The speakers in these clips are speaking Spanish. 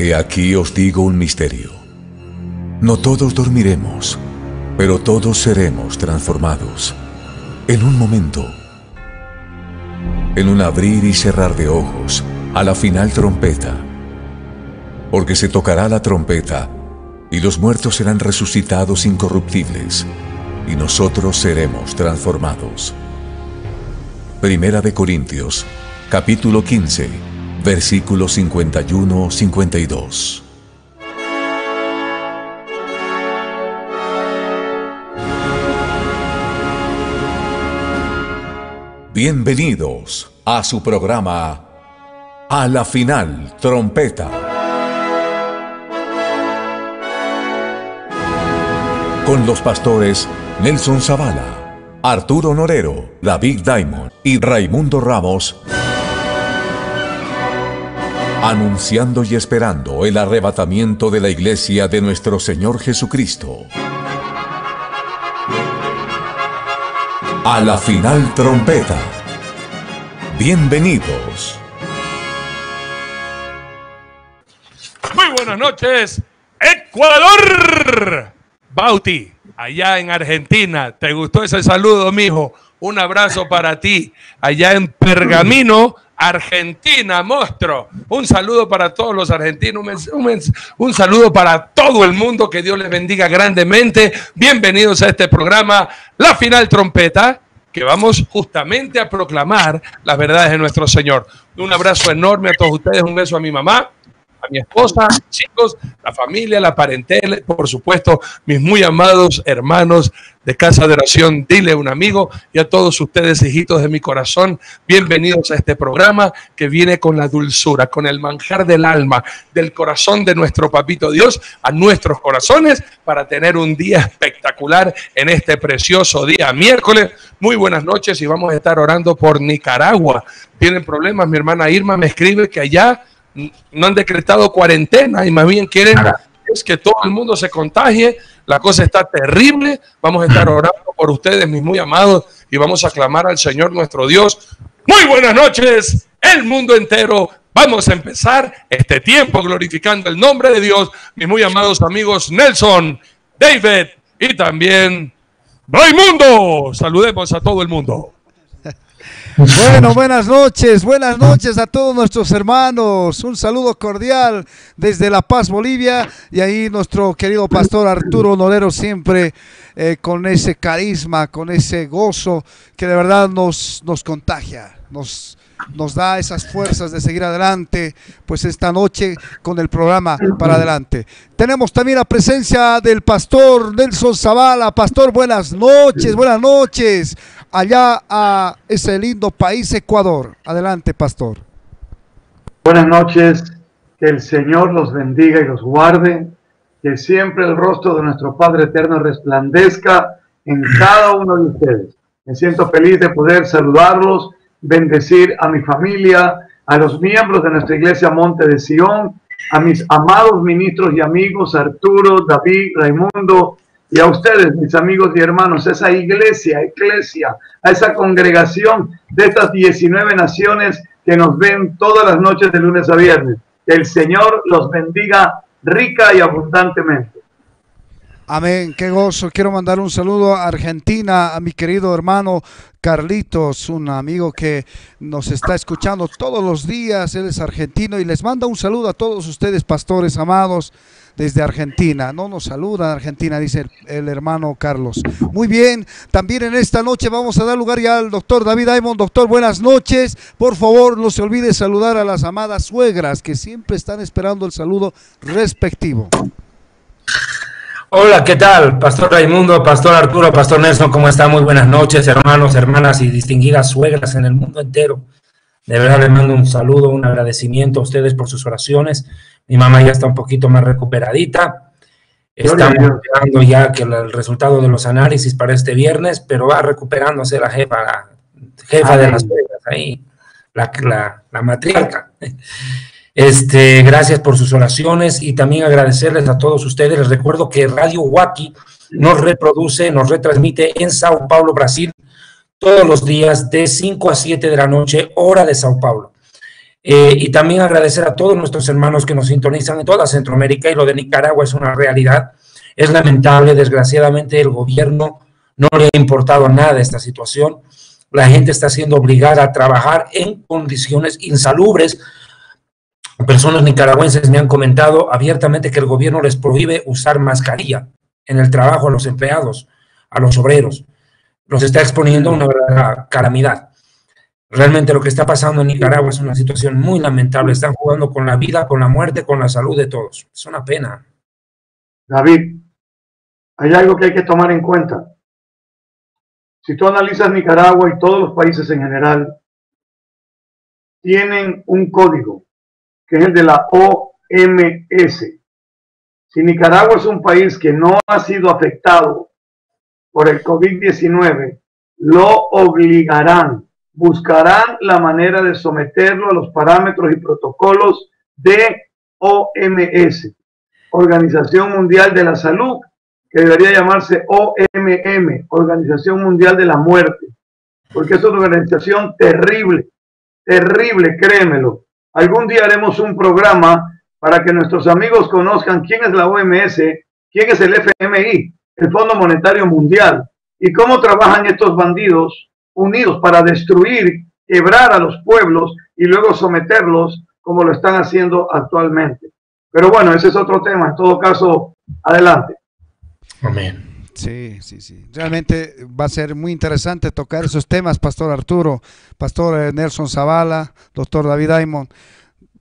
He aquí os digo un misterio. No todos dormiremos, pero todos seremos transformados. En un momento, en un abrir y cerrar de ojos, a la final trompeta. Porque se tocará la trompeta, y los muertos serán resucitados incorruptibles, y nosotros seremos transformados. Primera de Corintios, capítulo 15, versículos 51-52. Bienvenidos a su programa A la final, trompeta. Con los pastores Nelson Zavala, Arturo Norero, David Diamond y Raimundo Ramos, anunciando y esperando el arrebatamiento de la iglesia de nuestro Señor Jesucristo. a la final trompeta. Bienvenidos. Muy buenas noches, Ecuador. Bauti, allá en Argentina. ¿Te gustó ese saludo, mijo? Un abrazo para ti, allá en Pergamino, Argentina, monstruo. Un saludo para todos los argentinos, un, un, saludo para todo el mundo, que Dios les bendiga grandemente. Bienvenidos a este programa, La Final Trompeta, que vamos justamente a proclamar las verdades de nuestro Señor. Un abrazo enorme a todos ustedes, un beso a mi mamá, a mi esposa, chicos, la familia, la parentela, por supuesto, mis muy amados hermanos de Casa de Oración, dile un amigo y a todos ustedes, hijitos de mi corazón, bienvenidos a este programa que viene con la dulzura, con el manjar del alma, del corazón de nuestro papito Dios a nuestros corazones para tener un día espectacular en este precioso día miércoles. Muy buenas noches y vamos a estar orando por Nicaragua. Tienen problemas, mi hermana Irma me escribe que allá no han decretado cuarentena y más bien quieren es que todo el mundo se contagie. La cosa está terrible. Vamos a estar orando por ustedes, mis muy amados, y vamos a clamar al Señor nuestro Dios. Muy buenas noches, el mundo entero. Vamos a empezar este tiempo glorificando el nombre de Dios, mis muy amados amigos Nelson, David y también Raimundo. Saludemos a todo el mundo. Bueno, buenas noches, buenas noches a todos nuestros hermanos. Un saludo cordial desde La Paz, Bolivia. Y ahí nuestro querido pastor Arturo Norero siempre eh, con ese carisma, con ese gozo que de verdad nos, nos contagia, nos, nos da esas fuerzas de seguir adelante, pues esta noche con el programa para adelante. Tenemos también la presencia del pastor Nelson Zavala. Pastor, buenas noches, buenas noches allá a ese lindo país Ecuador. Adelante, pastor. Buenas noches, que el Señor los bendiga y los guarde, que siempre el rostro de nuestro Padre Eterno resplandezca en cada uno de ustedes. Me siento feliz de poder saludarlos, bendecir a mi familia, a los miembros de nuestra iglesia Monte de Sion, a mis amados ministros y amigos Arturo, David, Raimundo, y a ustedes, mis amigos y hermanos, esa iglesia, iglesia, a esa congregación de estas 19 naciones que nos ven todas las noches de lunes a viernes. El Señor los bendiga rica y abundantemente. Amén, qué gozo. Quiero mandar un saludo a Argentina, a mi querido hermano Carlitos, un amigo que nos está escuchando todos los días. Él es argentino y les manda un saludo a todos ustedes, pastores amados desde Argentina. No nos saluda Argentina, dice el, hermano Carlos. Muy bien, también en esta noche vamos a dar lugar ya al doctor David Diamond. Doctor, buenas noches. Por favor, no se olvide saludar a las amadas suegras que siempre están esperando el saludo respectivo. Hola, ¿qué tal? Pastor Raimundo, Pastor Arturo, Pastor Nelson, ¿cómo están? Muy buenas noches, hermanos, hermanas y distinguidas suegras en el mundo entero. De verdad les mando un saludo, un agradecimiento a ustedes por sus oraciones. Mi mamá ya está un poquito más recuperadita. Estamos esperando ya que el resultado de los análisis para este viernes, pero va recuperándose la jefa, la jefa de las suegras ahí, la, la, la matriarca. Este, gracias por sus oraciones y también agradecerles a todos ustedes. Les recuerdo que Radio Waki nos reproduce, nos retransmite en Sao Paulo, Brasil, todos los días de 5 a 7 de la noche, hora de Sao Paulo. Eh, y también agradecer a todos nuestros hermanos que nos sintonizan en toda Centroamérica y lo de Nicaragua es una realidad. Es lamentable, desgraciadamente el gobierno no le ha importado nada esta situación. La gente está siendo obligada a trabajar en condiciones insalubres. Personas nicaragüenses me han comentado abiertamente que el gobierno les prohíbe usar mascarilla en el trabajo a los empleados, a los obreros. Los está exponiendo a una verdadera calamidad. Realmente lo que está pasando en Nicaragua es una situación muy lamentable. Están jugando con la vida, con la muerte, con la salud de todos. Es una pena. David, hay algo que hay que tomar en cuenta. Si tú analizas Nicaragua y todos los países en general, tienen un código que es el de la OMS. Si Nicaragua es un país que no ha sido afectado por el COVID-19, lo obligarán buscarán la manera de someterlo a los parámetros y protocolos de OMS, Organización Mundial de la Salud, que debería llamarse OMM, Organización Mundial de la Muerte, porque es una organización terrible, terrible, créemelo. Algún día haremos un programa para que nuestros amigos conozcan quién es la OMS, quién es el FMI, el Fondo Monetario Mundial, y cómo trabajan estos bandidos unidos para destruir, quebrar a los pueblos y luego someterlos como lo están haciendo actualmente. Pero bueno, ese es otro tema. En todo caso, adelante. Amén. Sí, sí, sí. Realmente va a ser muy interesante tocar esos temas, Pastor Arturo, Pastor Nelson Zavala, Doctor David Aymon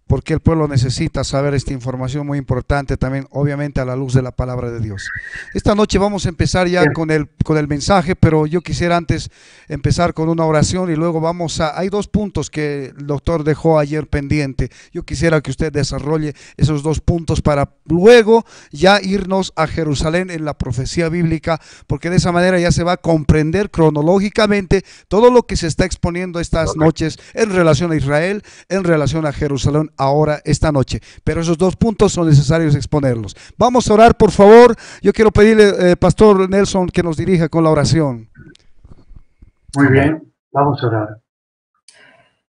porque el pueblo necesita saber esta información muy importante también, obviamente a la luz de la palabra de Dios. Esta noche vamos a empezar ya con el, con el mensaje, pero yo quisiera antes empezar con una oración y luego vamos a... Hay dos puntos que el doctor dejó ayer pendiente. Yo quisiera que usted desarrolle esos dos puntos para luego ya irnos a Jerusalén en la profecía bíblica, porque de esa manera ya se va a comprender cronológicamente todo lo que se está exponiendo estas noches en relación a Israel, en relación a Jerusalén ahora, esta noche. Pero esos dos puntos son necesarios exponerlos. Vamos a orar, por favor. Yo quiero pedirle, eh, Pastor Nelson, que nos dirija con la oración. Muy bien, vamos a orar.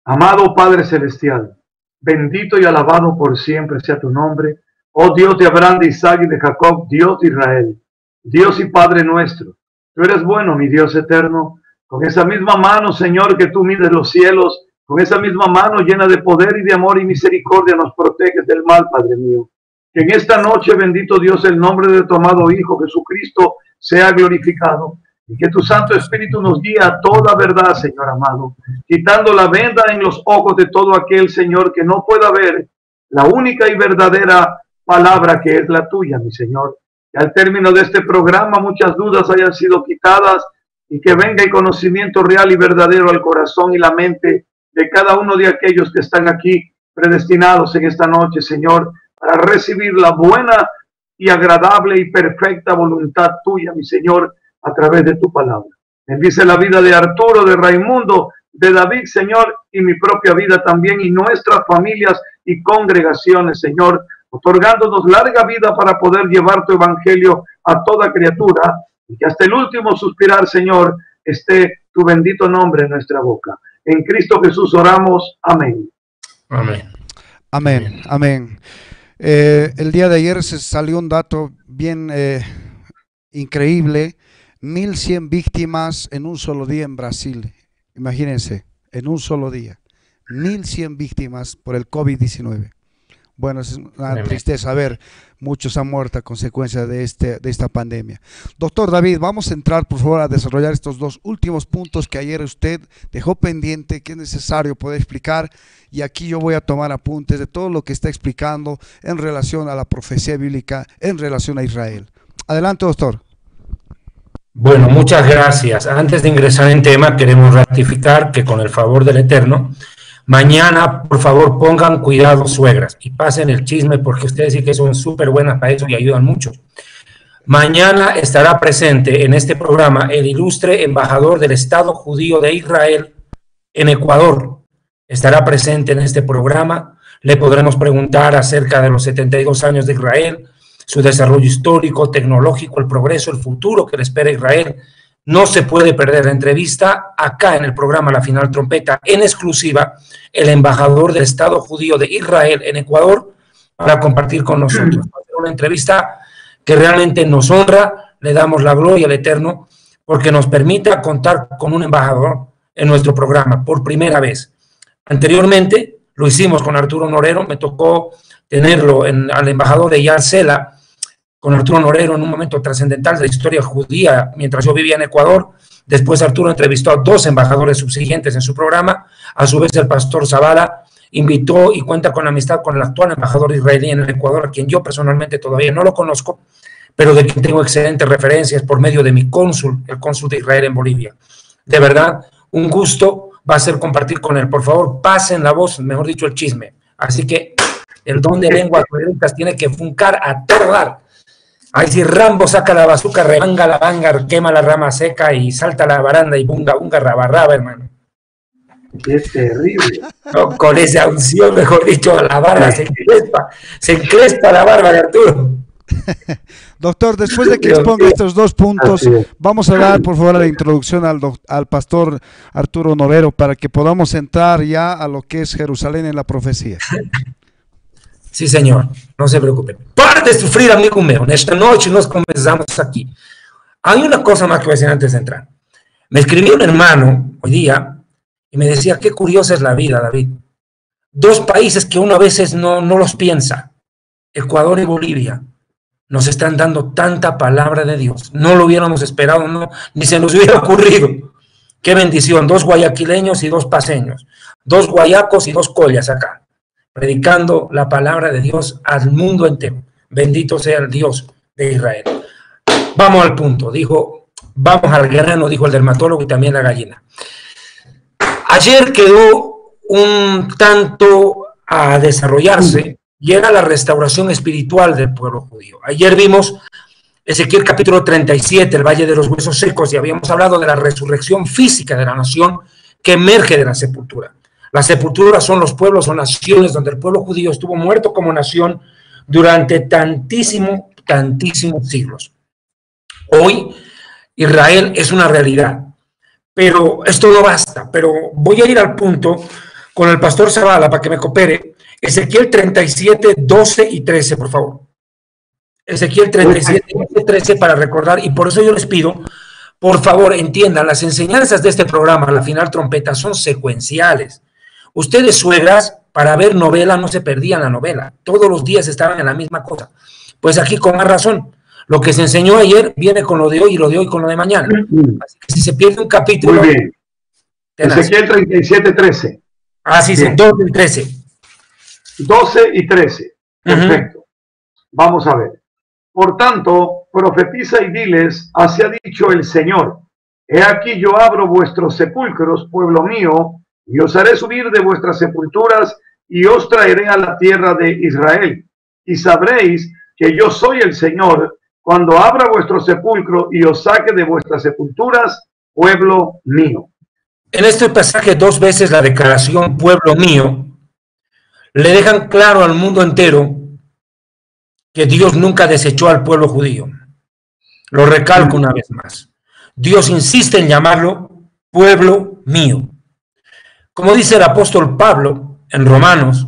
Amado Padre Celestial, bendito y alabado por siempre sea tu nombre. Oh Dios de Abraham, de Isaac y de Jacob, Dios de Israel, Dios y Padre nuestro. Tú eres bueno, mi Dios eterno. Con esa misma mano, Señor, que tú mides los cielos, con esa misma mano llena de poder y de amor y misericordia nos proteges del mal, Padre mío. Que en esta noche, bendito Dios, el nombre de tu amado Hijo Jesucristo sea glorificado y que tu Santo Espíritu nos guíe a toda verdad, Señor amado, quitando la venda en los ojos de todo aquel, Señor, que no pueda ver la única y verdadera palabra que es la tuya, mi Señor. Que al término de este programa muchas dudas hayan sido quitadas y que venga el conocimiento real y verdadero al corazón y la mente de cada uno de aquellos que están aquí predestinados en esta noche, Señor, para recibir la buena y agradable y perfecta voluntad tuya, mi Señor, a través de tu palabra. Bendice la vida de Arturo, de Raimundo, de David, Señor, y mi propia vida también, y nuestras familias y congregaciones, Señor, otorgándonos larga vida para poder llevar tu evangelio a toda criatura, y que hasta el último suspirar, Señor, esté tu bendito nombre en nuestra boca. En Cristo Jesús oramos. Amén. Amén. Amén. Amén. Eh, el día de ayer se salió un dato bien eh, increíble. 1.100 víctimas en un solo día en Brasil. Imagínense, en un solo día. 1.100 víctimas por el COVID-19. Bueno, es una tristeza ver muchos han muerto a consecuencia de, este, de esta pandemia. Doctor David, vamos a entrar por favor a desarrollar estos dos últimos puntos que ayer usted dejó pendiente, que es necesario poder explicar. Y aquí yo voy a tomar apuntes de todo lo que está explicando en relación a la profecía bíblica, en relación a Israel. Adelante, doctor. Bueno, muchas gracias. Antes de ingresar en tema, queremos ratificar que con el favor del Eterno, Mañana, por favor, pongan cuidado, suegras, y pasen el chisme porque ustedes sí que son súper buenas para eso y ayudan mucho. Mañana estará presente en este programa el ilustre embajador del Estado judío de Israel en Ecuador. Estará presente en este programa. Le podremos preguntar acerca de los 72 años de Israel, su desarrollo histórico, tecnológico, el progreso, el futuro que le espera Israel no se puede perder la entrevista acá en el programa La Final Trompeta, en exclusiva, el embajador del Estado judío de Israel en Ecuador para compartir con nosotros. Una entrevista que realmente nos honra, le damos la gloria al Eterno, porque nos permite contar con un embajador en nuestro programa por primera vez. Anteriormente lo hicimos con Arturo Norero, me tocó tenerlo en, al embajador de Yarcela, con Arturo Norero en un momento trascendental de la historia judía mientras yo vivía en Ecuador. Después Arturo entrevistó a dos embajadores subsiguientes en su programa. A su vez el pastor Zavala invitó y cuenta con amistad con el actual embajador israelí en el Ecuador, a quien yo personalmente todavía no lo conozco, pero de quien tengo excelentes referencias por medio de mi cónsul, el cónsul de Israel en Bolivia. De verdad, un gusto va a ser compartir con él. Por favor, pasen la voz, mejor dicho, el chisme. Así que el don de lengua tiene que funcar a todo. Ahí si Rambo saca la bazuca, revanga la banga, quema la rama seca y salta la baranda y bunga, bunga, rabarraba, hermano. Qué terrible. con esa unción, mejor dicho, la barba se encrespa, se encrespa la barba de Arturo. Doctor, después de que exponga estos dos puntos, vamos a dar por favor la introducción al, al pastor Arturo Novero para que podamos entrar ya a lo que es Jerusalén en la profecía. Sí, señor, no se preocupen. Para de sufrir, amigo mío. Esta noche nos comenzamos aquí. Hay una cosa más que voy a decir antes de entrar. Me escribió un hermano hoy día y me decía, qué curiosa es la vida, David. Dos países que uno a veces no, no los piensa, Ecuador y Bolivia, nos están dando tanta palabra de Dios. No lo hubiéramos esperado, no, ni se nos hubiera ocurrido. Qué bendición, dos guayaquileños y dos paseños, dos guayacos y dos collas acá predicando la palabra de Dios al mundo entero. Bendito sea el Dios de Israel. Vamos al punto, dijo, vamos al grano, dijo el dermatólogo y también la gallina. Ayer quedó un tanto a desarrollarse y era la restauración espiritual del pueblo judío. Ayer vimos Ezequiel capítulo 37, el Valle de los Huesos Secos, y habíamos hablado de la resurrección física de la nación que emerge de la sepultura. Las sepulturas son los pueblos o naciones donde el pueblo judío estuvo muerto como nación durante tantísimo, tantísimos siglos. Hoy Israel es una realidad, pero esto no basta. Pero voy a ir al punto con el pastor Zavala para que me coopere. Ezequiel 37, 12 y 13, por favor. Ezequiel 37, 12 13 para recordar, y por eso yo les pido, por favor, entiendan, las enseñanzas de este programa, la final trompeta, son secuenciales. Ustedes, suegras, para ver novela no se perdían la novela. Todos los días estaban en la misma cosa. Pues aquí con más razón. Lo que se enseñó ayer viene con lo de hoy y lo de hoy con lo de mañana. Así que si se pierde un capítulo. Muy bien. Ezequiel 37, 13. Ah, sí, sí, 12 y 13. 12 y 13. Perfecto. Vamos a ver. Por tanto, profetiza y diles, así ha dicho el Señor. He aquí yo abro vuestros sepulcros, pueblo mío, y os haré subir de vuestras sepulturas y os traeré a la tierra de Israel. Y sabréis que yo soy el Señor cuando abra vuestro sepulcro y os saque de vuestras sepulturas, pueblo mío. En este pasaje dos veces la declaración pueblo mío le dejan claro al mundo entero que Dios nunca desechó al pueblo judío. Lo recalco una vez más. Dios insiste en llamarlo pueblo mío. Como dice el apóstol Pablo en Romanos,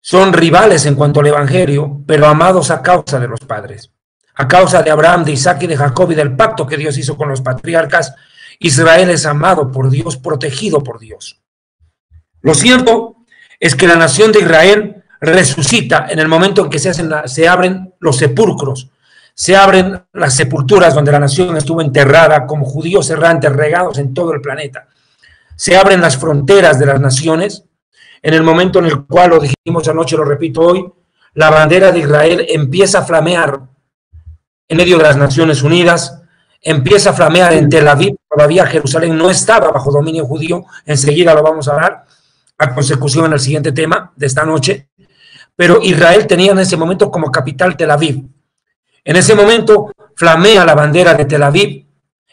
son rivales en cuanto al Evangelio, pero amados a causa de los padres. A causa de Abraham, de Isaac y de Jacob y del pacto que Dios hizo con los patriarcas, Israel es amado por Dios, protegido por Dios. Lo cierto es que la nación de Israel resucita en el momento en que se, hacen se abren los sepulcros, se abren las sepulturas donde la nación estuvo enterrada como judíos errantes regados en todo el planeta se abren las fronteras de las naciones, en el momento en el cual, lo dijimos anoche, lo repito hoy, la bandera de Israel empieza a flamear en medio de las Naciones Unidas, empieza a flamear en Tel Aviv, todavía Jerusalén no estaba bajo dominio judío, enseguida lo vamos a dar a consecución en el siguiente tema de esta noche, pero Israel tenía en ese momento como capital Tel Aviv. En ese momento flamea la bandera de Tel Aviv,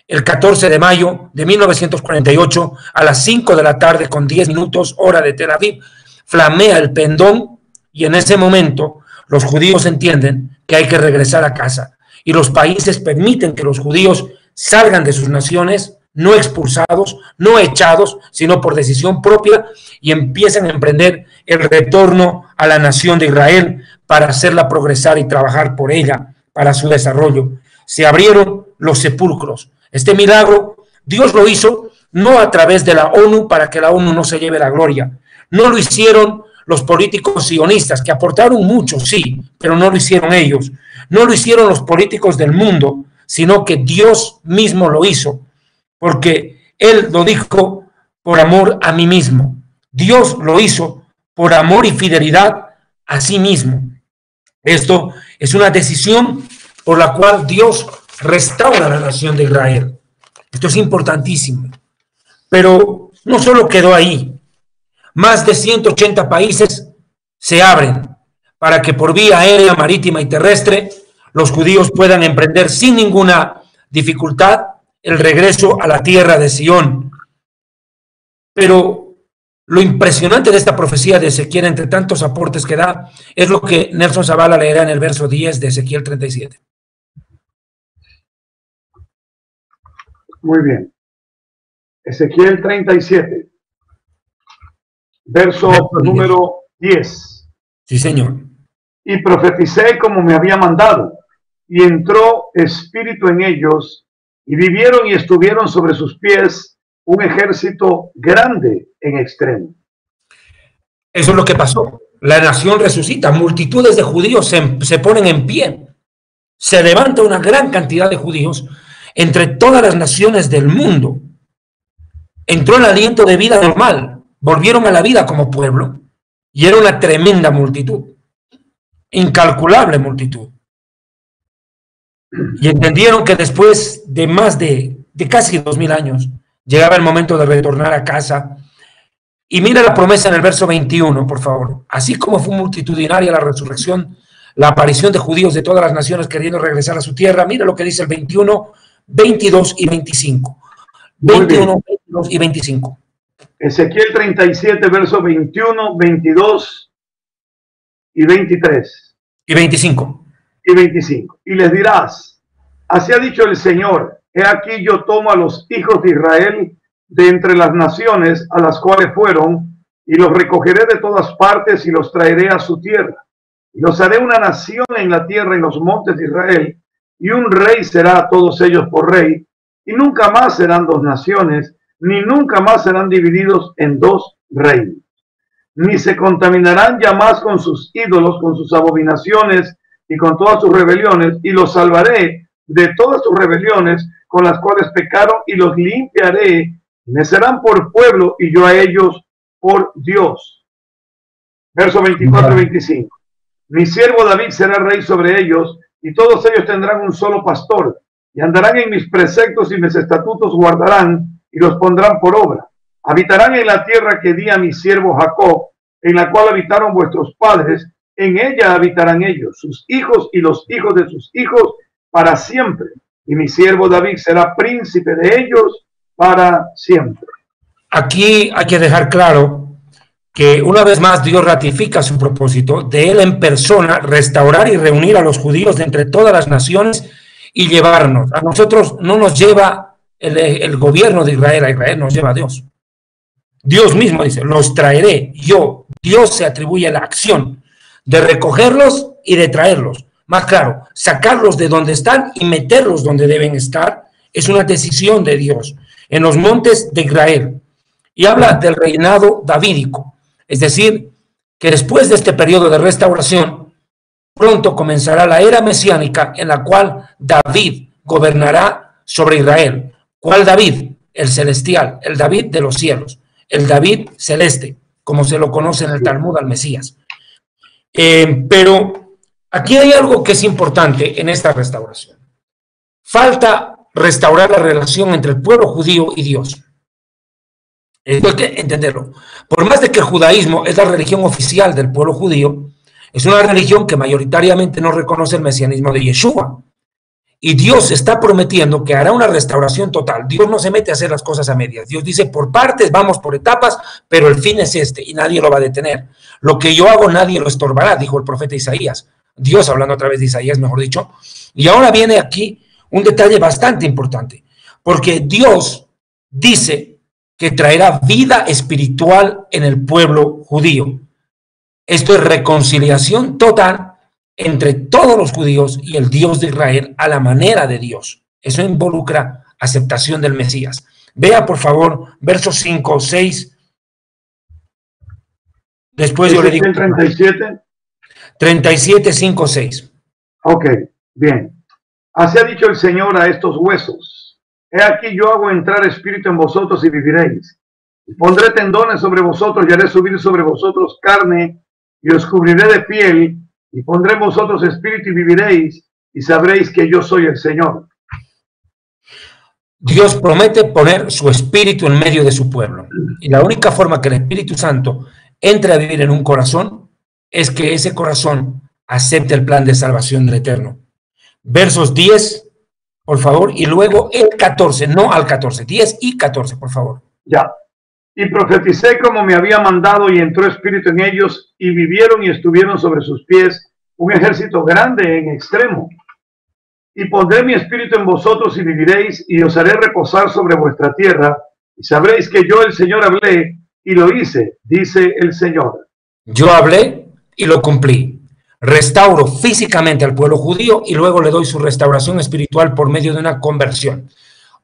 el 14 de mayo de 1948 a las 5 de la tarde con 10 minutos hora de Tel Aviv, flamea el pendón y en ese momento los judíos entienden que hay que regresar a casa y los países permiten que los judíos salgan de sus naciones, no expulsados, no echados, sino por decisión propia, y empiecen a emprender el retorno a la nación de Israel para hacerla progresar y trabajar por ella, para su desarrollo. Se abrieron los sepulcros. Este milagro Dios lo hizo no a través de la ONU para que la ONU no se lleve la gloria. No lo hicieron los políticos sionistas, que aportaron mucho, sí, pero no lo hicieron ellos. No lo hicieron los políticos del mundo, sino que Dios mismo lo hizo, porque Él lo dijo por amor a mí mismo. Dios lo hizo por amor y fidelidad a sí mismo. Esto es una decisión por la cual Dios restaura la nación de Israel. Esto es importantísimo. Pero no solo quedó ahí. Más de 180 países se abren para que por vía aérea, marítima y terrestre los judíos puedan emprender sin ninguna dificultad el regreso a la tierra de Sión. Pero lo impresionante de esta profecía de Ezequiel, entre tantos aportes que da, es lo que Nelson Zavala leerá en el verso 10 de Ezequiel 37. Muy bien. Ezequiel 37, verso número 10. Sí, señor. Y profeticé como me había mandado, y entró espíritu en ellos, y vivieron y estuvieron sobre sus pies un ejército grande en extremo. Eso es lo que pasó. La nación resucita, multitudes de judíos se, se ponen en pie. Se levanta una gran cantidad de judíos entre todas las naciones del mundo. Entró el aliento de vida normal, volvieron a la vida como pueblo y era una tremenda multitud, incalculable multitud. Y entendieron que después de más de, de casi dos mil años llegaba el momento de retornar a casa. Y mira la promesa en el verso 21, por favor. Así como fue multitudinaria la resurrección, la aparición de judíos de todas las naciones queriendo regresar a su tierra, mira lo que dice el 21, 22 y 25. 21, 22 y 25. Ezequiel 37, verso 21, 22 y 23. Y 25. Y 25. Y les dirás, así ha dicho el Señor, he aquí yo tomo a los hijos de Israel de entre las naciones a las cuales fueron, y los recogeré de todas partes y los traeré a su tierra. Y los haré una nación en la tierra, en los montes de Israel, y un rey será a todos ellos por rey, y nunca más serán dos naciones, ni nunca más serán divididos en dos reinos. Ni se contaminarán ya más con sus ídolos, con sus abominaciones y con todas sus rebeliones, y los salvaré de todas sus rebeliones con las cuales pecaron, y los limpiaré, me serán por pueblo, y yo a ellos por Dios. Verso 24 y 25. Mi siervo David será rey sobre ellos, y todos ellos tendrán un solo pastor, y andarán en mis preceptos y mis estatutos guardarán, y los pondrán por obra. Habitarán en la tierra que di a mi siervo Jacob, en la cual habitaron vuestros padres, en ella habitarán ellos, sus hijos y los hijos de sus hijos, para siempre. Y mi siervo David será príncipe de ellos para siempre. Aquí hay que dejar claro que una vez más Dios ratifica su propósito de Él en persona restaurar y reunir a los judíos de entre todas las naciones y llevarnos. A nosotros no nos lleva el, gobierno de Israel, a Israel nos lleva a Dios. Dios mismo dice, los traeré yo. Dios se atribuye la acción de recogerlos y de traerlos. Más claro, sacarlos de donde están y meterlos donde deben estar es una decisión de Dios en los montes de Israel. Y habla del reinado davídico. Es decir, que después de este periodo de restauración, pronto comenzará la era mesiánica en la cual David gobernará sobre Israel. ¿Cuál David? El celestial, el David de los cielos, el David celeste, como se lo conoce en el Talmud al Mesías. Eh, pero aquí hay algo que es importante en esta restauración. Falta restaurar la relación entre el pueblo judío y Dios. Esto hay que entenderlo. Por más de que el judaísmo es la religión oficial del pueblo judío, es una religión que mayoritariamente no reconoce el mesianismo de Yeshua. Y Dios está prometiendo que hará una restauración total. Dios no se mete a hacer las cosas a medias. Dios dice por partes, vamos por etapas, pero el fin es este y nadie lo va a detener. Lo que yo hago nadie lo estorbará, dijo el profeta Isaías. Dios hablando a través de Isaías, mejor dicho. Y ahora viene aquí un detalle bastante importante. porque Dios dice que traerá vida espiritual en el pueblo judío. Esto es reconciliación total entre todos los judíos y el Dios de Israel a la manera de Dios. Eso involucra aceptación del Mesías. Vea, por favor, versos 5, 6. Después yo le digo. 37? 37, 5, 6. Ok, bien. Así ha dicho el Señor a estos huesos. He aquí yo hago entrar espíritu en vosotros y viviréis. Pondré tendones sobre vosotros y haré subir sobre vosotros carne y os cubriré de piel y pondré en vosotros espíritu y viviréis y sabréis que yo soy el Señor. Dios promete poner su espíritu en medio de su pueblo. Y la única forma que el Espíritu Santo entre a vivir en un corazón es que ese corazón acepte el plan de salvación del Eterno. Versos 10, por favor, y luego el 14, no al 14, 10 y 14, por favor. Ya. Y profeticé como me había mandado y entró espíritu en ellos y vivieron y estuvieron sobre sus pies un ejército grande en extremo. Y pondré mi espíritu en vosotros y viviréis y os haré reposar sobre vuestra tierra y sabréis que yo el Señor hablé y lo hice, dice el Señor. Yo hablé y lo cumplí. Restauro físicamente al pueblo judío y luego le doy su restauración espiritual por medio de una conversión.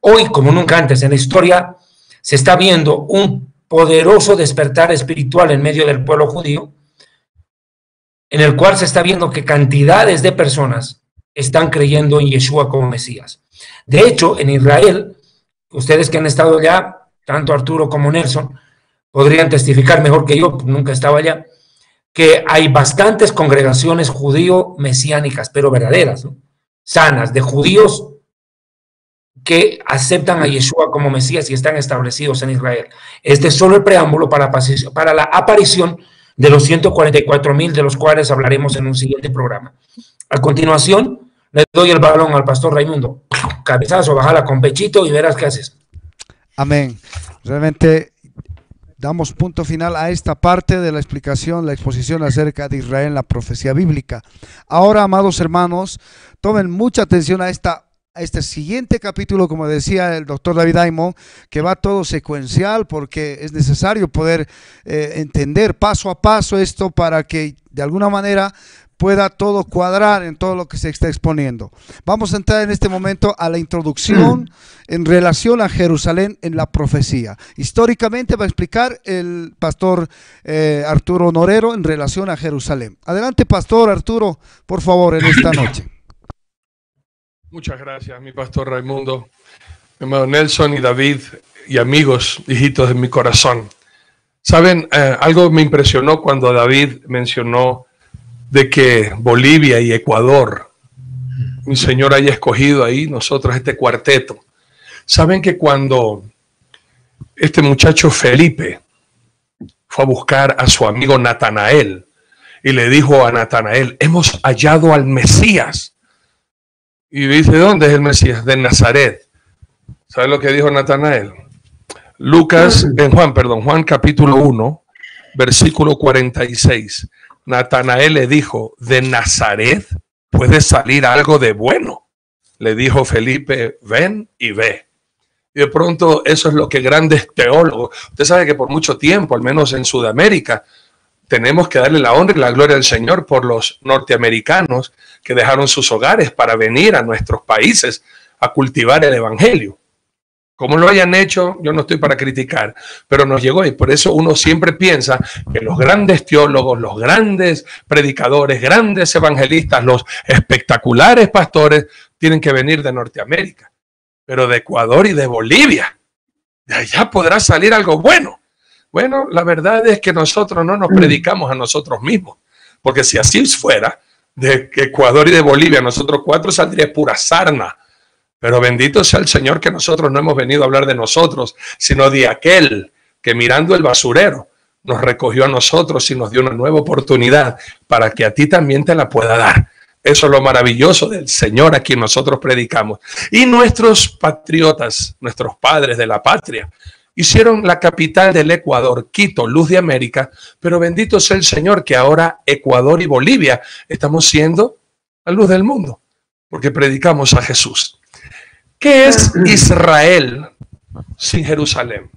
Hoy, como nunca antes en la historia, se está viendo un poderoso despertar espiritual en medio del pueblo judío, en el cual se está viendo que cantidades de personas están creyendo en Yeshua como Mesías. De hecho, en Israel, ustedes que han estado allá, tanto Arturo como Nelson, podrían testificar mejor que yo, nunca estaba allá, que hay bastantes congregaciones judío-mesiánicas, pero verdaderas, sanas, de judíos que aceptan a Yeshua como Mesías y están establecidos en Israel. Este es solo el preámbulo para, para la aparición de los 144 mil, de los cuales hablaremos en un siguiente programa. A continuación, le doy el balón al pastor Raimundo. Cabezazo, bajala con pechito y verás qué haces. Amén. Realmente damos punto final a esta parte de la explicación, la exposición acerca de Israel en la profecía bíblica. Ahora, amados hermanos, tomen mucha atención a esta este siguiente capítulo, como decía el doctor David Aymon, que va todo secuencial porque es necesario poder eh, entender paso a paso esto para que de alguna manera pueda todo cuadrar en todo lo que se está exponiendo. Vamos a entrar en este momento a la introducción en relación a Jerusalén en la profecía. Históricamente va a explicar el pastor eh, Arturo Norero en relación a Jerusalén. Adelante, pastor Arturo, por favor, en esta noche. Muchas gracias, mi pastor Raimundo, mi hermano Nelson y David y amigos, hijitos de mi corazón. Saben, eh, algo me impresionó cuando David mencionó de que Bolivia y Ecuador, mi Señor haya escogido ahí nosotros este cuarteto. Saben que cuando este muchacho Felipe fue a buscar a su amigo Natanael y le dijo a Natanael, hemos hallado al Mesías y dice, ¿dónde es el Mesías? De Nazaret. ¿Sabe lo que dijo Natanael? Lucas, en Juan, perdón, Juan capítulo 1, versículo 46. Natanael le dijo, de Nazaret puede salir algo de bueno. Le dijo Felipe, ven y ve. Y de pronto eso es lo que grandes teólogos, usted sabe que por mucho tiempo, al menos en Sudamérica, tenemos que darle la honra y la gloria al Señor por los norteamericanos que dejaron sus hogares para venir a nuestros países a cultivar el Evangelio. Como lo hayan hecho, yo no estoy para criticar, pero nos llegó y por eso uno siempre piensa que los grandes teólogos, los grandes predicadores, grandes evangelistas, los espectaculares pastores tienen que venir de Norteamérica, pero de Ecuador y de Bolivia. De allá podrá salir algo bueno. Bueno, la verdad es que nosotros no nos mm. predicamos a nosotros mismos, porque si así fuera, de Ecuador y de Bolivia, nosotros cuatro saldría pura sarna. Pero bendito sea el Señor que nosotros no hemos venido a hablar de nosotros, sino de aquel que mirando el basurero nos recogió a nosotros y nos dio una nueva oportunidad para que a ti también te la pueda dar. Eso es lo maravilloso del Señor a quien nosotros predicamos. Y nuestros patriotas, nuestros padres de la patria, Hicieron la capital del Ecuador, Quito, luz de América, pero bendito sea el Señor que ahora Ecuador y Bolivia estamos siendo la luz del mundo, porque predicamos a Jesús. ¿Qué es Israel sin Jerusalén?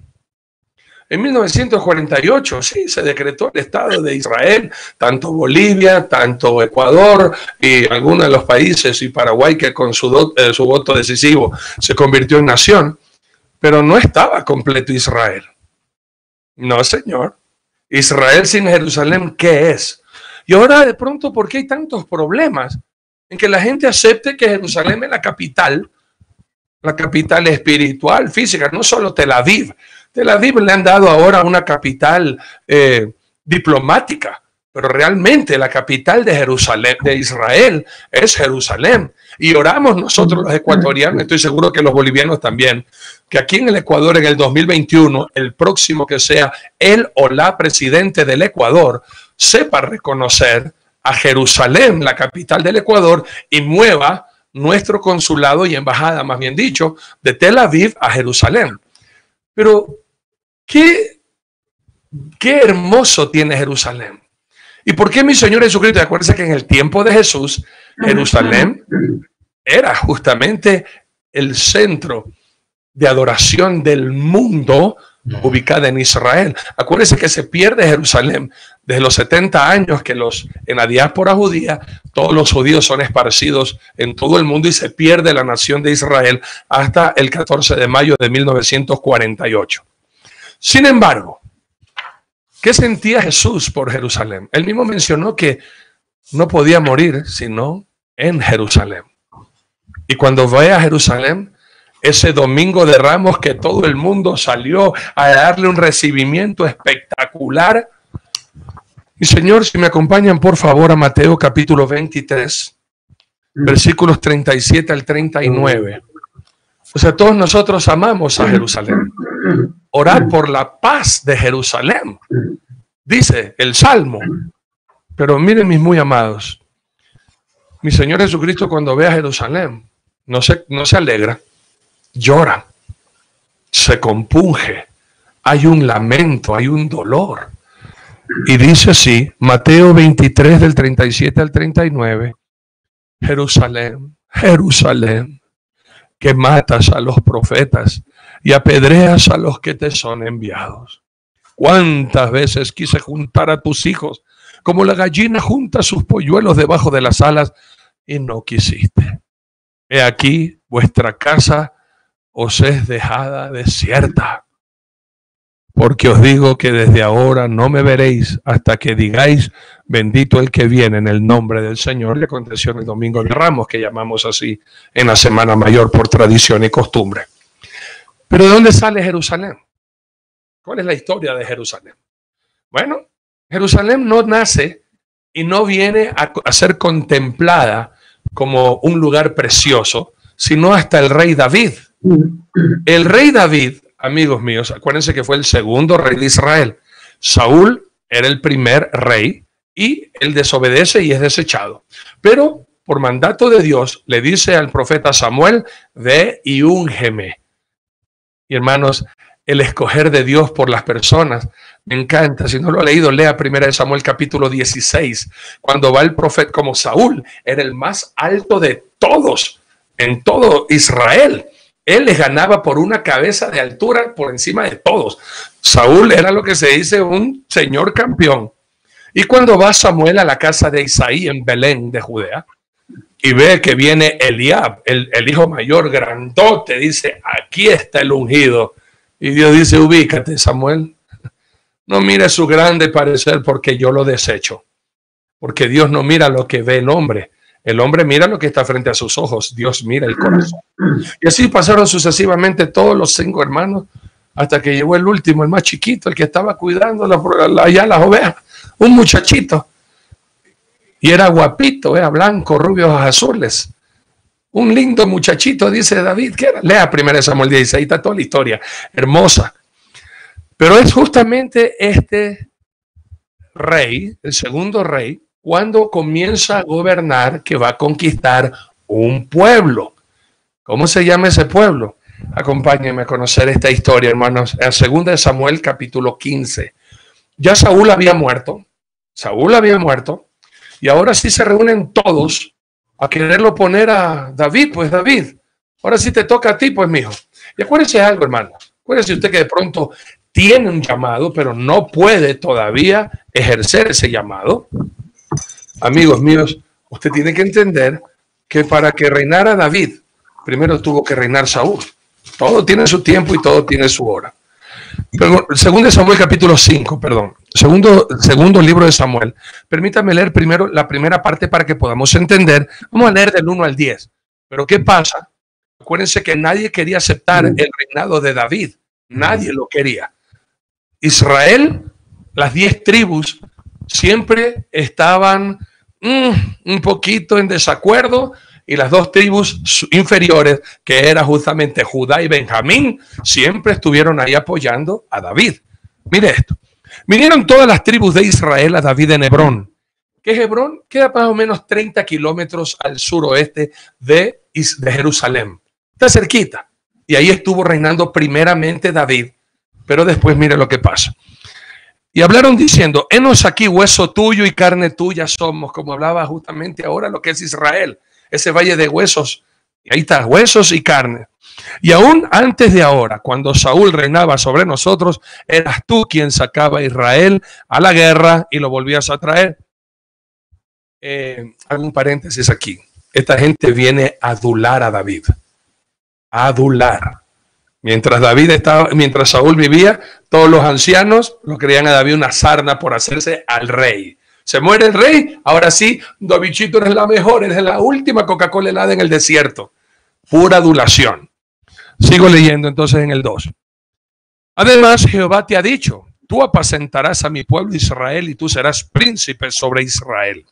En 1948, sí, se decretó el Estado de Israel, tanto Bolivia, tanto Ecuador y algunos de los países, y Paraguay, que con su, eh, su voto decisivo se convirtió en nación, pero no estaba completo Israel. No, señor. Israel sin Jerusalén, ¿qué es? Y ahora de pronto, ¿por qué hay tantos problemas en que la gente acepte que Jerusalén es la capital, la capital espiritual, física, no solo Tel Aviv, Tel Aviv le han dado ahora una capital eh, diplomática, pero realmente la capital de Jerusalén, de Israel, es Jerusalén. Y oramos nosotros los ecuatorianos, estoy seguro que los bolivianos también, que aquí en el Ecuador en el 2021, el próximo que sea el o la presidente del Ecuador, sepa reconocer a Jerusalén, la capital del Ecuador, y mueva nuestro consulado y embajada, más bien dicho, de Tel Aviv a Jerusalén. Pero Qué, qué hermoso tiene Jerusalén. ¿Y por qué mi Señor Jesucristo? Acuérdense que en el tiempo de Jesús, Jerusalén era justamente el centro de adoración del mundo ubicada en Israel. Acuérdense que se pierde Jerusalén desde los 70 años que los en la diáspora judía todos los judíos son esparcidos en todo el mundo y se pierde la nación de Israel hasta el 14 de mayo de 1948. Sin embargo, ¿qué sentía Jesús por Jerusalén? Él mismo mencionó que no podía morir sino en Jerusalén. Y cuando ve a Jerusalén, ese domingo de ramos que todo el mundo salió a darle un recibimiento espectacular. Y Señor, si me acompañan por favor a Mateo capítulo 23, versículos 37 al 39. O sea, todos nosotros amamos a Jerusalén. Orad por la paz de Jerusalén, dice el Salmo. Pero miren mis muy amados, mi Señor Jesucristo cuando ve a Jerusalén, no se, no se alegra, llora, se compunge, hay un lamento, hay un dolor. Y dice así, Mateo 23 del 37 al 39, Jerusalén, Jerusalén, que matas a los profetas y apedreas a los que te son enviados. ¿Cuántas veces quise juntar a tus hijos como la gallina junta sus polluelos debajo de las alas y no quisiste? He aquí vuestra casa os es dejada desierta. Porque os digo que desde ahora no me veréis hasta que digáis, bendito el que viene en el nombre del Señor. Le aconteció en el domingo de Ramos, que llamamos así en la Semana Mayor por tradición y costumbre. Pero ¿de dónde sale Jerusalén? ¿Cuál es la historia de Jerusalén? Bueno, Jerusalén no nace y no viene a, a ser contemplada como un lugar precioso, sino hasta el rey David. El rey David amigos míos, acuérdense que fue el segundo rey de Israel. Saúl era el primer rey y él desobedece y es desechado. Pero por mandato de Dios le dice al profeta Samuel, ve y úngeme. Y hermanos, el escoger de Dios por las personas. Me encanta. Si no lo ha leído, lea primera de Samuel capítulo 16. Cuando va el profeta como Saúl, era el más alto de todos en todo Israel. Él les ganaba por una cabeza de altura por encima de todos. Saúl era lo que se dice un señor campeón. Y cuando va Samuel a la casa de Isaí en Belén de Judea y ve que viene Eliab, el, el hijo mayor, grandote, dice, aquí está el ungido. Y Dios dice, ubícate, Samuel. No mire su grande parecer porque yo lo desecho. Porque Dios no mira lo que ve el hombre, el hombre mira lo que está frente a sus ojos, Dios mira el corazón. Y así pasaron sucesivamente todos los cinco hermanos, hasta que llegó el último, el más chiquito, el que estaba cuidando allá las ovejas, un muchachito. Y era guapito, era blanco, rubios azules. Un lindo muchachito, dice David, que era. Lea primero Samuel 16, ahí está toda la historia, hermosa. Pero es justamente este rey, el segundo rey, cuando comienza a gobernar que va a conquistar un pueblo. ¿Cómo se llama ese pueblo? Acompáñenme a conocer esta historia, hermanos. En 2 de Samuel, capítulo 15. Ya Saúl había muerto. Saúl había muerto. Y ahora sí se reúnen todos a quererlo poner a David. Pues David, Ahora sí te toca a ti, pues, mijo. Y acuérdese algo, hermano. Acuérdese usted que de pronto tiene un llamado, pero no puede todavía ejercer ese llamado. Amigos míos, usted tiene que entender que para que reinara David, primero tuvo que reinar Saúl. Todo tiene su tiempo y todo tiene su hora. Pero, segundo Samuel capítulo 5, perdón. Segundo, segundo libro de Samuel. Permítame leer primero la primera parte para que podamos entender. Vamos a leer del 1 al 10. Pero ¿qué pasa? Acuérdense que nadie quería aceptar el reinado de David. Nadie lo quería. Israel, las diez tribus, siempre estaban mm, un poquito en desacuerdo y las dos tribus inferiores, que era justamente Judá y Benjamín, siempre estuvieron ahí apoyando a David. Mire esto. Vinieron todas las tribus de Israel a David en Hebrón, que Hebrón queda más o menos 30 kilómetros al suroeste de, de Jerusalén. Está cerquita. Y ahí estuvo reinando primeramente David, pero después mire lo que pasa. Y hablaron diciendo, enos aquí hueso tuyo y carne tuya somos, como hablaba justamente ahora lo que es Israel ese valle de huesos. Y ahí está, huesos y carne. Y aún antes de ahora, cuando Saúl reinaba sobre nosotros, eras tú quien sacaba a Israel a la guerra y lo volvías a traer. Eh, hago un paréntesis aquí. Esta gente viene a adular a David. A adular. Mientras David estaba, mientras Saúl vivía, todos los ancianos lo creían a David una sarna por hacerse al rey. Se muere el rey, ahora sí, Dovichito es la mejor, es la última Coca-Cola helada en el desierto. Pura adulación. Sigo leyendo entonces en el 2. Además, Jehová te ha dicho, tú apacentarás a mi pueblo Israel y tú serás príncipe sobre Israel.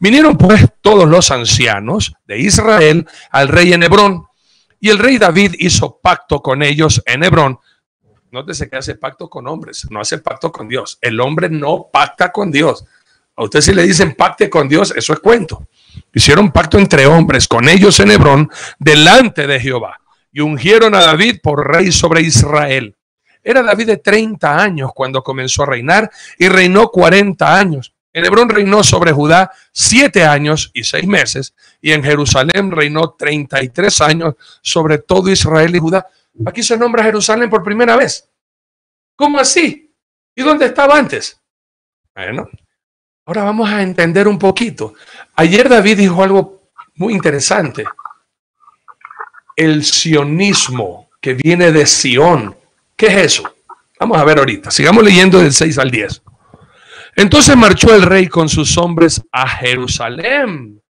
Vinieron pues todos los ancianos de Israel al rey en Hebrón, y el rey David hizo pacto con ellos en Hebrón. Nótese que hace pacto con hombres, no hace pacto con Dios. El hombre no pacta con Dios. A usted si le dicen pacte con Dios, eso es cuento. Hicieron pacto entre hombres con ellos en Hebrón delante de Jehová y ungieron a David por rey sobre Israel. Era David de 30 años cuando comenzó a reinar y reinó 40 años. En Hebrón reinó sobre Judá siete años y seis meses y en Jerusalén reinó 33 años sobre todo Israel y Judá. Aquí se nombra Jerusalén por primera vez. ¿Cómo así? ¿Y dónde estaba antes? Bueno, Ahora vamos a entender un poquito. Ayer David dijo algo muy interesante. El sionismo que viene de Sión. ¿Qué es eso? Vamos a ver ahorita. Sigamos leyendo del 6 al 10. Entonces marchó el rey con sus hombres a Jerusalén.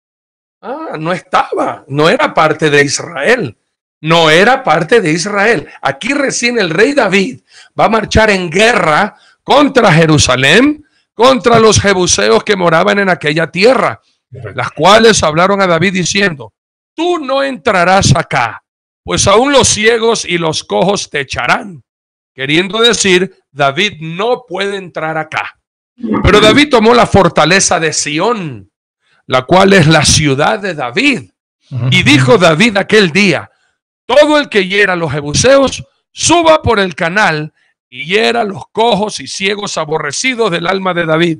Ah, no estaba, no era parte de Israel. No era parte de Israel. Aquí recién el rey David va a marchar en guerra contra Jerusalén contra los jebuseos que moraban en aquella tierra, las cuales hablaron a David diciendo, tú no entrarás acá, pues aún los ciegos y los cojos te echarán. Queriendo decir, David no puede entrar acá. Pero David tomó la fortaleza de Sión, la cual es la ciudad de David. Y dijo David aquel día, todo el que hiera a los jebuseos, suba por el canal y hiera los cojos y ciegos aborrecidos del alma de David.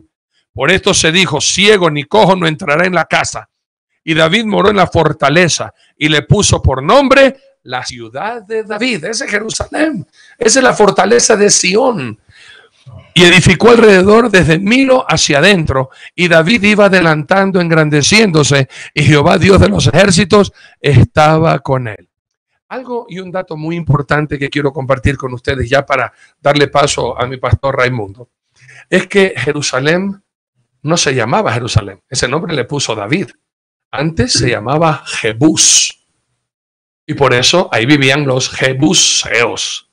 Por esto se dijo, ciego ni cojo no entrará en la casa. Y David moró en la fortaleza y le puso por nombre la ciudad de David. Ese es Jerusalén. Esa es la fortaleza de Sión. Y edificó alrededor desde Milo hacia adentro. Y David iba adelantando, engrandeciéndose. Y Jehová, Dios de los ejércitos, estaba con él. Algo y un dato muy importante que quiero compartir con ustedes ya para darle paso a mi pastor Raimundo, es que Jerusalén no se llamaba Jerusalén, ese nombre le puso David. Antes se llamaba Jebús. Y por eso ahí vivían los Jebuseos.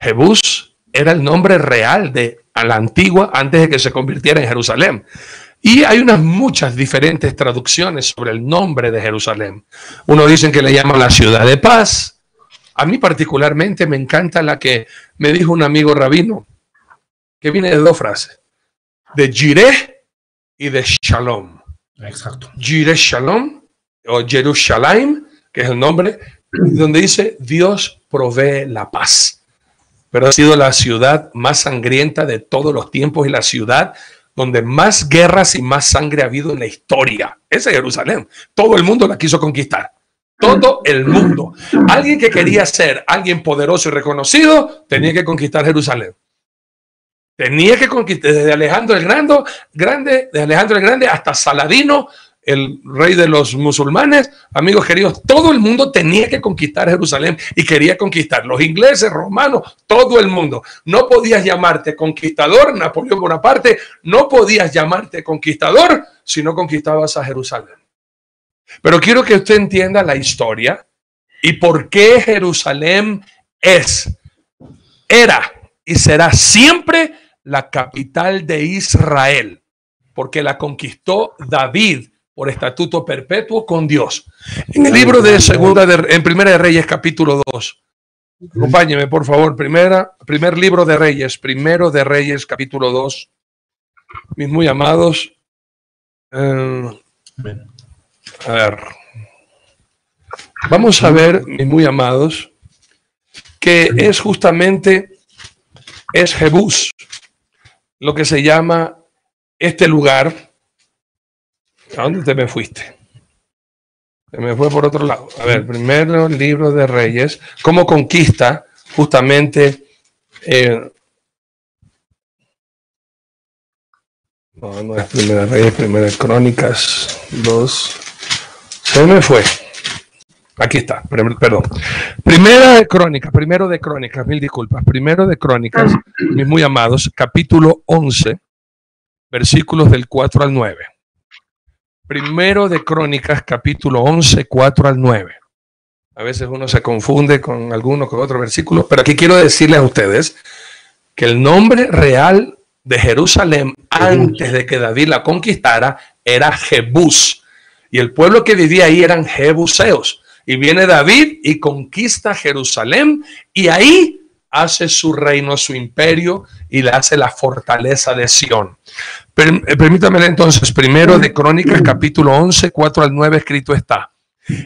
Jebús era el nombre real de a la antigua antes de que se convirtiera en Jerusalén. Y hay unas muchas diferentes traducciones sobre el nombre de Jerusalén. Uno dice que le llaman la ciudad de paz. A mí particularmente me encanta la que me dijo un amigo rabino, que viene de dos frases, de Jireh y de Shalom. Exacto. Jireh Shalom o Jerusalén, que es el nombre, donde dice Dios provee la paz. Pero ha sido la ciudad más sangrienta de todos los tiempos y la ciudad donde más guerras y más sangre ha habido en la historia. Esa es Jerusalén. Todo el mundo la quiso conquistar. todo el mundo. Alguien que quería ser alguien poderoso y reconocido tenía que conquistar Jerusalén. Tenía que conquistar desde Alejandro el Grande, grande, de Alejandro el Grande hasta Saladino, el rey de los musulmanes, amigos queridos, todo el mundo tenía que conquistar Jerusalén y quería conquistar. Los ingleses, romanos, todo el mundo. No podías llamarte conquistador, Napoleón Bonaparte, no podías llamarte conquistador si no conquistabas a Jerusalén. Pero quiero que usted entienda la historia y por qué Jerusalén es, era y será siempre la capital de Israel, porque la conquistó David por estatuto perpetuo con Dios. En el libro de segunda de, en Primera de Reyes capítulo 2. Acompáñeme, por favor, primera, primer libro de Reyes, primero de Reyes capítulo 2. Mis muy amados. Eh, a ver. Vamos a ver, mis muy amados, que es justamente es Jebús lo que se llama este lugar. ¿A dónde te me fuiste? Se me fue por otro lado. A ver, primero el libro de Reyes, cómo conquista justamente. Eh, no, no es primera Reyes, primera Crónicas 2. Se me fue. Aquí está, perdón. Primera de Crónicas, primero de Crónicas, mil disculpas. Primero de Crónicas, mis muy amados, capítulo 11, versículos del 4 al 9. Primero de Crónicas, capítulo 11, 4 al 9. A veces uno se confunde con alguno con otro versículo, pero aquí quiero decirles a ustedes que el nombre real de Jerusalén antes de que David la conquistara era Jebús. Y el pueblo que vivía ahí eran jebuseos. Y viene David y conquista Jerusalén y ahí hace su reino, su imperio y le hace la fortaleza de Sión. Eh, permítame entonces, primero de Crónicas capítulo 11, 4 al 9 escrito está.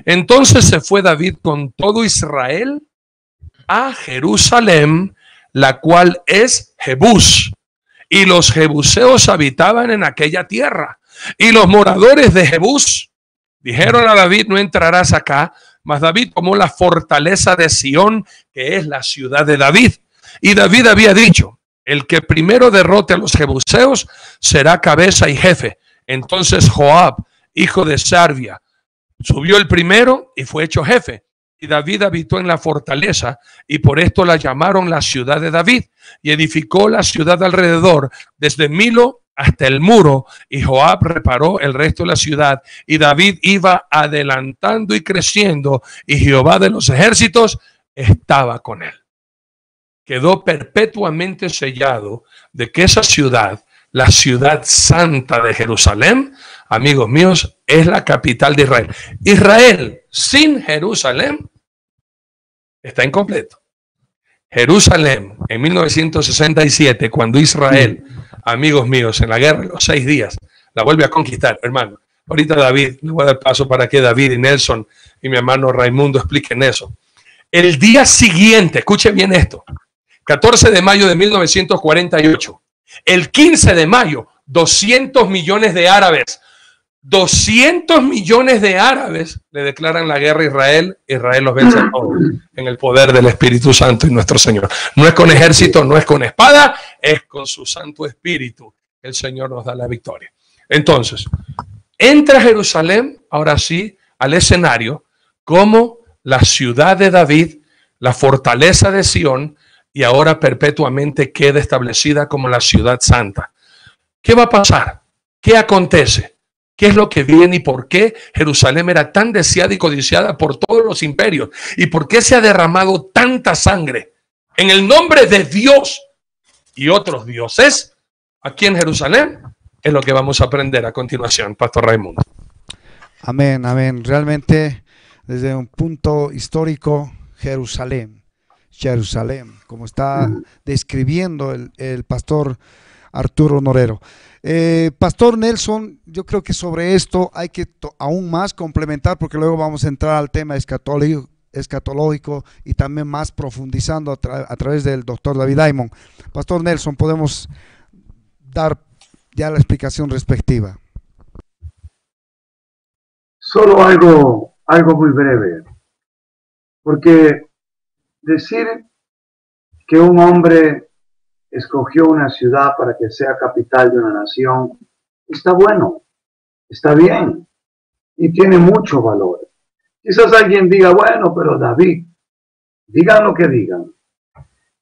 Entonces se fue David con todo Israel a Jerusalén, la cual es Jebús. Y los jebuseos habitaban en aquella tierra. Y los moradores de Jebús dijeron a David, no entrarás acá, mas David tomó la fortaleza de Sión, que es la ciudad de David. Y David había dicho, el que primero derrote a los jebuseos será cabeza y jefe. Entonces Joab, hijo de Sarvia, subió el primero y fue hecho jefe. Y David habitó en la fortaleza y por esto la llamaron la ciudad de David y edificó la ciudad alrededor desde Milo hasta el muro y Joab reparó el resto de la ciudad y David iba adelantando y creciendo y Jehová de los ejércitos estaba con él. Quedó perpetuamente sellado de que esa ciudad, la ciudad santa de Jerusalén, amigos míos, es la capital de Israel. Israel sin Jerusalén está incompleto. Jerusalén en 1967, cuando Israel amigos míos, en la guerra los seis días, la vuelve a conquistar, hermano. Ahorita David, le voy a dar paso para que David y Nelson y mi hermano Raimundo expliquen eso. El día siguiente, escuchen bien esto, 14 de mayo de 1948, el 15 de mayo, 200 millones de árabes 200 millones de árabes le declaran la guerra a Israel. Israel los vence a todos en el poder del Espíritu Santo y nuestro Señor. No es con ejército, no es con espada, es con su Santo Espíritu. El Señor nos da la victoria. Entonces, entra Jerusalén, ahora sí, al escenario como la ciudad de David, la fortaleza de Sión, y ahora perpetuamente queda establecida como la ciudad santa. ¿Qué va a pasar? ¿Qué acontece? qué es lo que viene y por qué Jerusalén era tan deseada y codiciada por todos los imperios y por qué se ha derramado tanta sangre en el nombre de Dios y otros dioses aquí en Jerusalén. Es lo que vamos a aprender a continuación, Pastor Raimundo. Amén, amén. Realmente, desde un punto histórico, Jerusalén, Jerusalén, como está describiendo el, el pastor Arturo Norero. Eh, Pastor Nelson, yo creo que sobre esto hay que aún más complementar porque luego vamos a entrar al tema escatológico, escatológico y también más profundizando a, través del doctor David Diamond. Pastor Nelson, podemos dar ya la explicación respectiva. Solo algo, algo muy breve, porque decir que un hombre escogió una ciudad para que sea capital de una nación está bueno, está bien y tiene mucho valor. Quizás alguien diga, bueno, pero David, digan lo que digan.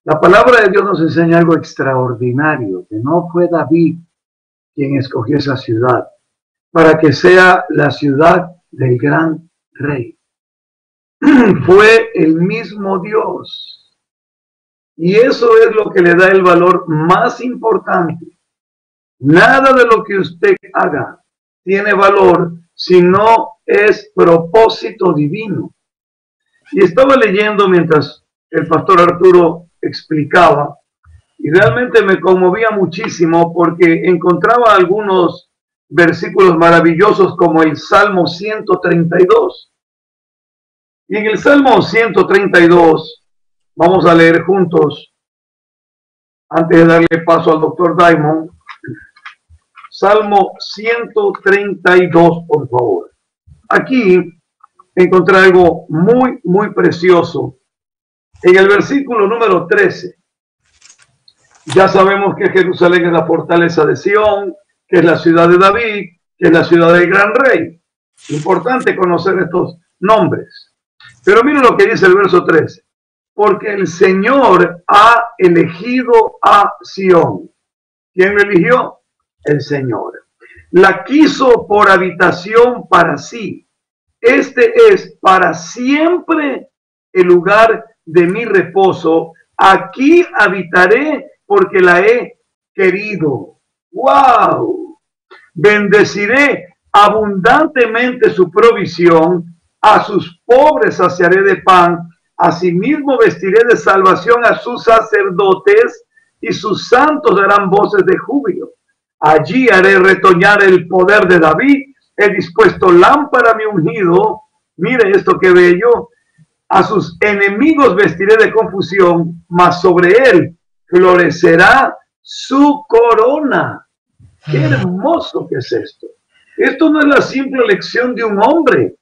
La palabra de Dios nos enseña algo extraordinario, que no fue David quien escogió esa ciudad, para que sea la ciudad del gran rey. fue el mismo Dios. Y eso es lo que le da el valor más importante. Nada de lo que usted haga tiene valor si no es propósito divino. Y estaba leyendo mientras el pastor Arturo explicaba y realmente me conmovía muchísimo porque encontraba algunos versículos maravillosos como el Salmo 132. Y en el Salmo 132 vamos a leer juntos, antes de darle paso al doctor Diamond, Salmo 132, por favor. Aquí encontré algo muy, muy precioso en el versículo número 13, ya sabemos que Jerusalén es la fortaleza de Sión, que es la ciudad de David, que es la ciudad del gran rey. Importante conocer estos nombres. Pero miren lo que dice el verso 13. Porque el Señor ha elegido a Sión. ¿Quién lo eligió? El Señor. La quiso por habitación para sí. Este es para siempre el lugar de mi reposo, aquí habitaré porque la he querido. ¡Wow! Bendeciré abundantemente su provisión, a sus pobres saciaré de pan, asimismo vestiré de salvación a sus sacerdotes y sus santos darán voces de júbilo. Allí haré retoñar el poder de David, he dispuesto lámpara a mi ungido, mire esto que bello, a sus enemigos vestiré de confusión, mas sobre él florecerá su corona. Qué hermoso que es esto. Esto no es la simple elección de un hombre.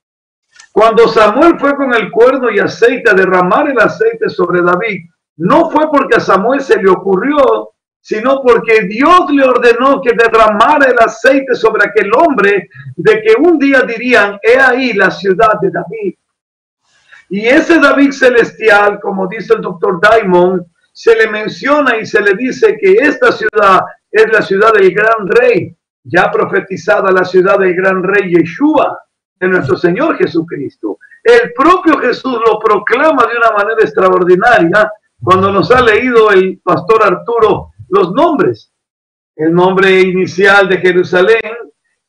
Cuando Samuel fue con el cuerno y aceite a derramar el aceite sobre David, no fue porque a Samuel se le ocurrió, sino porque Dios le ordenó que derramara el aceite sobre aquel hombre, de que un día dirían, he ahí la ciudad de David. Y ese David celestial, como dice el doctor Diamond, se le menciona y se le dice que esta ciudad es la ciudad del gran rey, ya profetizada la ciudad del gran rey Yeshua, de nuestro Señor Jesucristo. El propio Jesús lo proclama de una manera extraordinaria cuando nos ha leído el pastor Arturo los nombres. El nombre inicial de Jerusalén,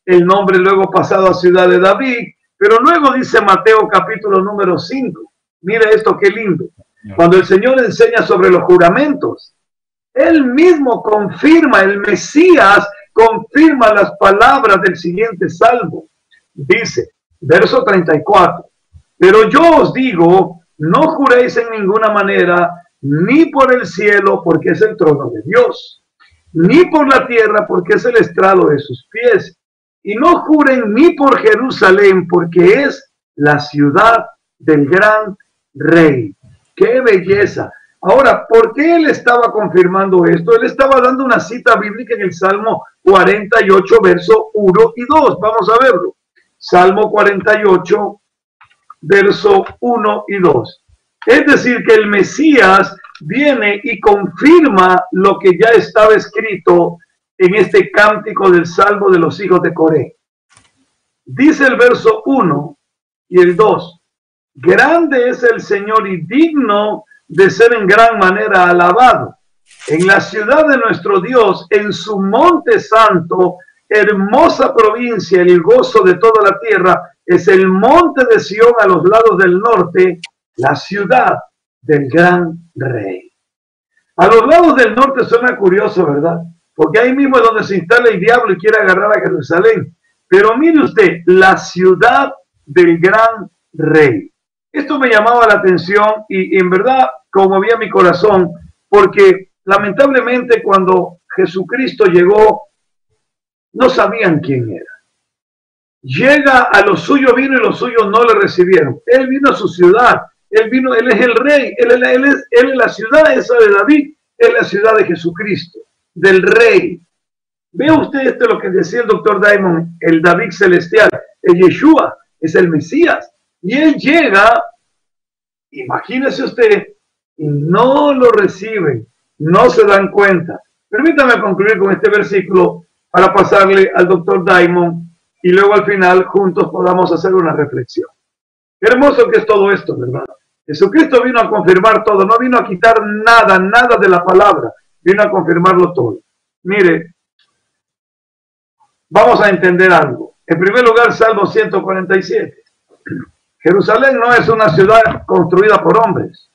el nombre luego pasado a ciudad de David, pero luego dice Mateo capítulo número 5, mire esto qué lindo, cuando el Señor enseña sobre los juramentos, él mismo confirma, el Mesías confirma las palabras del siguiente salmo. Dice, verso 34, pero yo os digo, no juréis en ninguna manera, ni por el cielo, porque es el trono de Dios, ni por la tierra, porque es el estrado de sus pies, y no juren ni por Jerusalén, porque es la ciudad del gran rey. ¡Qué belleza! Ahora, ¿por qué él estaba confirmando esto? Él estaba dando una cita bíblica en el Salmo 48, verso 1 y 2. Vamos a verlo. Salmo 48, verso 1 y 2. Es decir, que el Mesías viene y confirma lo que ya estaba escrito en este cántico del Salmo de los hijos de Coré. Dice el verso 1 y el 2, grande es el Señor y digno de ser en gran manera alabado. En la ciudad de nuestro Dios, en su monte santo, hermosa provincia, el gozo de toda la tierra, es el monte de Sión a los lados del norte, la ciudad del gran rey. A los lados del norte suena curioso, ¿verdad? porque ahí mismo es donde se instala el diablo y quiere agarrar a Jerusalén. Pero mire usted, la ciudad del gran rey. Esto me llamaba la atención y, en verdad conmovía mi corazón, porque lamentablemente cuando Jesucristo llegó, no sabían quién era. llega a lo suyo vino y los suyos no le recibieron. Él vino a su ciudad, él vino, él es el rey, él, es, la ciudad esa de David, es la ciudad de Jesucristo, del rey. Vea usted esto lo que decía el doctor Diamond, el David celestial, el Yeshua, es el Mesías. Y él llega, imagínese usted, y no lo reciben, no se dan cuenta. Permítame concluir con este versículo para pasarle al doctor Diamond y luego al final juntos podamos hacer una reflexión. Qué hermoso que es todo esto, ¿verdad? Jesucristo vino a confirmar todo, no vino a quitar nada, nada de la palabra, vino a confirmarlo todo. Mire, vamos a entender algo. En primer lugar, Salmo 147. Jerusalén no es una ciudad construida por hombres.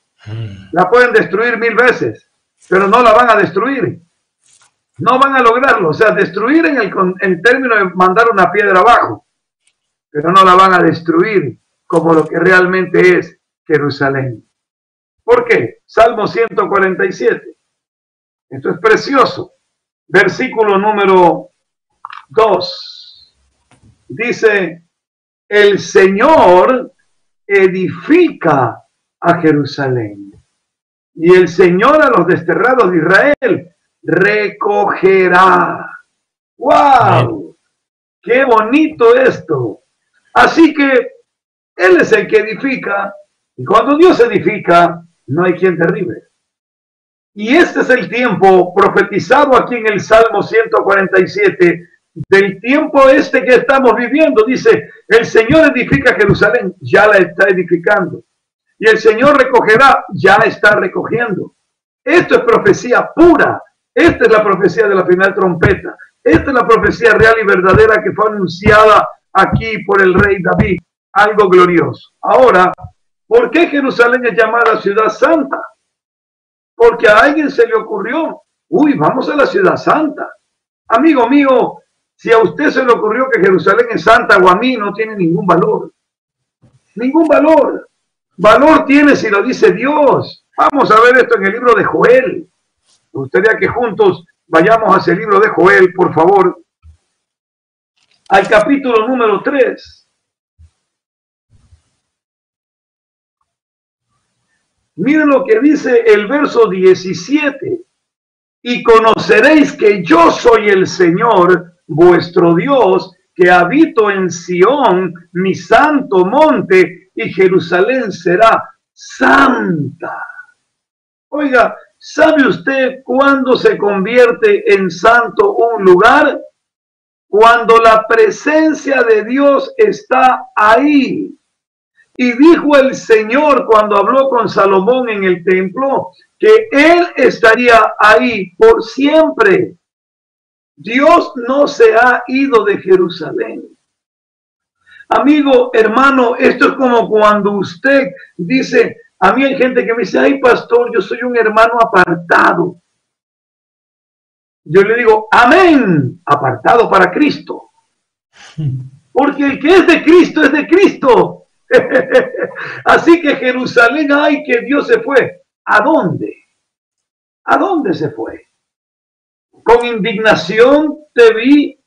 La pueden destruir mil veces, pero no la van a destruir. No van a lograrlo. O sea, destruir en el en términos de mandar una piedra abajo, pero no la van a destruir como lo que realmente es Jerusalén. ¿Por qué? Salmo 147. Esto es precioso. Versículo número 2. Dice, el Señor edifica a Jerusalén. Y el Señor a los desterrados de Israel recogerá. ¡Wow! ¡Qué bonito esto! Así que Él es el que edifica, y cuando Dios edifica, no hay quien derribe. Y este es el tiempo profetizado aquí en el Salmo 147, del tiempo este que estamos viviendo. Dice, el Señor edifica Jerusalén, ya la está edificando. Y el Señor recogerá, ya está recogiendo. Esto es profecía pura. Esta es la profecía de la final trompeta. Esta es la profecía real y verdadera que fue anunciada aquí por el rey David. Algo glorioso. Ahora, ¿por qué Jerusalén es llamada ciudad santa? Porque a alguien se le ocurrió, uy, vamos a la ciudad santa. Amigo mío, si a usted se le ocurrió que Jerusalén es santa o a mí, no tiene ningún valor. Ningún valor. Valor tiene si lo dice Dios. Vamos a ver esto en el libro de Joel. Me gustaría que juntos vayamos a ese libro de Joel, por favor, al capítulo número 3. Miren lo que dice el verso 17. Y conoceréis que yo soy el Señor, vuestro Dios, que habito en Sión, mi santo monte, y Jerusalén será santa. Oiga, ¿Sabe usted cuándo se convierte en santo un lugar? Cuando la presencia de Dios está ahí. Y dijo el Señor cuando habló con Salomón en el templo que Él estaría ahí por siempre. Dios no se ha ido de Jerusalén. Amigo, hermano, esto es como cuando usted dice, a mí hay gente que me dice, ay pastor, yo soy un hermano apartado. Yo le digo, amén, apartado para Cristo. Porque el que es de Cristo es de Cristo. Así que Jerusalén, ay, que Dios se fue. ¿A dónde? ¿A dónde se fue? Con indignación te vi,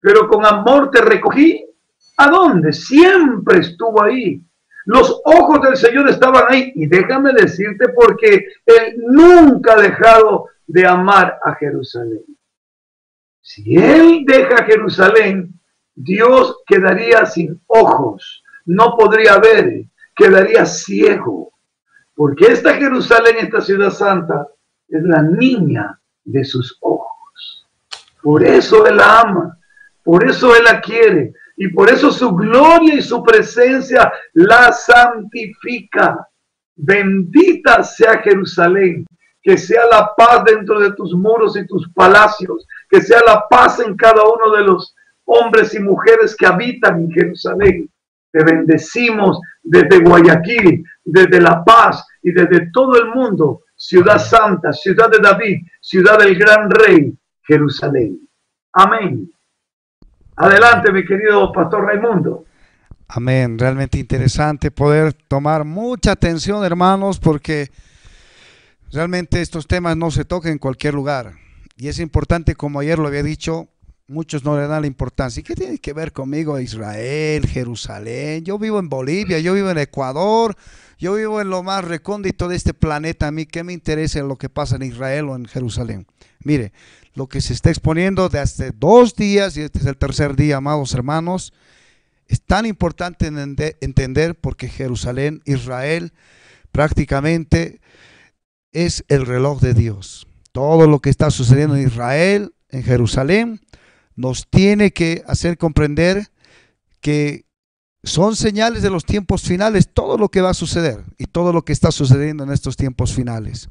pero con amor te recogí. ¿A dónde? Siempre estuvo ahí. Los ojos del Señor estaban ahí. Y déjame decirte porque Él nunca ha dejado de amar a Jerusalén. Si Él deja Jerusalén, Dios quedaría sin ojos, no podría ver, quedaría ciego. Porque esta Jerusalén, esta ciudad santa, es la niña de sus ojos. Por eso Él la ama, por eso Él la quiere, y por eso su gloria y su presencia la santifica. Bendita sea Jerusalén, que sea la paz dentro de tus muros y tus palacios, que sea la paz en cada uno de los hombres y mujeres que habitan en Jerusalén. Te bendecimos desde Guayaquil, desde La Paz y desde todo el mundo. Ciudad santa, ciudad de David, ciudad del gran rey, Jerusalén. Amén. Adelante, mi querido pastor Raimundo. Amén, realmente interesante poder tomar mucha atención, hermanos, porque realmente estos temas no se tocan en cualquier lugar. Y es importante, como ayer lo había dicho, muchos no le dan la importancia. ¿Y qué tiene que ver conmigo Israel, Jerusalén? Yo vivo en Bolivia, yo vivo en Ecuador, yo vivo en lo más recóndito de este planeta. A mí, ¿qué me interesa lo que pasa en Israel o en Jerusalén? Mire, lo que se está exponiendo de hace dos días, y este es el tercer día, amados hermanos, es tan importante entender porque Jerusalén, Israel, prácticamente es el reloj de Dios. Todo lo que está sucediendo en Israel, en Jerusalén, nos tiene que hacer comprender que son señales de los tiempos finales, todo lo que va a suceder y todo lo que está sucediendo en estos tiempos finales.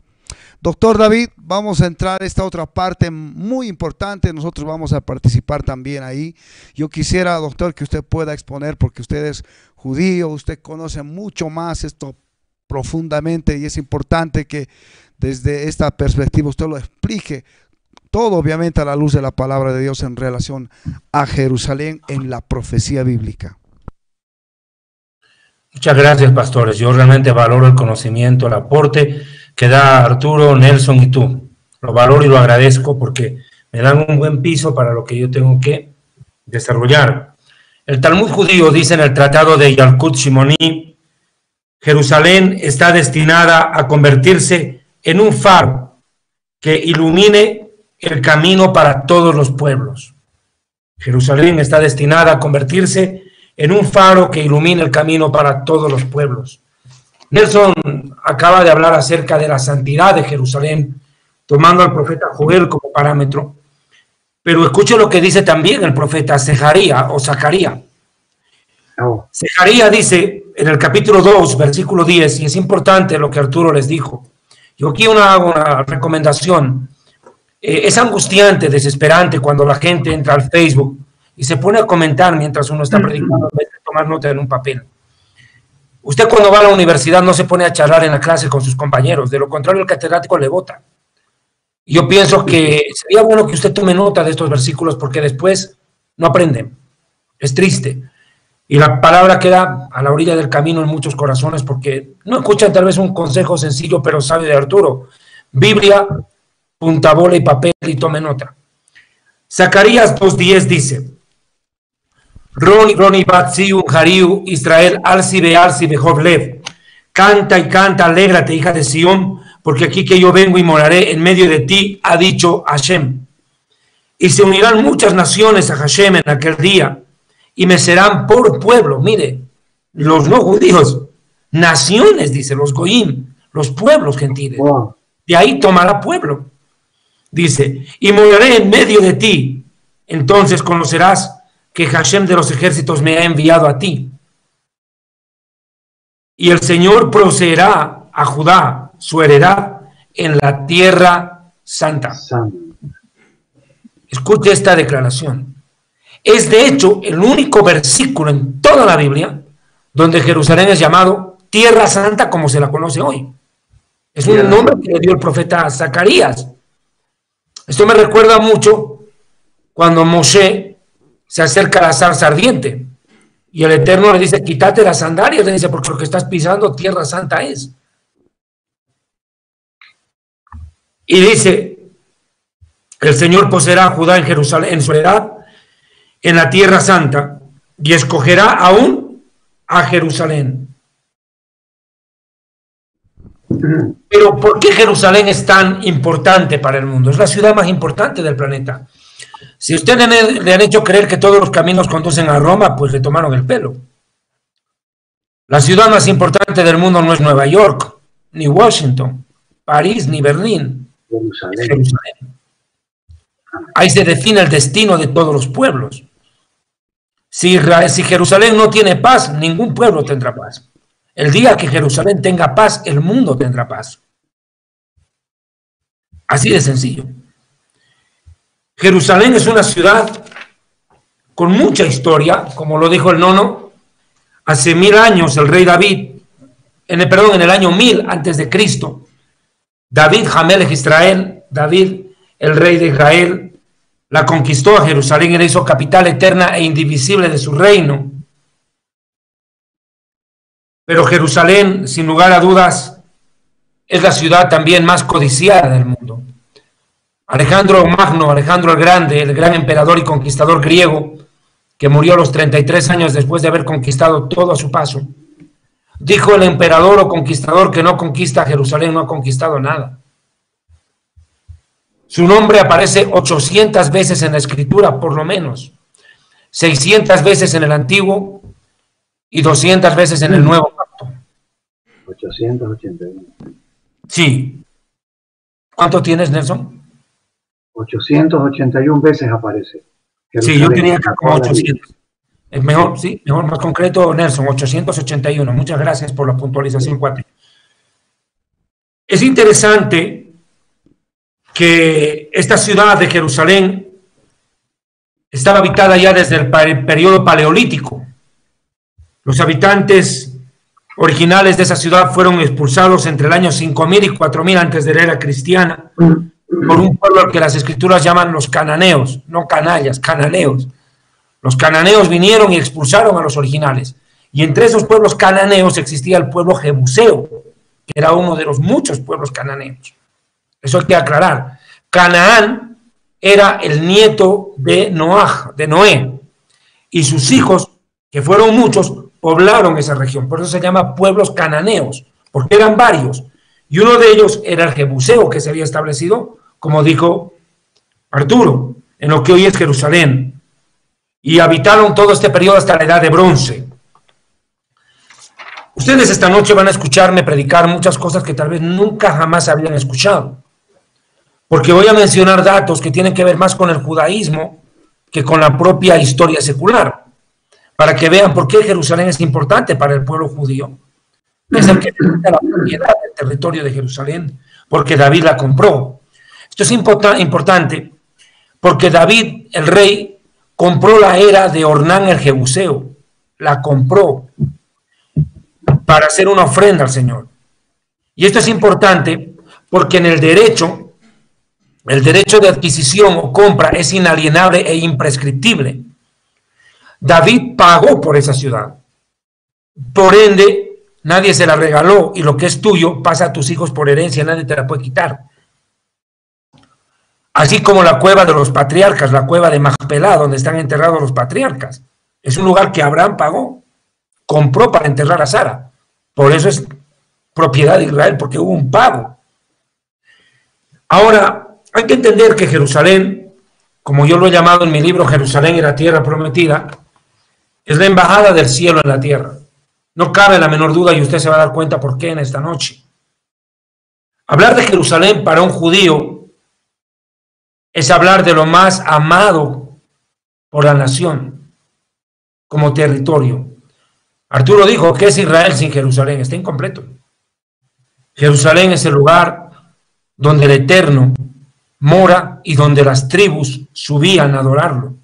Doctor David, vamos a entrar a esta otra parte muy importante. Nosotros vamos a participar también ahí. Yo quisiera, doctor, que usted pueda exponer, porque usted es judío, usted conoce mucho más esto profundamente y es importante que desde esta perspectiva usted lo explique. Todo obviamente a la luz de la palabra de Dios en relación a Jerusalén en la profecía bíblica. Muchas gracias, pastores. Yo realmente valoro el conocimiento, el aporte que da Arturo, Nelson y tú. Lo valoro y lo agradezco porque me dan un buen piso para lo que yo tengo que desarrollar. El Talmud judío dice en el tratado de Yalkut Shimoni, Jerusalén está destinada a convertirse en un faro que ilumine el camino para todos los pueblos. Jerusalén está destinada a convertirse en un faro que ilumine el camino para todos los pueblos. Nelson acaba de hablar acerca de la santidad de Jerusalén, tomando al profeta Joel como parámetro. Pero escuche lo que dice también el profeta Zeharía o Zacarías. Oh. dice en el capítulo 2, versículo 10, y es importante lo que Arturo les dijo. Yo aquí una, hago una recomendación. Eh, es angustiante, desesperante cuando la gente entra al Facebook y se pone a comentar mientras uno está predicando, en vez de tomar nota en un papel. Usted cuando va a la universidad no se pone a charlar en la clase con sus compañeros, de lo contrario el catedrático le vota. Yo pienso que sería bueno que usted tome nota de estos versículos porque después no aprende. Es triste. Y la palabra queda a la orilla del camino en muchos corazones porque no escuchan tal vez un consejo sencillo pero sabe de Arturo. Biblia, punta bola y papel y tome nota. Zacarías 2.10 dice, Roni, Roni, Batsiu, Hariu, Israel, Alcibe, Alcibe, Jovlev. Canta y canta, alégrate, hija de Sión, porque aquí que yo vengo y moraré en medio de ti, ha dicho Hashem. Y se unirán muchas naciones a Hashem en aquel día, y me serán por pueblo. Mire, los no judíos, naciones, dice, los goyim, los pueblos gentiles. De ahí tomará pueblo. Dice, y moraré en medio de ti, entonces conocerás que Hashem de los ejércitos me ha enviado a ti. Y el Señor procederá a Judá, su heredad, en la tierra santa. Escuche esta declaración. Es de hecho el único versículo en toda la Biblia donde Jerusalén es llamado tierra santa como se la conoce hoy. Es un nombre que le dio el profeta Zacarías. Esto me recuerda mucho cuando Moshe se acerca a la zarza ardiente. Y el Eterno le dice, quítate las sandalias, le dice, porque lo que estás pisando tierra santa es. Y dice, el Señor poseerá a Judá en Jerusalén, en su heredad, en la tierra santa, y escogerá aún a Jerusalén. Pero ¿por qué Jerusalén es tan importante para el mundo? Es la ciudad más importante del planeta. Si ustedes le han hecho creer que todos los caminos conducen a Roma, pues le tomaron el pelo. La ciudad más importante del mundo no es Nueva York, ni Washington, París, ni Berlín. Jerusalén. Ahí se define el destino de todos los pueblos. Si, si Jerusalén no tiene paz, ningún pueblo tendrá paz. El día que Jerusalén tenga paz, el mundo tendrá paz. Así de sencillo. Jerusalén es una ciudad con mucha historia, como lo dijo el nono. Hace mil años el rey David, en el, perdón, en el año mil antes de Cristo, David Jamelech Israel, David, el rey de Israel, la conquistó a Jerusalén y la hizo capital eterna e indivisible de su reino. Pero Jerusalén, sin lugar a dudas, es la ciudad también más codiciada del mundo. Alejandro Magno, Alejandro el Grande, el gran emperador y conquistador griego, que murió a los 33 años después de haber conquistado todo a su paso, dijo el emperador o conquistador que no conquista Jerusalén, no ha conquistado nada. Su nombre aparece 800 veces en la escritura, por lo menos, 600 veces en el Antiguo y 200 veces en el Nuevo. 881. Sí. ¿Cuánto tienes, Nelson? 881 veces aparece. Sí, yo tenía acá como 800. Es mejor, sí, mejor, más concreto, Nelson, 881. Muchas gracias por la puntualización, cuatro. Es interesante que esta ciudad de Jerusalén estaba habitada ya desde el periodo paleolítico. Los habitantes originales de esa ciudad fueron expulsados entre el año 5000 y 4000 antes de la era cristiana por un pueblo al que las escrituras llaman los cananeos, no canallas, cananeos. Los cananeos vinieron y expulsaron a los originales. Y entre esos pueblos cananeos existía el pueblo jebuseo, que era uno de los muchos pueblos cananeos. Eso hay que aclarar. Canaán era el nieto de Noah, de Noé, y sus hijos, que fueron muchos, poblaron esa región. Por eso se llama pueblos cananeos, porque eran varios. Y uno de ellos era el Jebuseo, que se había establecido, como dijo Arturo, en lo que hoy es Jerusalén. Y habitaron todo este periodo hasta la edad de bronce. Ustedes esta noche van a escucharme predicar muchas cosas que tal vez nunca jamás habían escuchado. Porque voy a mencionar datos que tienen que ver más con el judaísmo que con la propia historia secular. Para que vean por qué Jerusalén es importante para el pueblo judío es el que la propiedad del territorio de Jerusalén, porque David la compró. Esto es importante porque David, el rey, compró la era de Ornán el Jebuseo, la compró para hacer una ofrenda al Señor. Y esto es importante porque en el derecho, el derecho de adquisición o compra es inalienable e imprescriptible. David pagó por esa ciudad. Por ende, Nadie se la regaló y lo que es tuyo pasa a tus hijos por herencia, nadie te la puede quitar. Así como la cueva de los patriarcas, la cueva de Majpelá, donde están enterrados los patriarcas. Es un lugar que Abraham pagó, compró para enterrar a Sara. Por eso es propiedad de Israel, porque hubo un pago. Ahora, hay que entender que Jerusalén, como yo lo he llamado en mi libro Jerusalén y la tierra prometida, es la embajada del cielo en la tierra. No cabe la menor duda y usted se va a dar cuenta por qué en esta noche. Hablar de Jerusalén para un judío es hablar de lo más amado por la nación como territorio. Arturo dijo que es Israel sin Jerusalén, está incompleto. Jerusalén es el lugar donde el Eterno mora y donde las tribus subían a adorarlo.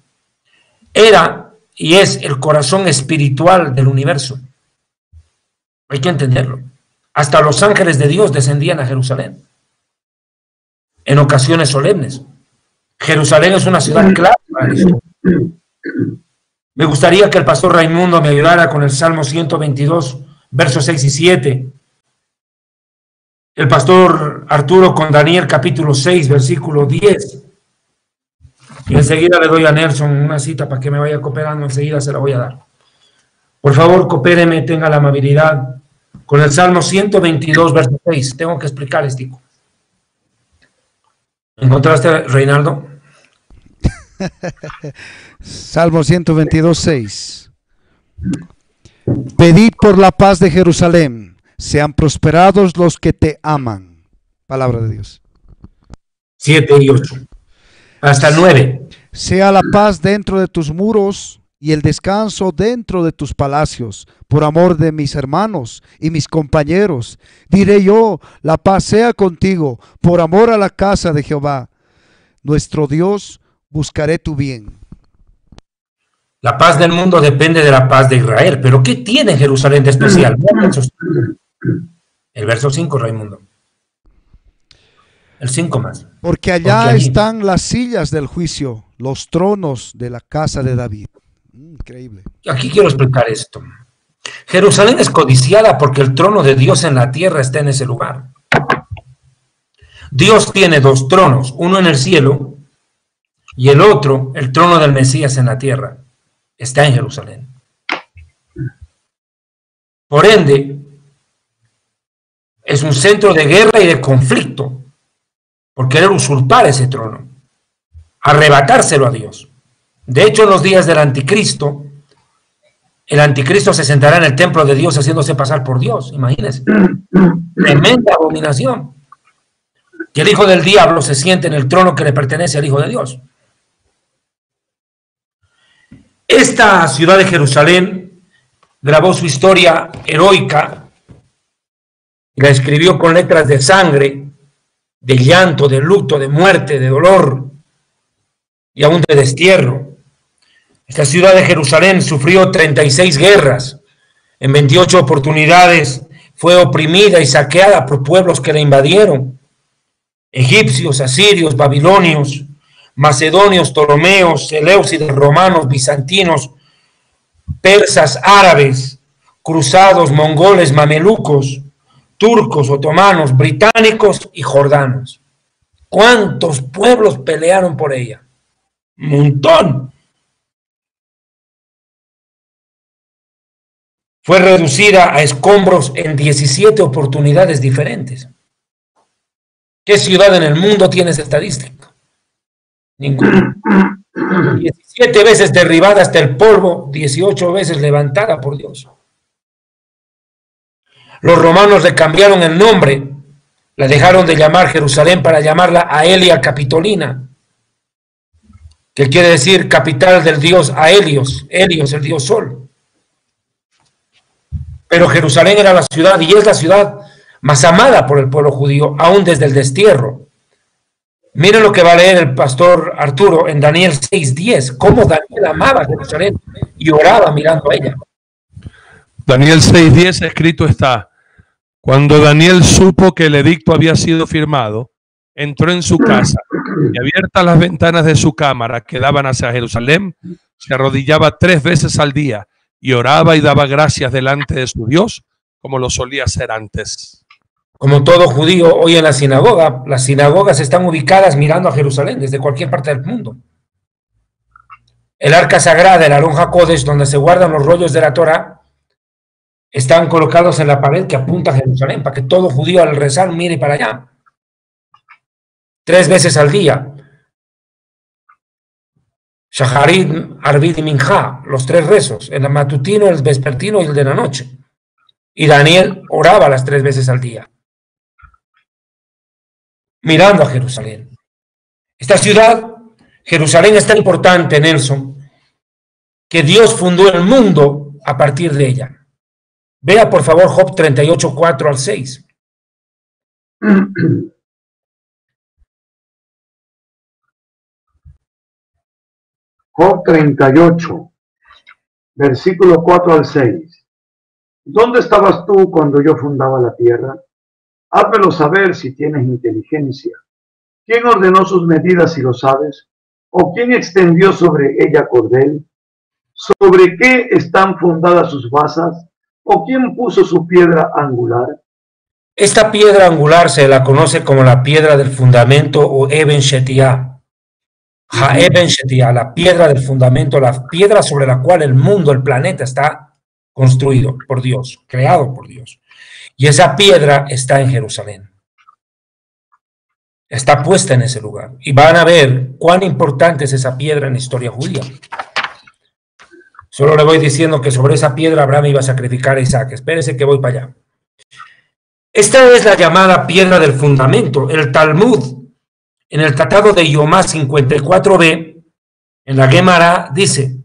Era y es el corazón espiritual del universo. Hay que entenderlo. Hasta los ángeles de Dios descendían a Jerusalén en ocasiones solemnes. Jerusalén es una ciudad clara Me gustaría que el pastor Raimundo me ayudara con el Salmo 122, versos 6 y 7. El pastor Arturo con Daniel capítulo 6, versículo 10. Y enseguida le doy a Nelson una cita para que me vaya cooperando, enseguida se la voy a dar. Por favor, coopéreme, tenga la amabilidad con el Salmo 122, verso 6. Tengo que explicar, Tico. ¿Encontraste, Reinaldo? Salmo 122, 6. Pedid por la paz de Jerusalén, sean prosperados los que te aman. Palabra de Dios. 7 y 8. Hasta 9. Sea la paz dentro de tus muros y el descanso dentro de tus palacios, por amor de mis hermanos y mis compañeros. Diré yo, la paz sea contigo, por amor a la casa de Jehová. Nuestro Dios, buscaré tu bien. La paz del mundo depende de la paz de Israel, pero ¿qué tiene Jerusalén de especial? El verso 5, Raimundo. El 5 más. Porque allá están las sillas del juicio, los tronos de la casa de David. Increíble. Aquí quiero explicar esto. Jerusalén es codiciada porque el trono de Dios en la tierra está en ese lugar. Dios tiene dos tronos, uno en el cielo y el otro, el trono del Mesías en la tierra, está en Jerusalén. Por ende, es un centro de guerra y de conflicto por querer usurpar ese trono, arrebatárselo a Dios. De hecho, en los días del anticristo, el anticristo se sentará en el templo de Dios haciéndose pasar por Dios. Imagínense. Tremenda abominación. Que el hijo del diablo se siente en el trono que le pertenece al hijo de Dios. Esta ciudad de Jerusalén grabó su historia heroica la escribió con letras de sangre, de llanto, de luto, de muerte, de dolor y aún de destierro. Esta ciudad de Jerusalén sufrió 36 guerras. En 28 oportunidades fue oprimida y saqueada por pueblos que la invadieron. Egipcios, asirios, babilonios, macedonios, ptolomeos, seleucidas, romanos, bizantinos, persas, árabes, cruzados, mongoles, mamelucos, turcos, otomanos, británicos y jordanos. ¿Cuántos pueblos pelearon por ella? Un montón. Fue reducida a escombros en 17 oportunidades diferentes. ¿Qué ciudad en el mundo tiene esa estadística? Ninguna. 17 veces derribada hasta el polvo, 18 veces levantada por Dios. Los romanos le cambiaron el nombre, la dejaron de llamar Jerusalén para llamarla Aelia Capitolina, que quiere decir capital del dios Aelios, Helios, el dios sol. Pero Jerusalén era la ciudad y es la ciudad más amada por el pueblo judío, aún desde el destierro. Miren lo que va a leer el pastor Arturo en Daniel 6:10, cómo Daniel amaba a Jerusalén y oraba mirando a ella. Daniel 6:10 escrito está, cuando Daniel supo que el edicto había sido firmado, entró en su casa y abiertas las ventanas de su cámara que daban hacia Jerusalén, se arrodillaba tres veces al día y oraba y daba gracias delante de su Dios, como lo solía hacer antes. Como todo judío hoy en la sinagoga, las sinagogas están ubicadas mirando a Jerusalén desde cualquier parte del mundo. El arca sagrada, el Aron Jacodes, donde se guardan los rollos de la Torah, están colocados en la pared que apunta a Jerusalén, para que todo judío al rezar mire para allá. Tres veces al día. Shaharit, Arvid y Minja, los tres rezos, el matutino, el vespertino y el de la noche. Y Daniel oraba las tres veces al día mirando a Jerusalén. Esta ciudad, Jerusalén, es tan importante, Nelson, que Dios fundó el mundo a partir de ella. Vea por favor Job 38, 4 al 6. Job 38, versículo 4 al 6. ¿Dónde estabas tú cuando yo fundaba la tierra? Házmelo saber si tienes inteligencia. ¿Quién ordenó sus medidas si lo sabes? ¿O quién extendió sobre ella cordel? ¿Sobre qué están fundadas sus basas? ¿O quién puso su piedra angular? Esta piedra angular se la conoce como la piedra del fundamento o Eben Shetia. Ha Eben Shetia, la piedra del fundamento, la piedra sobre la cual el mundo, el planeta está construido por Dios, creado por Dios. Y esa piedra está en Jerusalén. Está puesta en ese lugar. Y van a ver cuán importante es esa piedra en la historia judía. Solo le voy diciendo que sobre esa piedra Abraham iba a sacrificar a Isaac. Espérese que voy para allá. Esta es la llamada piedra del fundamento. El Talmud, en el Tratado de Yomá 54b, en la Gemara, dice,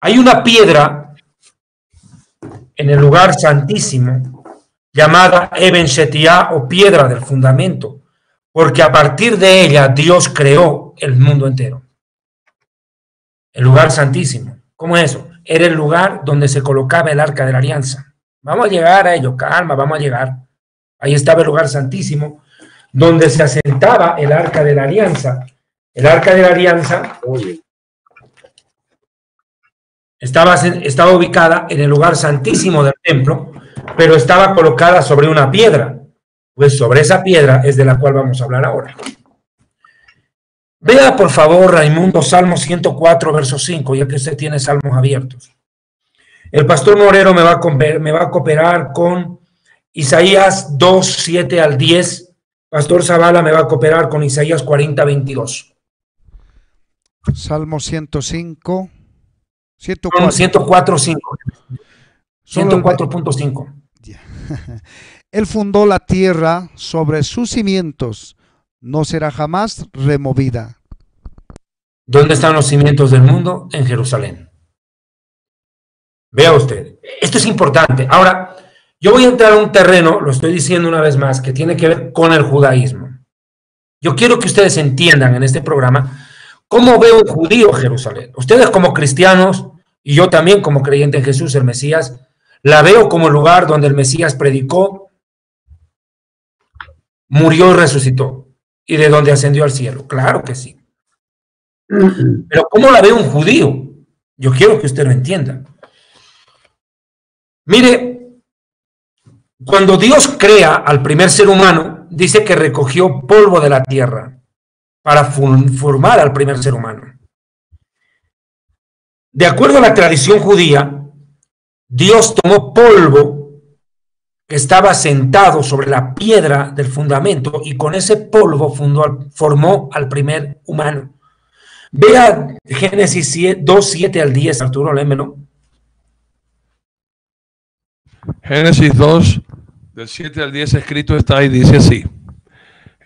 hay una piedra en el lugar santísimo llamada Eben Shetia o piedra del fundamento, porque a partir de ella Dios creó el mundo entero. El lugar santísimo. ¿Cómo es eso? Era el lugar donde se colocaba el arca de la alianza. Vamos a llegar a ello, calma, vamos a llegar. Ahí estaba el lugar santísimo, donde se asentaba el arca de la alianza. El arca de la alianza estaba, estaba ubicada en el lugar santísimo del templo, pero estaba colocada sobre una piedra. Pues sobre esa piedra es de la cual vamos a hablar ahora. Vea por favor, Raimundo, Salmo 104, verso 5, ya que usted tiene salmos abiertos. El pastor Morero me va a, me va a cooperar con Isaías 2, 7 al 10. Pastor Zavala me va a cooperar con Isaías 40, 22. Salmo 105. 104, 104 5. 104.5. Él fundó la tierra sobre sus cimientos, no será jamás removida. ¿Dónde están los cimientos del mundo? En Jerusalén. Vea usted, esto es importante. Ahora, yo voy a entrar a un terreno, lo estoy diciendo una vez más, que tiene que ver con el judaísmo. Yo quiero que ustedes entiendan en este programa cómo ve un judío Jerusalén. Ustedes como cristianos, y yo también como creyente en Jesús, el Mesías, la veo como lugar donde el Mesías predicó, murió y resucitó, y de donde ascendió al cielo. Claro que sí. Pero ¿cómo la ve un judío? Yo quiero que usted lo entienda. Mire, cuando Dios crea al primer ser humano, dice que recogió polvo de la tierra para formar al primer ser humano. De acuerdo a la tradición judía, Dios tomó polvo que estaba sentado sobre la piedra del fundamento y con ese polvo fundó, formó al primer humano. Vea Génesis 2, 7 al 10, Arturo, lémelo. Génesis 2, del 7 al 10 escrito está y dice así.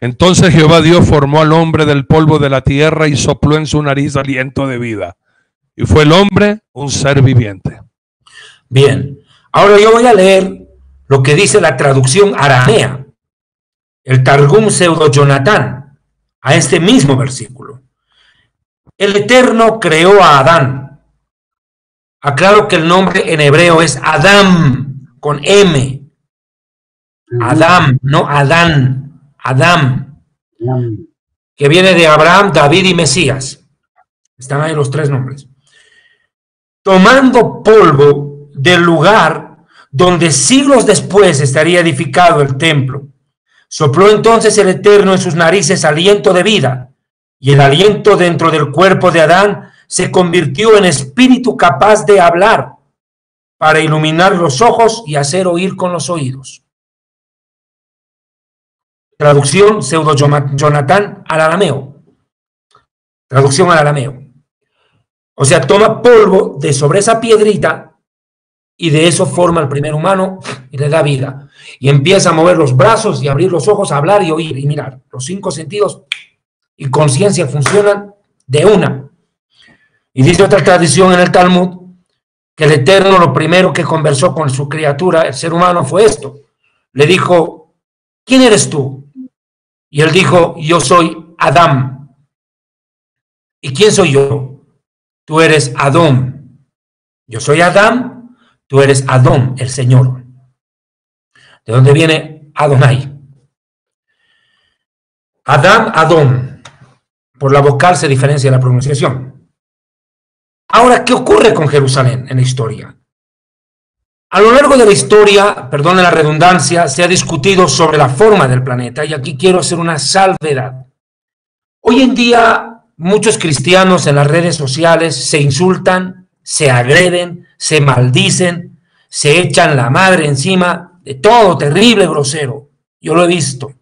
Entonces Jehová Dios formó al hombre del polvo de la tierra y sopló en su nariz aliento de vida. Y fue el hombre un ser viviente. Bien, ahora yo voy a leer lo que dice la traducción aramea, el Targum pseudo Jonatán, a este mismo versículo. El Eterno creó a Adán. Aclaro que el nombre en hebreo es Adam, con M. Adam, no Adán, Adam, que viene de Abraham, David y Mesías. Están ahí los tres nombres. Tomando polvo del lugar donde siglos después estaría edificado el templo. Sopló entonces el Eterno en sus narices aliento de vida, y el aliento dentro del cuerpo de Adán se convirtió en espíritu capaz de hablar, para iluminar los ojos y hacer oír con los oídos. Traducción pseudo Jonathan al arameo. Traducción al arameo. O sea, toma polvo de sobre esa piedrita y de eso forma el primer humano y le da vida. Y empieza a mover los brazos y abrir los ojos, a hablar y oír y mirar. Los cinco sentidos y conciencia funcionan de una. Y dice otra tradición en el Talmud que el Eterno lo primero que conversó con su criatura, el ser humano, fue esto. Le dijo, ¿quién eres tú? Y él dijo, yo soy Adán. ¿Y quién soy yo? Tú eres Adón. Yo soy Adán Tú eres Adón, el Señor. ¿De dónde viene Adonai? Adán, Adón. Por la vocal se diferencia la pronunciación. Ahora, ¿qué ocurre con Jerusalén en la historia? A lo largo de la historia, perdone la redundancia, se ha discutido sobre la forma del planeta y aquí quiero hacer una salvedad. Hoy en día, muchos cristianos en las redes sociales se insultan, se agreden, se maldicen, se echan la madre encima de todo, terrible, grosero. Yo lo he visto.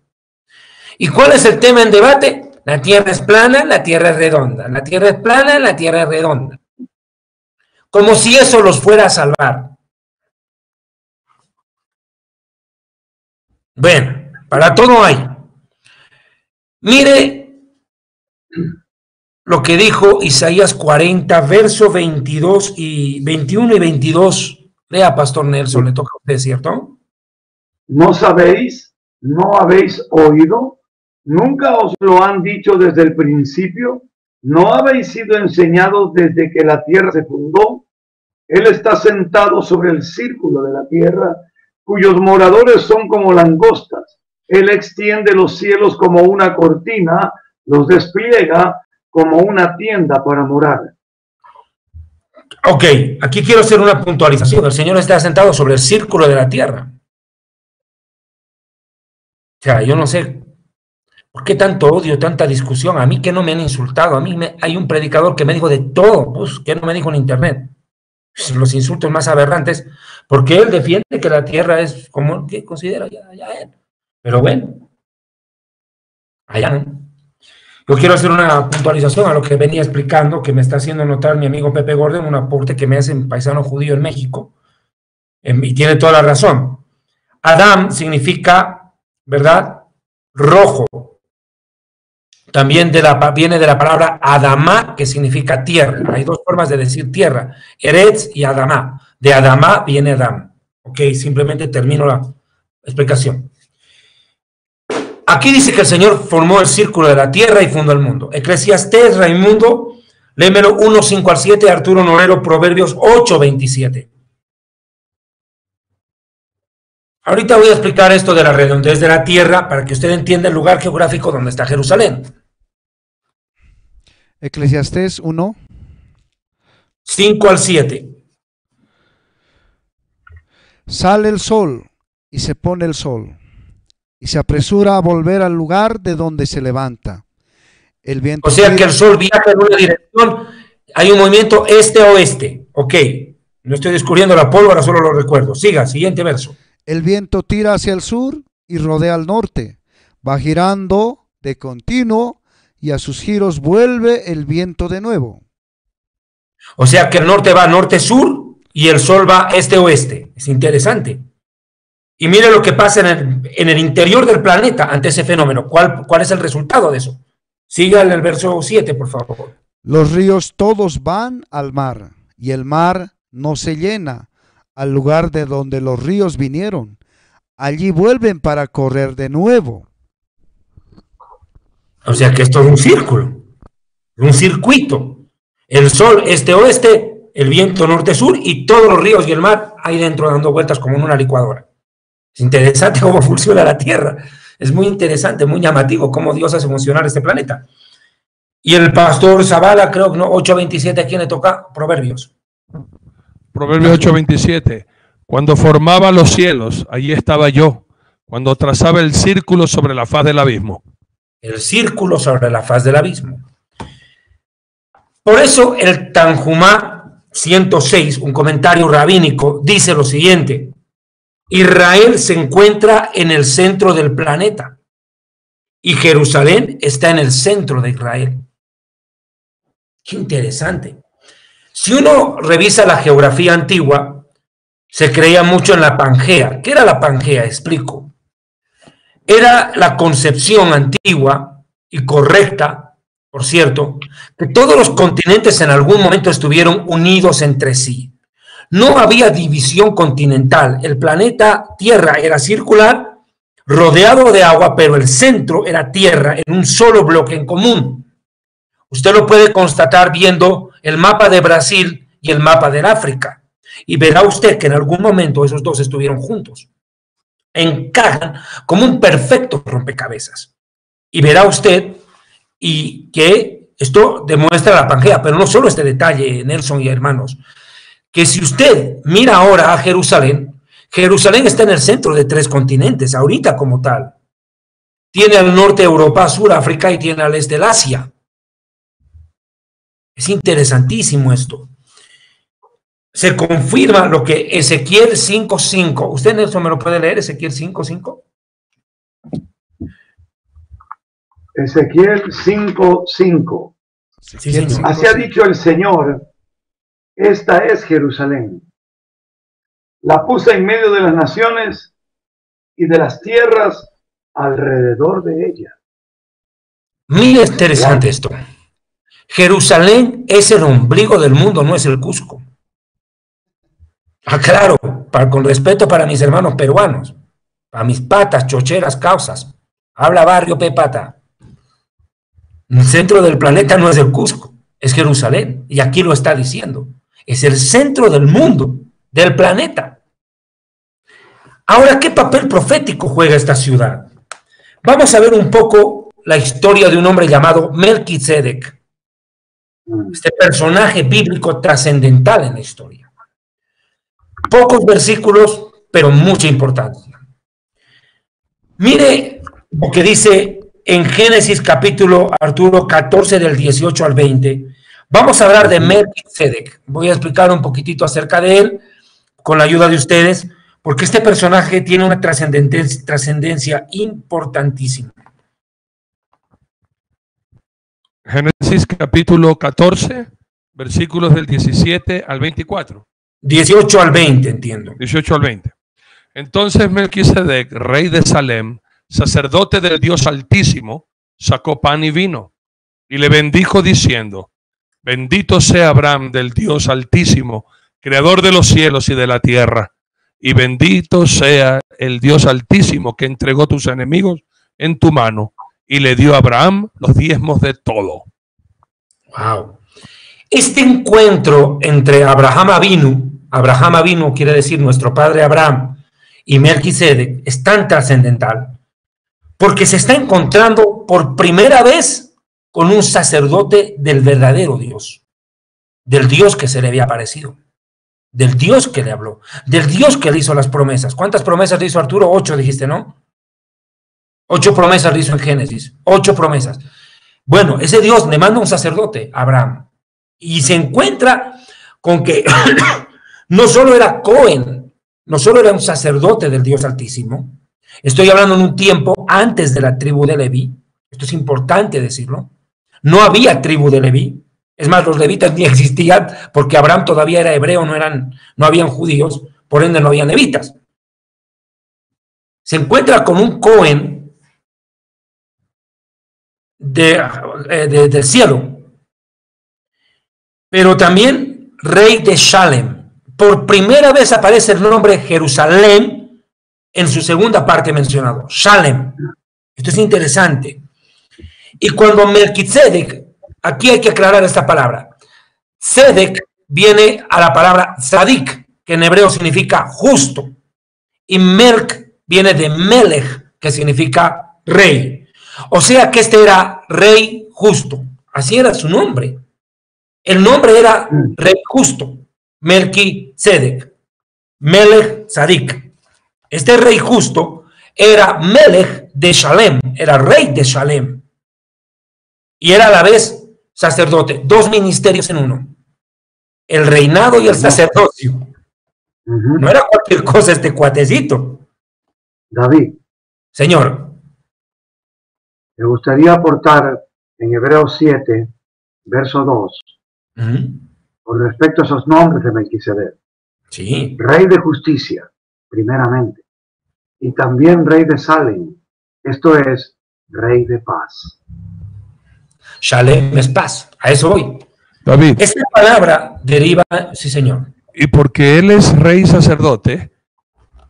¿Y cuál es el tema en debate? La tierra es plana, la tierra es redonda. La tierra es plana, la tierra es redonda. Como si eso los fuera a salvar. Bueno, para todo hay. Mire lo que dijo Isaías 40, verso 22 y 21 y 22. Lea, Pastor Nelson, le toca a. ¿No sabéis? ¿No habéis oído? ¿Nunca os lo han dicho desde el principio? ¿No habéis sido enseñados desde que la tierra se fundó? Él está sentado sobre el círculo de la tierra, cuyos moradores son como langostas. Él extiende los cielos como una cortina, los despliega como una tienda para morar. Ok, aquí quiero hacer una puntualización. El Señor está sentado sobre el círculo de la tierra. sea, yo no sé por qué tanto odio, tanta discusión. A mí que no me han insultado, a mí me, hay un predicador que me dijo de todo, pues, que no me dijo en internet. Los insultos más aberrantes, porque él defiende que la tierra es como que considera. Pero bueno, allá no. Yo quiero hacer una puntualización a lo que venía explicando, que me está haciendo notar mi amigo Pepe Gordon, un aporte que me hace un paisano judío en México, em, y tiene toda la razón. Adam significa, ¿verdad? Rojo. También de la, viene de la palabra Adamá, que significa tierra. Hay dos formas de decir tierra, Eretz y Adamá. De Adamá viene Adam. Ok, simplemente termino la explicación. Aquí dice que el Señor formó el círculo de la tierra y fundó el mundo. Eclesiastés, Raimundo, lémelo 1, 5 al 7, Arturo Norero, Proverbios 8, 27. Ahorita voy a explicar esto de la redondez de la tierra para que usted entienda el lugar geográfico donde está Jerusalén. Eclesiastés 1. 5 al 7. Sale el sol y se pone el sol y se apresura a volver al lugar de donde se levanta. El viento o sea que el sol viaja en una dirección, hay un movimiento este-oeste. Ok, no estoy descubriendo la pólvora, solo lo recuerdo. Siga, siguiente verso. El viento tira hacia el sur y rodea al norte. Va girando de continuo y a sus giros vuelve el viento de nuevo. O sea que el norte va norte-sur y el sol va este-oeste. Es interesante. Y mire lo que pasa en el, interior del planeta ante ese fenómeno. ¿Cuál, ¿Cuál es el resultado de eso? Siga en el verso 7, por favor. Los ríos todos van al mar y el mar no se llena al lugar de donde los ríos vinieron. Allí vuelven para correr de nuevo. O sea que esto es un círculo, un circuito. El sol este-oeste, el viento norte-sur y todos los ríos y el mar ahí dentro dando vueltas como en una licuadora. Es interesante cómo funciona la Tierra. Es muy interesante, muy llamativo cómo Dios hace funcionar este planeta. Y el pastor Zavala, creo que no, 8.27, ¿a quién le toca? Proverbios. Proverbios 8:27. Cuando formaba los cielos, allí estaba yo. Cuando trazaba el círculo sobre la faz del abismo. El círculo sobre la faz del abismo. Por eso el Tanjumá 106, un comentario rabínico, dice lo siguiente. Israel se encuentra en el centro del planeta y Jerusalén está en el centro de Israel. Qué interesante. Si uno revisa la geografía antigua, se creía mucho en la Pangea. ¿Qué era la Pangea? Explico. Era la concepción antigua y correcta, por cierto, que todos los continentes en algún momento estuvieron unidos entre sí. No había división continental. El planeta Tierra era circular, rodeado de agua, pero el centro era tierra en un solo bloque en común. Usted lo puede constatar viendo el mapa de Brasil y el mapa del África. Y verá usted que en algún momento esos dos estuvieron juntos. Encajan como un perfecto rompecabezas. Y verá usted y que esto demuestra la Pangea, pero no solo este detalle, Nelson y hermanos, que si usted mira ahora a Jerusalén, Jerusalén está en el centro de tres continentes, ahorita como tal. Tiene al norte Europa, sur África y tiene al este el Asia. Es interesantísimo esto. Se confirma lo que Ezequiel 5.5. ¿Usted, Nelson, me lo puede leer, Ezequiel 5.5? Ezequiel 5.5. Sí, Así ha dicho el Señor esta es Jerusalén. La puse en medio de las naciones y de las tierras alrededor de ella. Muy interesante esto. Jerusalén es el ombligo del mundo, no es el Cusco. Ah, claro, para, con respeto para mis hermanos peruanos, para mis patas, chocheras, causas. Habla barrio Pepata. El centro del planeta no es el Cusco, es Jerusalén. Y aquí lo está diciendo es el centro del mundo, del planeta. Ahora, ¿qué papel profético juega esta ciudad? Vamos a ver un poco la historia de un hombre llamado Melchizedek, este personaje bíblico trascendental en la historia. Pocos versículos, pero mucha importancia. Mire lo que dice en Génesis capítulo Arturo 14 del 18 al 20. Vamos a hablar de Melchizedek. Voy a explicar un poquitito acerca de él con la ayuda de ustedes, porque este personaje tiene una trascendencia, trascendencia importantísima. Génesis capítulo 14, versículos del 17 al 24. 18 al 20, entiendo. 18 al 20. Entonces Melquisedec, rey de Salem, sacerdote del Dios Altísimo, sacó pan y vino y le bendijo diciendo, bendito sea Abraham del Dios Altísimo, creador de los cielos y de la tierra, y bendito sea el Dios Altísimo que entregó tus enemigos en tu mano y le dio a Abraham los diezmos de todo. Wow. Este encuentro entre Abraham Avinu, Abraham Avinu quiere decir nuestro padre Abraham, y Melquisedec es tan trascendental porque se está encontrando por primera vez con un sacerdote del verdadero Dios, del Dios que se le había aparecido, del Dios que le habló, del Dios que le hizo las promesas. ¿Cuántas promesas le hizo Arturo? Ocho, dijiste, ¿no? Ocho promesas le hizo en Génesis, ocho promesas. Bueno, ese Dios le manda un sacerdote, Abraham, y se encuentra con que no solo era Cohen, no solo era un sacerdote del Dios Altísimo, Estoy hablando en un tiempo antes de la tribu de Leví. Esto es importante decirlo. No había tribu de Leví. Es más, los levitas ni existían porque Abraham todavía era hebreo, no, eran, no habían judíos, por ende no había levitas. Se encuentra con un Cohen de, eh, del cielo, pero también rey de Shalem. Por primera vez aparece el nombre Jerusalén en su segunda parte mencionado, Shalem. Esto es interesante. Y cuando Melchizedek, aquí hay que aclarar esta palabra. Sedek viene a la palabra Zadik, que en hebreo significa justo. Y Melch viene de Melech, que significa rey. O sea que este era rey justo. Así era su nombre. El nombre era rey justo. Melchizedek. Melech Zadik. Este rey justo era Melech de Shalem, era rey de Shalem. Y era a la vez sacerdote, dos ministerios en uno. El reinado y el sacerdocio. No era cualquier cosa este cuatecito. David. Señor. Me gustaría aportar en Hebreos 7, verso 2, con respecto a esos nombres de Melquisedec. Sí. Rey de justicia, primeramente, y también rey de Salem, esto es, rey de paz. Shalem es paz, a eso voy. David. Esta palabra deriva, sí señor. Y porque él es rey sacerdote,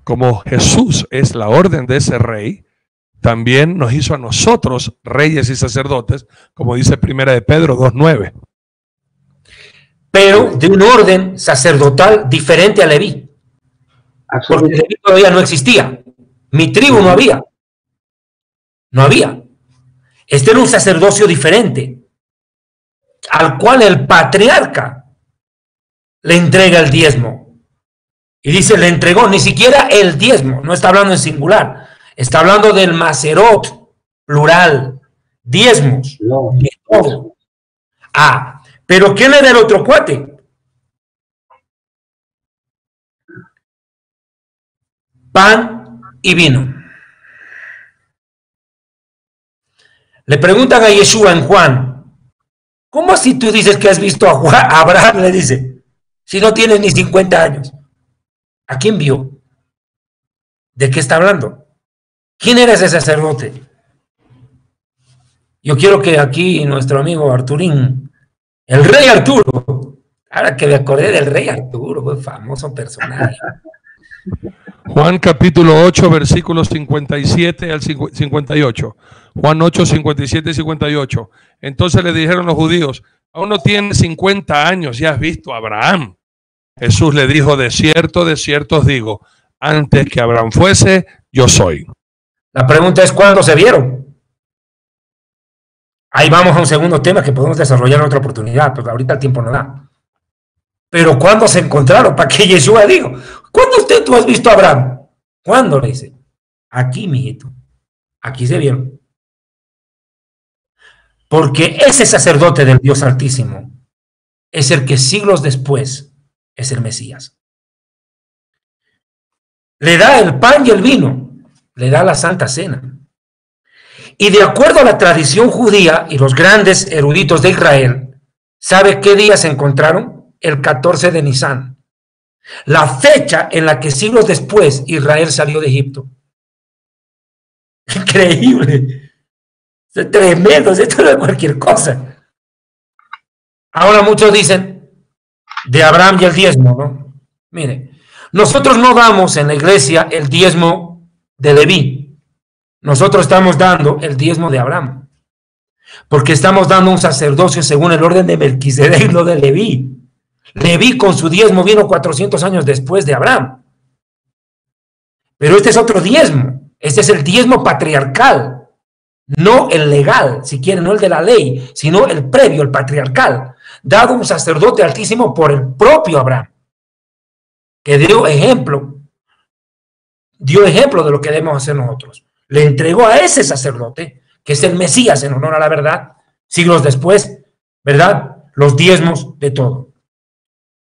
como Jesús es la orden de ese rey, también nos hizo a nosotros reyes y sacerdotes, como dice Primera de Pedro 2.9. Pero de un orden sacerdotal diferente a Leví. Porque Leví todavía no existía. Mi tribu no había. No había. Este era un sacerdocio diferente, al cual el patriarca le entrega el diezmo. Y dice, le entregó ni siquiera el diezmo, no está hablando en singular, está hablando del macerot, plural, diezmos, todo. Ah, pero ¿quién era el otro cuate? Pan y vino. Le preguntan a Yeshua en Juan, ¿cómo así tú dices que has visto a, Juan, Abraham? Le dice, si no tienes ni 50 años. ¿A quién vio? ¿De qué está hablando? ¿Quién era ese sacerdote? Yo quiero que aquí nuestro amigo Arturín, el rey Arturo, ahora que me acordé del rey Arturo, famoso personaje. Juan capítulo 8, versículos 57 al 58. Juan 8, 57 y 58. Entonces le dijeron los judíos, aún no tienes 50 años, ya has visto a Abraham. Jesús le dijo, de cierto, de cierto os digo, antes que Abraham fuese, yo soy. La pregunta es, ¿cuándo se vieron? Ahí vamos a un segundo tema que podemos desarrollar en otra oportunidad, porque ahorita el tiempo no da. Pero ¿cuándo se encontraron? Para que Yeshua dijo, ¿cuándo usted tú has visto a Abraham? ¿Cuándo le dice? Aquí, mijito. Aquí se vieron. Porque ese sacerdote del Dios Altísimo es el que siglos después es el Mesías. Le da el pan y el vino, le da la Santa Cena. Y de acuerdo a la tradición judía y los grandes eruditos de Israel, ¿sabe qué día se encontraron? El 14 de Nisan, la fecha en la que siglos después Israel salió de Egipto. Increíble. Es tremendo, esto no es cualquier cosa. Ahora muchos dicen de Abraham y el diezmo, ¿no? Mire, nosotros no damos en la iglesia el diezmo de Leví. Nosotros estamos dando el diezmo de Abraham. Porque estamos dando un sacerdocio según el orden de Melquisedec, de Leví. Leví con su diezmo vino 400 años después de Abraham. Pero este es otro diezmo. Este es el diezmo patriarcal, no el legal, si quieren, no el de la ley, sino el previo, el patriarcal, dado un sacerdote altísimo por el propio Abraham, que dio ejemplo, dio ejemplo de lo que debemos hacer nosotros. Le entregó a ese sacerdote, que es el Mesías en honor a la verdad, siglos después, ¿verdad? Los diezmos de todo.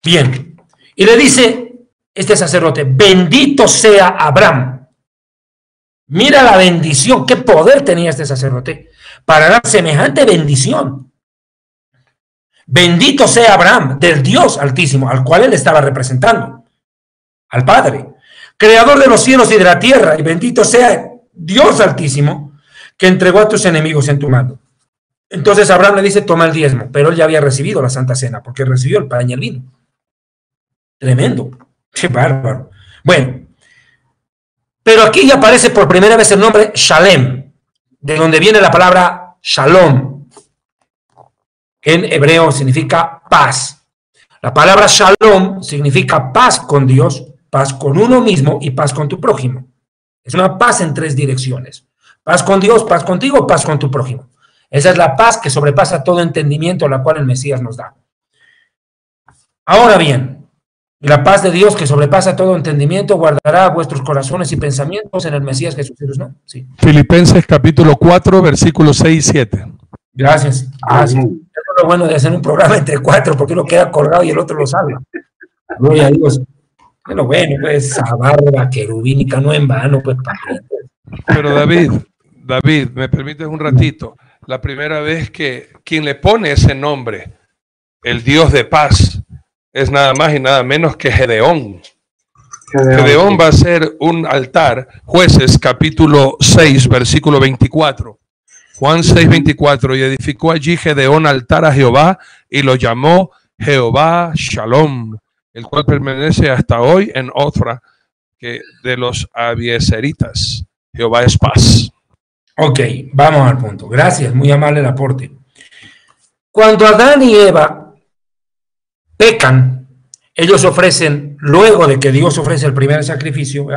Bien. Y le dice este sacerdote, bendito sea Abraham. Mira la bendición, qué poder tenía este sacerdote para dar semejante bendición. Bendito sea Abraham, del Dios altísimo, al cual él estaba representando, al Padre, creador de los cielos y de la tierra, y bendito sea Dios altísimo, que entregó a tus enemigos en tu mano. Entonces Abraham le dice, toma el diezmo, pero él ya había recibido la Santa Cena, porque recibió el pan y el vino. Tremendo. Qué bárbaro. Bueno, pero aquí ya aparece por primera vez el nombre Shalem, de donde viene la palabra Shalom, que en hebreo significa paz. La palabra Shalom significa paz con Dios, paz con uno mismo y paz con tu prójimo. Es una paz en tres direcciones. Paz con Dios, paz contigo, paz con tu prójimo. Esa es la paz que sobrepasa todo entendimiento, la cual el Mesías nos da. Ahora bien, y la paz de Dios que sobrepasa todo entendimiento guardará vuestros corazones y pensamientos en el Mesías Jesús. ¿no? Sí. Filipenses capítulo 4, versículos 6 y 7. Gracias. Gracias. Es lo bueno de hacer un programa entre cuatro, porque uno queda colgado y el otro lo sabe. Gloria a Dios. Bueno, bueno, pues esa barba querubínica no en vano, pues. Pero David, David, me permites un ratito. La primera vez que quien le pone ese nombre, el Dios de paz, es nada más y nada menos que Gedeón. Gedeón, va a ser un altar, jueces capítulo 6, versículo 24. Juan 6, 24, y edificó allí Gedeón altar a Jehová y lo llamó Jehová Shalom, el cual permanece hasta hoy en otra que de los abieseritas. Jehová es paz. Ok, vamos al punto. Gracias, muy amable el aporte. Cuando Adán y Eva pecan, ellos ofrecen, luego de que Dios ofrece el primer sacrificio,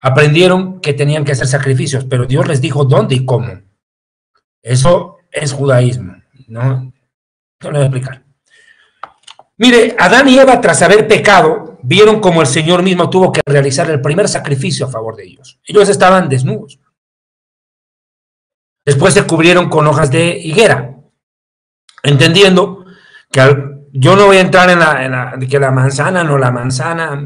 aprendieron que tenían que hacer sacrificios, pero Dios les dijo dónde y cómo. Eso es judaísmo, ¿no? Lo voy a explicar. Mire, Adán y Eva, tras haber pecado, vieron como el Señor mismo tuvo que realizar el primer sacrificio a favor de ellos. Ellos estaban desnudos. Después se cubrieron con hojas de higuera, entendiendo que al yo no voy a entrar en la, que la manzana, no la manzana.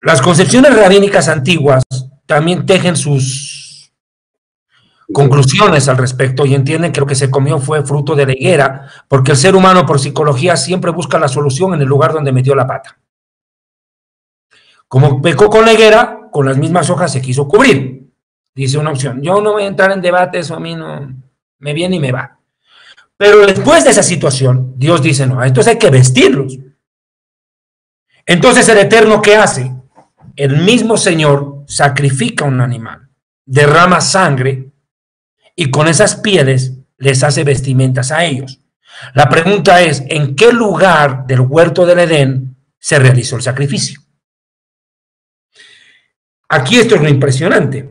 Las concepciones rabínicas antiguas también tejen sus conclusiones al respecto y entienden que lo que se comió fue fruto de la higuera, porque el ser humano por psicología siempre busca la solución en el lugar donde metió la pata. Como pecó con la higuera, con las mismas hojas se quiso cubrir. Dice una opción. Yo no voy a entrar en debate, eso a mí no me viene y me va. Pero después de esa situación, Dios dice, no, entonces hay que vestirlos. Entonces el Eterno, ¿qué hace? El mismo Señor sacrifica un animal, derrama sangre y con esas pieles les hace vestimentas a ellos. La pregunta es, ¿en qué lugar del huerto del Edén se realizó el sacrificio? Aquí esto es lo impresionante.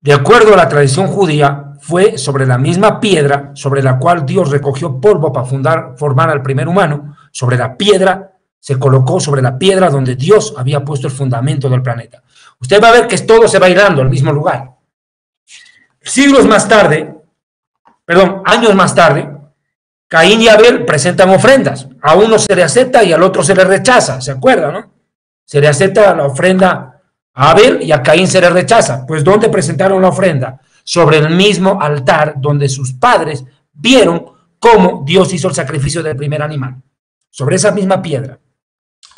De acuerdo a la tradición judía, fue sobre la misma piedra sobre la cual Dios recogió polvo para fundar, formar al primer humano, sobre la piedra se colocó sobre la piedra donde Dios había puesto el fundamento del planeta. usted va a ver que todo se va irando al mismo lugar. Siglos más tarde, perdón, años más tarde, Caín y Abel presentan ofrendas. A uno se le acepta y al otro se le rechaza. ¿Se acuerda, no? Se le acepta la ofrenda a Abel y a Caín se le rechaza. Pues ¿dónde presentaron la ofrenda? Sobre el mismo altar donde sus padres vieron cómo Dios hizo el sacrificio del primer animal. Sobre esa misma piedra.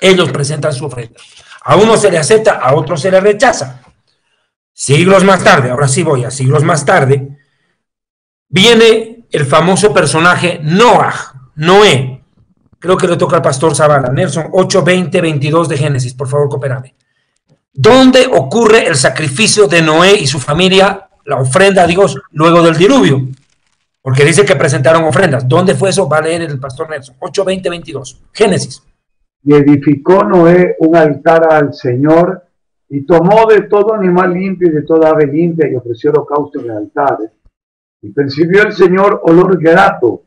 Ellos presentan su ofrenda. A uno se le acepta, a otro se le rechaza. Siglos más tarde, ahora sí voy a siglos más tarde, viene el famoso personaje Noah, Noé. Creo que le toca al pastor Zavala, Nelson 8, 20, 22 de Génesis, por favor, cooperame. ¿Dónde ocurre el sacrificio de Noé y su familia, la ofrenda a Dios luego del diluvio? Porque dice que presentaron ofrendas. ¿Dónde fue eso? Va a leer el pastor Nelson. 8, 20, 22. Génesis. Y edificó Noé un altar al Señor y tomó de todo animal limpio y de toda ave limpia y ofreció holocausto en el altar y percibió el Señor olor grato.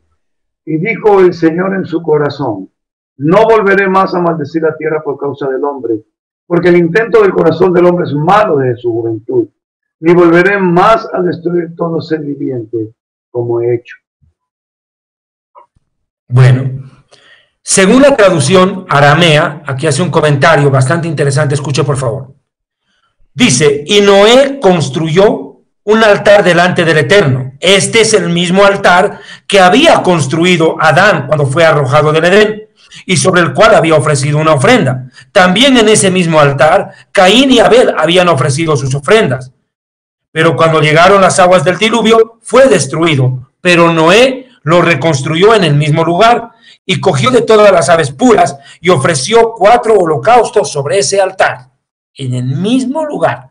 Y dijo el Señor en su corazón, no volveré más a maldecir la tierra por causa del hombre, porque el intento del corazón del hombre es malo desde su juventud, ni volveré más a destruir todo ser viviente como he hecho. Bueno, según la traducción aramea, aquí hace un comentario bastante interesante, escuche por favor. Dice, y Noé construyó un altar delante del Eterno. Este es el mismo altar que había construido Adán cuando fue arrojado del Edén y sobre el cual había ofrecido una ofrenda. También en ese mismo altar, Caín y Abel habían ofrecido sus ofrendas. Pero cuando llegaron las aguas del diluvio, fue destruido. Pero Noé lo reconstruyó en el mismo lugar y cogió de todas las aves puras y ofreció cuatro holocaustos sobre ese altar, en el mismo lugar.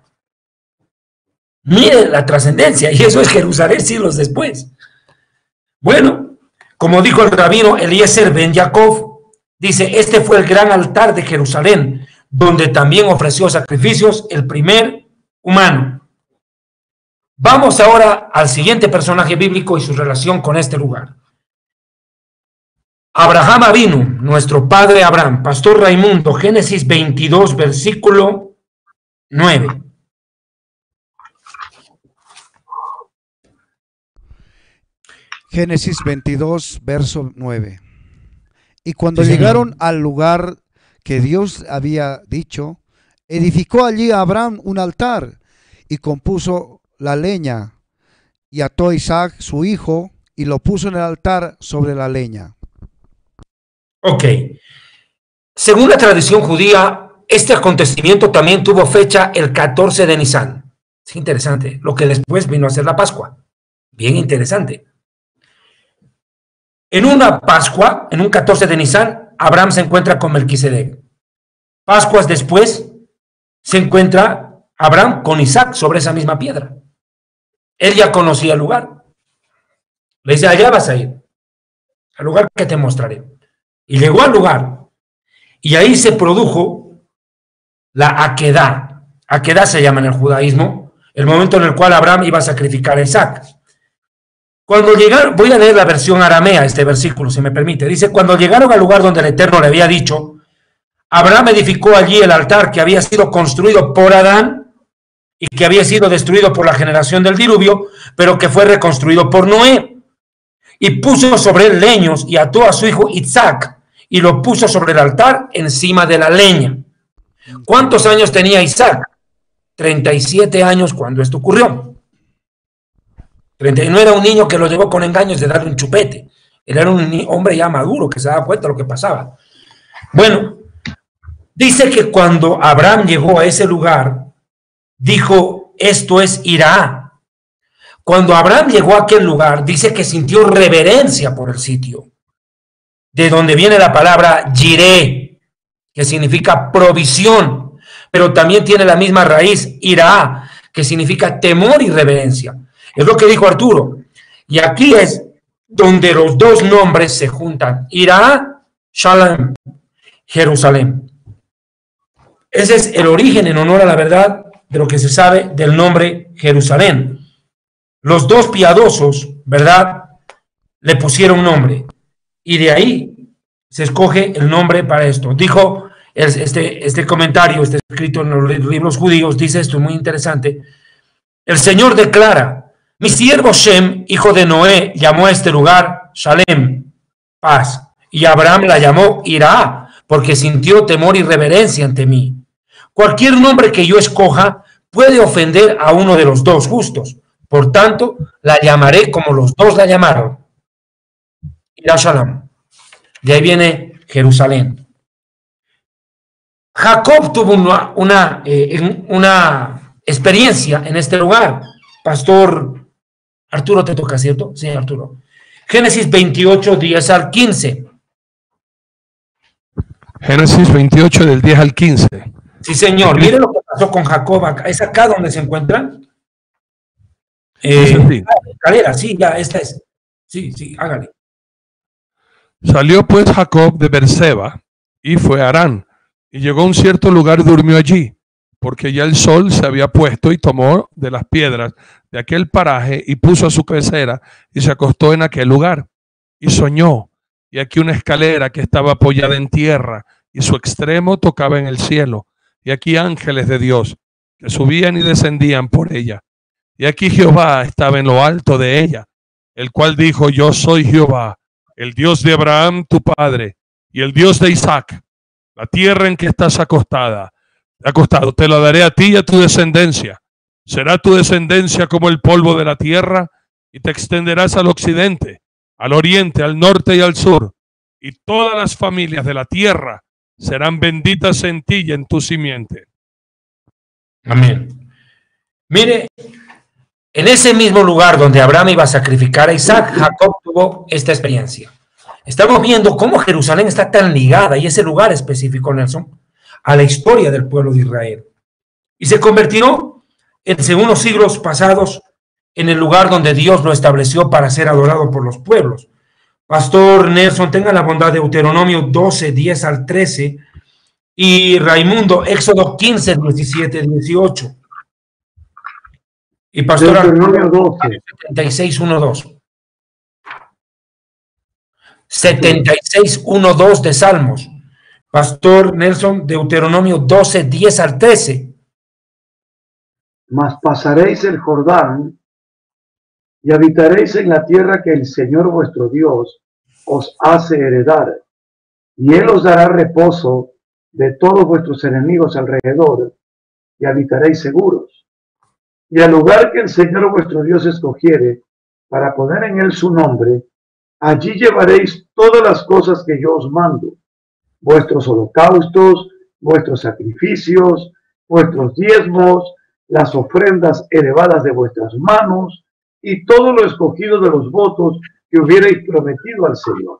Miren la trascendencia, y eso es Jerusalén siglos después. Bueno, como dijo el rabino Eliezer Ben Yaakov, dice, este fue el gran altar de Jerusalén, donde también ofreció sacrificios el primer humano. Vamos ahora al siguiente personaje bíblico y su relación con este lugar. Abraham Avinu, nuestro padre Abraham, Pastor Raimundo, Génesis 22, versículo 9. Génesis 22, verso 9. Y cuando llegaron al lugar que Dios había dicho, edificó allí Abraham un altar y compuso la leña y ató a Isaac, su hijo, y lo puso en el altar sobre la leña. Ok. Según la tradición judía, este acontecimiento también tuvo fecha el 14 de Nisan. Es interesante, lo que después vino a ser la Pascua. Bien interesante. En una Pascua, en un 14 de Nisan, Abraham se encuentra con Melquisedec. Pascuas después, se encuentra Abraham con Isaac sobre esa misma piedra. Él ya conocía el lugar. Le dice, allá vas a ir, al lugar que te mostraré. Y llegó al lugar. Y ahí se produjo la aquedad. Aquedad se llama en el judaísmo, el momento en el cual Abraham iba a sacrificar a Isaac. Cuando llegaron, voy a leer la versión aramea, este versículo, si me permite. Dice, cuando llegaron al lugar donde el Eterno le había dicho, Abraham edificó allí el altar que había sido construido por Adán y que había sido destruido por la generación del diluvio, pero que fue reconstruido por Noé. Y puso sobre él leños y ató a su hijo Isaac y lo puso sobre el altar encima de la leña. ¿Cuántos años tenía Isaac? 37 años cuando esto ocurrió. No era un niño que lo llevó con engaños de darle un chupete. Él era un hombre ya maduro que se daba cuenta de lo que pasaba. Bueno, dice que cuando Abraham llegó a ese lugar, dijo, esto es Irá. Cuando Abraham llegó a aquel lugar, dice que sintió reverencia por el sitio, de donde viene la palabra Jiré, que significa provisión, pero también tiene la misma raíz, Irá, que significa temor y reverencia. Es lo que dijo Arturo. Y aquí es donde los dos nombres se juntan. Irá, Shalem, Jerusalén. Ese es el origen en honor a la verdad de lo que se sabe del nombre Jerusalén. Los dos piadosos, ¿verdad? Le pusieron nombre. Y de ahí se escoge el nombre para esto. Dijo este, este comentario, este escrito en los libros judíos, dice esto muy interesante. El Señor declara, mi siervo Shem, hijo de Noé, llamó a este lugar Shalem, paz, y Abraham la llamó Ira, porque sintió temor y reverencia ante mí. Cualquier nombre que yo escoja puede ofender a uno de los dos justos. Por tanto, la llamaré como los dos la llamaron. Ira Shalom. De ahí viene Jerusalén. Jacob tuvo una, una, eh, una experiencia en este lugar. Pastor Arturo te toca, ¿cierto? Sí, Arturo. Génesis 28, 10 al 15. Génesis 28 del 10 al 15. Sí, señor. Mire lo que pasó con Jacob. Es acá donde se encuentran. Eh, escalera, sí, ya, esta es. Sí, sí, hágale. Salió pues Jacob de Berseba y fue a Arán, y llegó a un cierto lugar y durmió allí, porque ya el sol se había puesto y tomó de las piedras de aquel paraje y puso a su cabecera y se acostó en aquel lugar. Y soñó, y aquí una escalera que estaba apoyada en tierra y su extremo tocaba en el cielo, y aquí ángeles de Dios que subían y descendían por ella. Y aquí Jehová estaba en lo alto de ella, el cual dijo, yo soy Jehová el Dios de Abraham, tu padre, y el Dios de Isaac, la tierra en que estás acostada, acostado, te la daré a ti y a tu descendencia. Será tu descendencia como el polvo de la tierra, y te extenderás al occidente, al oriente, al norte y al sur, y todas las familias de la tierra serán benditas en ti y en tu simiente. Amén. Mire, en ese mismo lugar donde Abraham iba a sacrificar a Isaac, Jacob tuvo esta experiencia. Estamos viendo cómo Jerusalén está tan ligada, y ese lugar específico, Nelson, a la historia del pueblo de Israel. Y se convirtió en segundos siglos pasados en el lugar donde Dios lo estableció para ser adorado por los pueblos. Pastor Nelson, tenga la bondad de Deuteronomio 12, 10 al 13 y Raimundo, Éxodo 15, 17, 18. Y Pastor 76.1.2. 76.1.2 de Salmos. Pastor Nelson, Deuteronomio 12, 10 al 13. Mas pasaréis el Jordán y habitaréis en la tierra que el Señor vuestro Dios os hace heredar, y Él os dará reposo de todos vuestros enemigos alrededor, y habitaréis seguros. Y al lugar que el Señor vuestro Dios escogiere para poner en él su nombre, allí llevaréis todas las cosas que yo os mando, vuestros holocaustos, vuestros sacrificios, vuestros diezmos, las ofrendas elevadas de vuestras manos y todo lo escogido de los votos que hubierais prometido al Señor.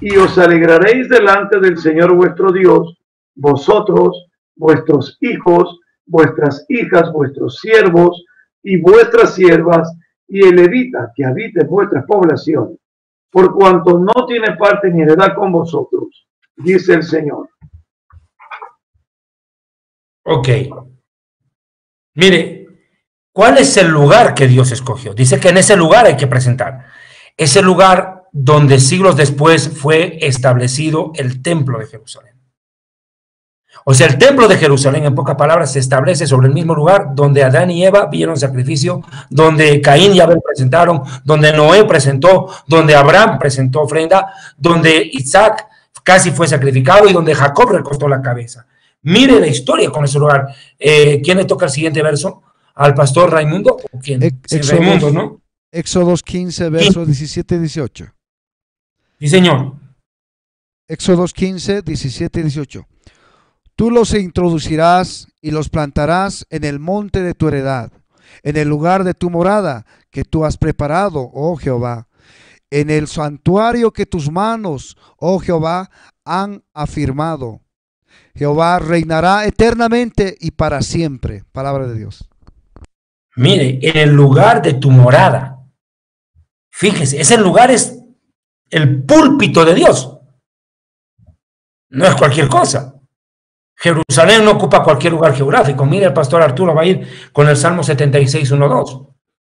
Y os alegraréis delante del Señor vuestro Dios, vosotros, vuestros hijos, vuestras hijas, vuestros siervos y vuestras siervas, y el levita que habite en vuestras poblaciones, por cuanto no tiene parte ni heredad con vosotros, dice el Señor. Ok. Mire, ¿cuál es el lugar que Dios escogió? Dice que en ese lugar hay que presentar. Ese lugar donde siglos después fue establecido el templo de Jerusalén. O sea, el templo de Jerusalén, en pocas palabras, se establece sobre el mismo lugar donde Adán y Eva vieron sacrificio, donde Caín y Abel presentaron, donde Noé presentó, donde Abraham presentó ofrenda, donde Isaac casi fue sacrificado y donde Jacob recostó la cabeza. Mire la historia con ese lugar. Eh, ¿Quién le toca el siguiente verso? ¿Al pastor Raimundo? ¿O quién? Raimundo, ¿no? Éxodos 15, versos 17 y 18. Sí, señor. Éxodos 15, 17 y 18. Tú los introducirás y los plantarás en el monte de tu heredad, en el lugar de tu morada que tú has preparado, oh Jehová, en el santuario que tus manos, oh Jehová, han afirmado. Jehová reinará eternamente y para siempre. Palabra de Dios. Mire, en el lugar de tu morada. Fíjese, ese lugar es el púlpito de Dios. No es cualquier cosa. Jerusalén no ocupa cualquier lugar geográfico. Mire, el pastor Arturo va a ir con el Salmo 76, 1, 2.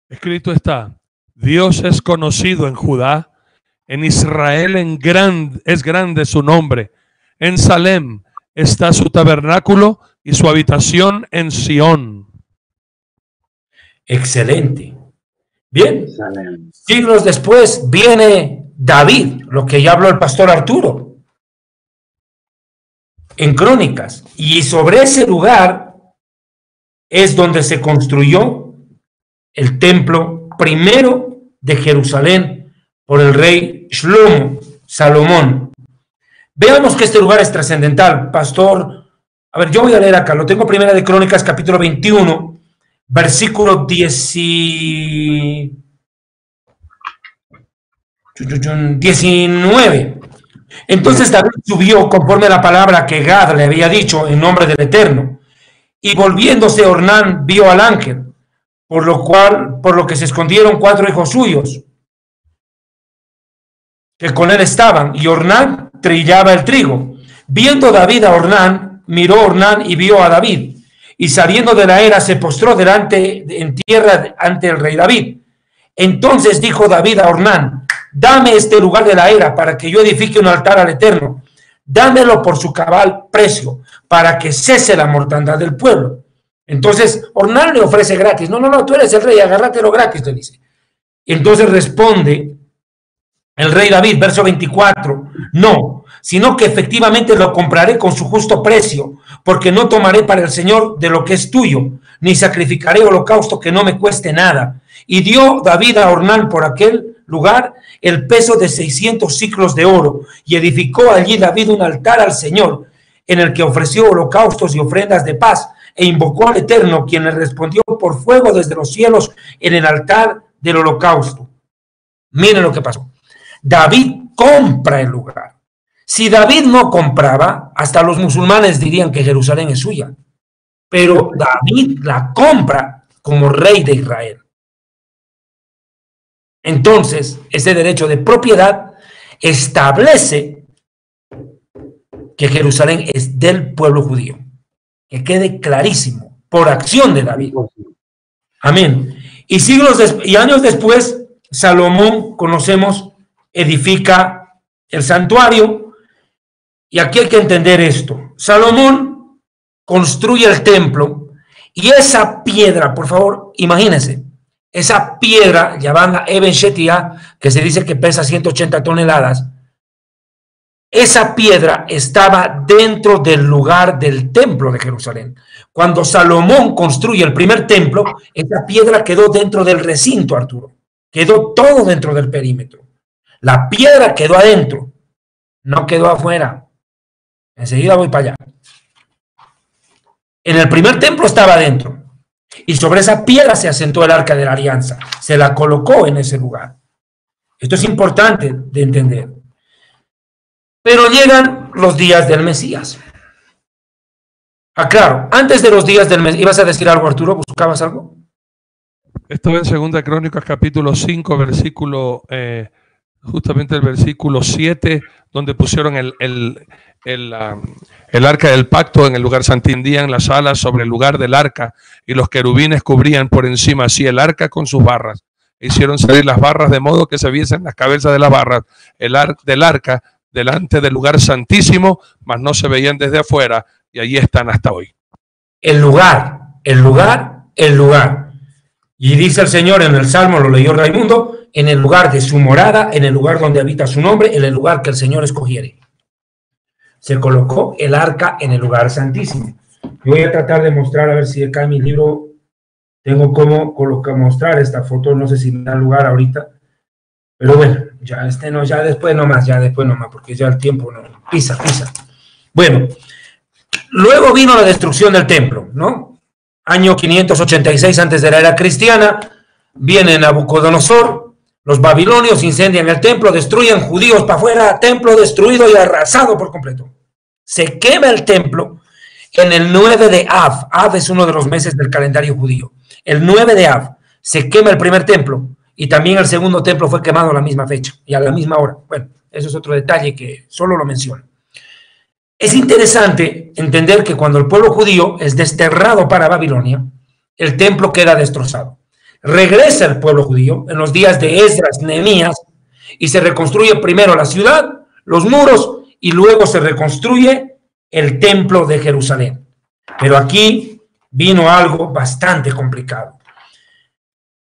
Escrito está, Dios es conocido en Judá, en Israel en gran, es grande su nombre, en Salem, está su tabernáculo y su habitación en Sión. Excelente. Bien, siglos después viene David, lo que ya habló el pastor Arturo, en Crónicas. Y sobre ese lugar es donde se construyó el templo primero de Jerusalén por el rey Shlomo, Salomón. Veamos que este lugar es trascendental, pastor. A ver, yo voy a leer acá, lo tengo primera de Crónicas, capítulo 21, versículo 19. Entonces David subió conforme a la palabra que Gad le había dicho en nombre del Eterno. Y volviéndose Ornán vio al ángel, por lo cual, por lo que se escondieron cuatro hijos suyos, que con él estaban, y Ornán trillaba el trigo. Viendo David a Ornán, miró Ornán y vio a David, y saliendo de la era se postró delante en tierra ante el rey David. Entonces dijo David a Ornán, dame este lugar de la era para que yo edifique un altar al Eterno. Dámelo por su cabal precio, para que cese la mortandad del pueblo. Entonces, Ornán le ofrece gratis. No, no, no, tú eres el rey, agárratelo gratis, le dice. Entonces responde el rey David, verso 24, no, sino que efectivamente lo compraré con su justo precio, porque no tomaré para el Señor de lo que es tuyo, ni sacrificaré holocausto que no me cueste nada. Y dio David a Ornán por aquel lugar el peso de 600 ciclos de oro, y edificó allí David un altar al Señor, en el que ofreció holocaustos y ofrendas de paz, e invocó al Eterno, quien le respondió por fuego desde los cielos en el altar del holocausto. Miren lo que pasó. David compra el lugar. Si David no compraba, hasta los musulmanes dirían que Jerusalén es suya. Pero David la compra como rey de Israel. Entonces, ese derecho de propiedad establece que Jerusalén es del pueblo judío. Que quede clarísimo, por acción de David. Amén. Y siglos y años después, Salomón, conocemos, edifica el santuario. Y aquí hay que entender esto. Salomón construye el templo y esa piedra, por favor, imagínense, esa piedra llamada Eben Shetia, que se dice que pesa 180 toneladas, esa piedra estaba dentro del lugar del templo de Jerusalén. Cuando Salomón construye el primer templo, esa piedra quedó dentro del recinto, Arturo. Quedó todo dentro del perímetro. La piedra quedó adentro, no quedó afuera. Enseguida voy para allá. En el primer templo estaba adentro. Y sobre esa piedra se asentó el arca de la alianza. Se la colocó en ese lugar. Esto es importante de entender. Pero llegan los días del Mesías. Ah, claro, antes de los días del Mesías, ¿ibas a decir algo, Arturo? ¿Buscabas algo? Esto en Segunda Crónicas, capítulo 5, versículo eh, justamente el versículo 7, donde pusieron el, el, el, arca del pacto en el lugar en las alas sobre el lugar del arca, y los querubines cubrían por encima así el arca con sus barras. Hicieron salir las barras de modo que se viesen las cabezas de las barras el ar, del arca delante del lugar santísimo, mas no se veían desde afuera, y allí están hasta hoy. El lugar, el lugar, el lugar. Y dice el Señor en el Salmo, lo leyó Raimundo, en el lugar de su morada, en el lugar donde habita su nombre, en el lugar que el Señor escogiere. Se colocó el arca en el lugar santísimo. Yo voy a tratar de mostrar, a ver si acá en mi libro tengo cómo colocar, mostrar esta foto, no sé si me da lugar ahorita, pero bueno, ya este no, ya después nomás, ya después nomás, porque ya el tiempo no, pisa, pisa. Bueno, luego vino la destrucción del templo, ¿no? Año 586 antes de la era cristiana, viene Nabucodonosor, los babilonios incendian el templo, destruyen judíos para afuera, templo destruido y arrasado por completo. Se quema el templo en el 9 de Av. Av es uno de los meses del calendario judío. El 9 de Av se quema el primer templo y también el segundo templo fue quemado a la misma fecha y a la misma hora. Bueno, eso es otro detalle que solo lo menciono. Es interesante entender que cuando el pueblo judío es desterrado para Babilonia, el templo queda destrozado regresa el pueblo judío en los días de Esdras, Nehemías, y se reconstruye primero la ciudad, los muros, y luego se reconstruye el templo de Jerusalén. Pero aquí vino algo bastante complicado.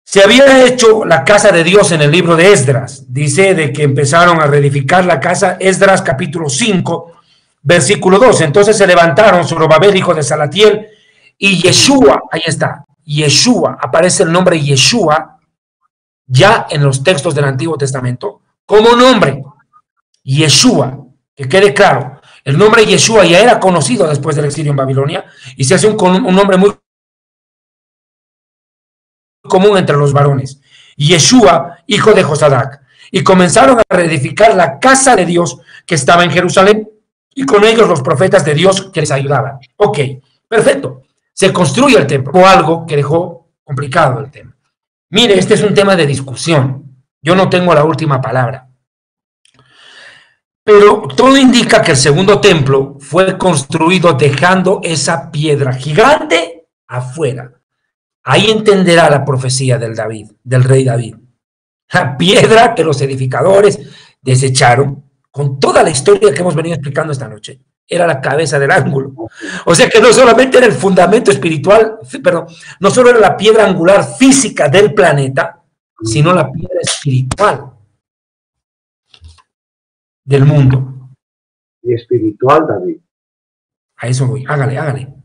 Se había hecho la casa de Dios en el libro de Esdras. Dice de que empezaron a reedificar la casa, Esdras capítulo 5, versículo 2. Entonces se levantaron Zorobabel, hijo de Salatiel, y Yeshua, ahí está, Yeshua, aparece el nombre Yeshua ya en los textos del Antiguo Testamento como nombre. Yeshua, que quede claro, el nombre Yeshua ya era conocido después del exilio en Babilonia y se hace un, un nombre muy común entre los varones. Yeshua, hijo de Josadac. Y comenzaron a reedificar la casa de Dios que estaba en Jerusalén y con ellos los profetas de Dios que les ayudaban. Ok, perfecto. Se construye el templo, o algo que dejó complicado el tema. Mire, este es un tema de discusión. Yo no tengo la última palabra. Pero todo indica que el segundo templo fue construido dejando esa piedra gigante afuera. Ahí entenderá la profecía del David, del rey David. La piedra que los edificadores desecharon, con toda la historia que hemos venido explicando esta noche, era la cabeza del ángulo. O sea que no solamente era el fundamento espiritual, perdón, no solo era la piedra angular física del planeta, sino la piedra espiritual del mundo. Y espiritual, David. A eso voy, hágale, hágale.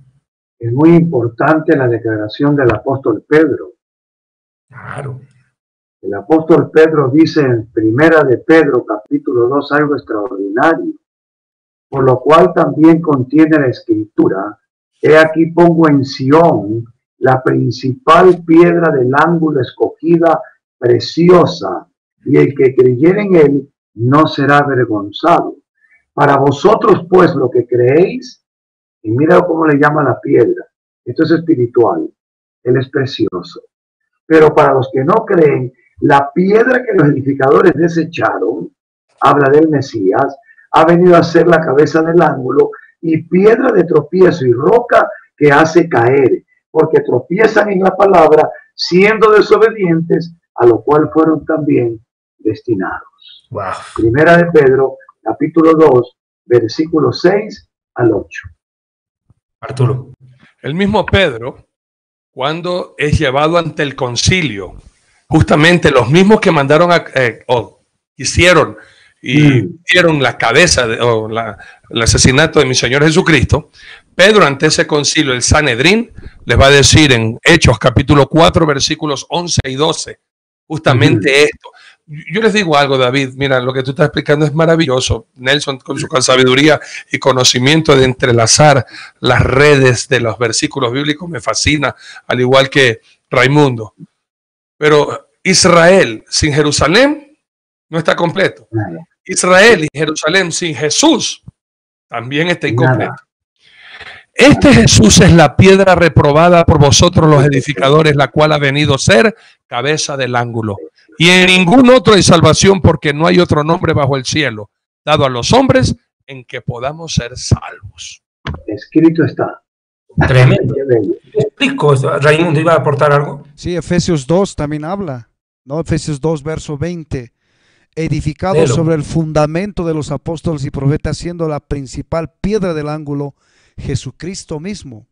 Es muy importante la declaración del apóstol Pedro. Claro. El apóstol Pedro dice en Primera de Pedro, capítulo 2, algo extraordinario, por lo cual también contiene la escritura, he aquí pongo en Sión la principal piedra del ángulo escogida, preciosa, y el que creyere en él no será avergonzado. Para vosotros, pues, lo que creéis, y mira cómo le llama la piedra, esto es espiritual, él es precioso. Pero para los que no creen, la piedra que los edificadores desecharon, habla del Mesías, ha venido a ser la cabeza del ángulo y piedra de tropiezo y roca que hace caer, porque tropiezan en la palabra, siendo desobedientes, a lo cual fueron también destinados. Primera de Pedro, capítulo 2, versículo 6 al 8. Arturo. El mismo Pedro, cuando es llevado ante el concilio, justamente los mismos que mandaron a, eh, o hicieron y mm. dieron la cabeza o el asesinato de mi Señor Jesucristo, Pedro ante ese concilio, el Sanedrín, les va a decir en Hechos capítulo 4, versículos 11 y 12, justamente esto. Yo les digo algo, David, mira, lo que tú estás explicando es maravilloso. Nelson, con su sabiduría y conocimiento de entrelazar las redes de los versículos bíblicos, me fascina, al igual que Raimundo. Pero Israel sin Jerusalén no está completo. Israel y Jerusalén sin Jesús también está incompleto. Este Jesús es la piedra reprobada por vosotros los edificadores, la cual ha venido a ser cabeza del ángulo. Y en ningún otro hay salvación porque no hay otro nombre bajo el cielo dado a los hombres en que podamos ser salvos. Escrito está. Tremendo. Explico, Raimundo, ¿iba a aportar algo? Sí, Efesios 2 también habla, ¿no? Efesios 2, verso 20. Edificado sobre el fundamento de los apóstoles y profetas, siendo la principal piedra del ángulo, Jesucristo mismo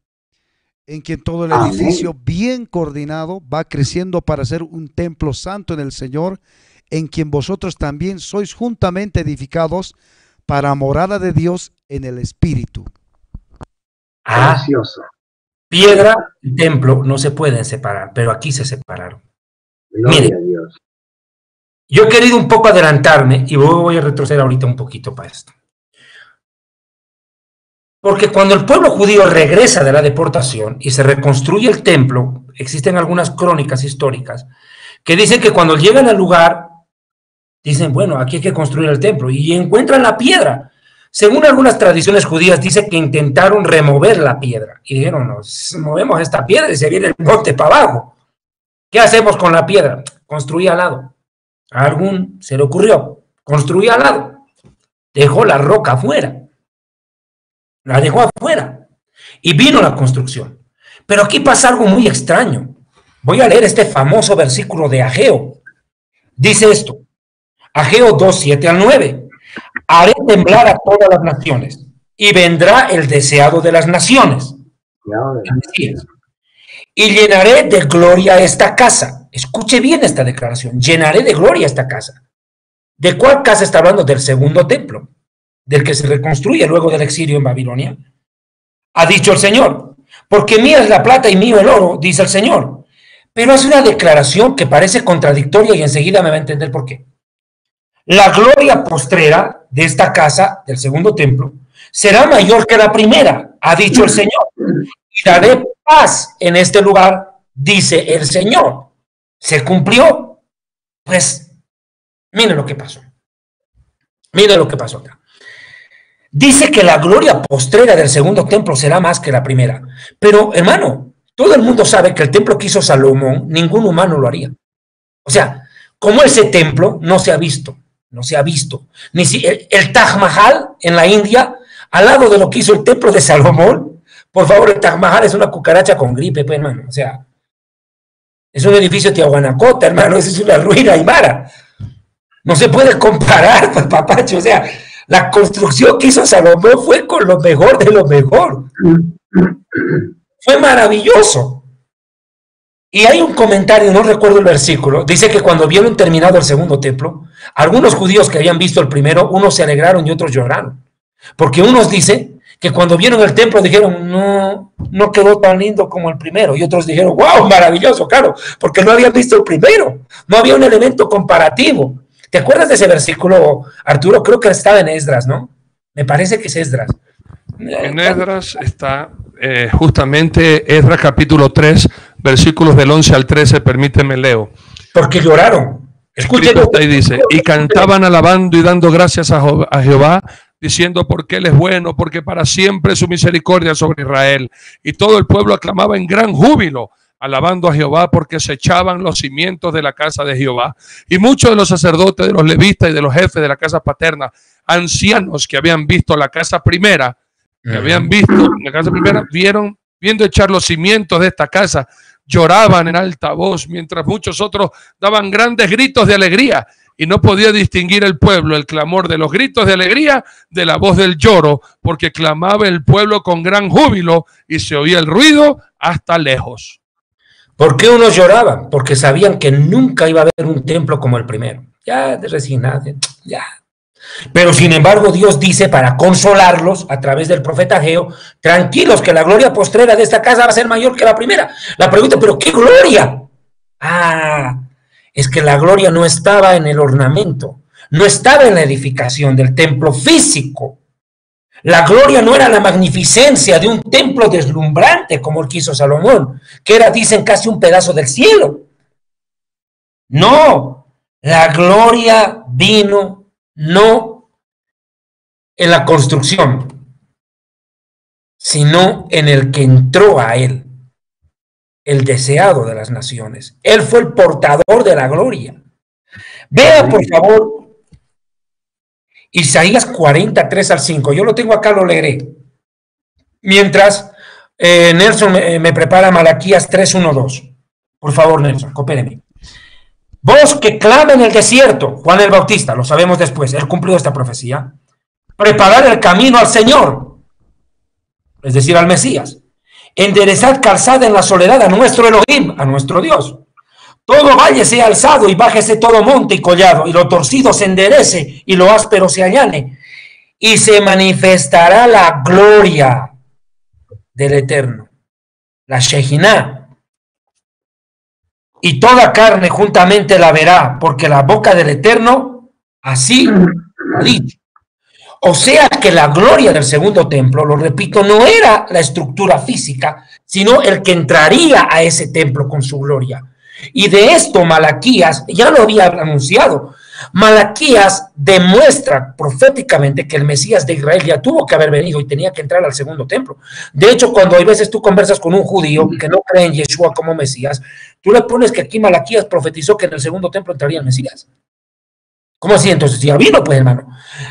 en quien todo el edificio bien coordinado va creciendo para ser un templo santo en el Señor, en quien vosotros también sois juntamente edificados para morada de Dios en el Espíritu. Ah, piedra y templo no se pueden separar, pero aquí se separaron. Mire, yo he querido un poco adelantarme y voy a retroceder ahorita un poquito para esto. Porque cuando el pueblo judío regresa de la deportación y se reconstruye el templo, existen algunas crónicas históricas que dicen que cuando llegan al lugar, dicen, bueno, aquí hay que construir el templo y encuentran la piedra. Según algunas tradiciones judías, dice que intentaron remover la piedra y dijeron, nos movemos esta piedra y se viene el monte para abajo. ¿Qué hacemos con la piedra? Construí al lado. A algún se le ocurrió, construí al lado. Dejó la roca afuera la dejó afuera. Y vino la construcción. Pero aquí pasa algo muy extraño. Voy a leer este famoso versículo de Ageo. Dice esto. Ageo 2, 7 al 9. Haré temblar a todas las naciones. y vendrá el deseado de las naciones. Y llenaré de gloria esta casa. Escuche bien esta declaración. Llenaré de gloria esta casa. ¿De cuál casa está hablando? Del segundo templo, del que se reconstruye luego del exilio en Babilonia. Ha dicho el Señor, porque mía es la plata y mío el oro, dice el Señor. Pero es una declaración que parece contradictoria y enseguida me va a entender por qué. La gloria postrera de esta casa, del segundo templo, será mayor que la primera, ha dicho el Señor. Y daré paz en este lugar, dice el Señor. ¿Se cumplió? Pues, mire lo que pasó. Mire lo que pasó acá. Dice que la gloria postrera del segundo templo será más que la primera. Pero, hermano, todo el mundo sabe que el templo que hizo Salomón, ningún humano lo haría. O sea, como ese templo no se ha visto, no se ha visto. Ni si el, el Taj Mahal en la India, al lado de lo que hizo el templo de Salomón, por favor, el Taj Mahal es una cucaracha con gripe, pues, hermano. O sea, es un edificio tiahuanacota, hermano, es una ruina aymara. No se puede comparar, pues, papacho. O sea, la construcción que hizo Salomón fue con lo mejor de lo mejor. Fue maravilloso. Y hay un comentario, no recuerdo el versículo, dice que cuando vieron terminado el segundo templo, algunos judíos que habían visto el primero, unos se alegraron y otros lloraron. Porque unos dicen que cuando vieron el templo dijeron, no, no quedó tan lindo como el primero. Y otros dijeron, wow, maravilloso, claro, porque no habían visto el primero. No había un elemento comparativo. ¿Te acuerdas de ese versículo, Arturo? Creo que estaba en Esdras, ¿no? Me parece que es Esdras. En Esdras está eh, justamente Esdras capítulo 3, versículos del 11 al 13, permíteme leo. Porque lloraron. Escuchen. Ahí dice, y cantaban alabando y dando gracias a, a Jehová, diciendo porque Él es bueno, porque para siempre su misericordia sobre Israel. Y todo el pueblo aclamaba en gran júbilo, alabando a Jehová, porque se echaban los cimientos de la casa de Jehová. Y muchos de los sacerdotes, de los levistas y de los jefes de la casa paterna, ancianos que habían visto la casa primera, que habían visto la casa primera, vieron, viendo echar los cimientos de esta casa, lloraban en alta voz, mientras muchos otros daban grandes gritos de alegría y no podía distinguir el pueblo el clamor de los gritos de alegría de la voz del lloro, porque clamaba el pueblo con gran júbilo y se oía el ruido hasta lejos. ¿Por qué unos lloraban? Porque sabían que nunca iba a haber un templo como el primero. Ya resignado, ya. Pero sin embargo Dios dice para consolarlos a través del profeta Geo, tranquilos que la gloria postrera de esta casa va a ser mayor que la primera. La pregunta, pero ¿qué gloria? Ah, es que la gloria no estaba en el ornamento, no estaba en la edificación del templo físico. La gloria no era la magnificencia de un templo deslumbrante como el que hizo Salomón, que era, dicen, casi un pedazo del cielo. No, la gloria vino no en la construcción, sino en el que entró a él el deseado de las naciones. Él fue el portador de la gloria. Vea, por favor, Isaías 43 al 5. Yo lo tengo acá, lo leeré. Mientras eh, Nelson me, prepara Malaquías 3, 1, 2. Por favor, Nelson, coopéreme. Vos que clama en el desierto, Juan el Bautista, lo sabemos después, él cumplió esta profecía. Preparar el camino al Señor, es decir, al Mesías enderezad calzada en la soledad a nuestro Elohim, a nuestro Dios. Todo valle sea alzado y bájese todo monte y collado, y lo torcido se enderece y lo áspero se añane, y se manifestará la gloria del Eterno, la Shekinah. Y toda carne juntamente la verá, porque la boca del Eterno así ha. O sea que la gloria del segundo templo, lo repito, no era la estructura física, sino el que entraría a ese templo con su gloria. Y de esto Malaquías ya lo había anunciado. Malaquías demuestra proféticamente que el Mesías de Israel ya tuvo que haber venido y tenía que entrar al segundo templo. De hecho, cuando hay veces tú conversas con un judío que no cree en Yeshua como Mesías, tú le pones que aquí Malaquías profetizó que en el segundo templo entraría el Mesías. ¿Cómo así? Entonces, ya vino, pues, hermano.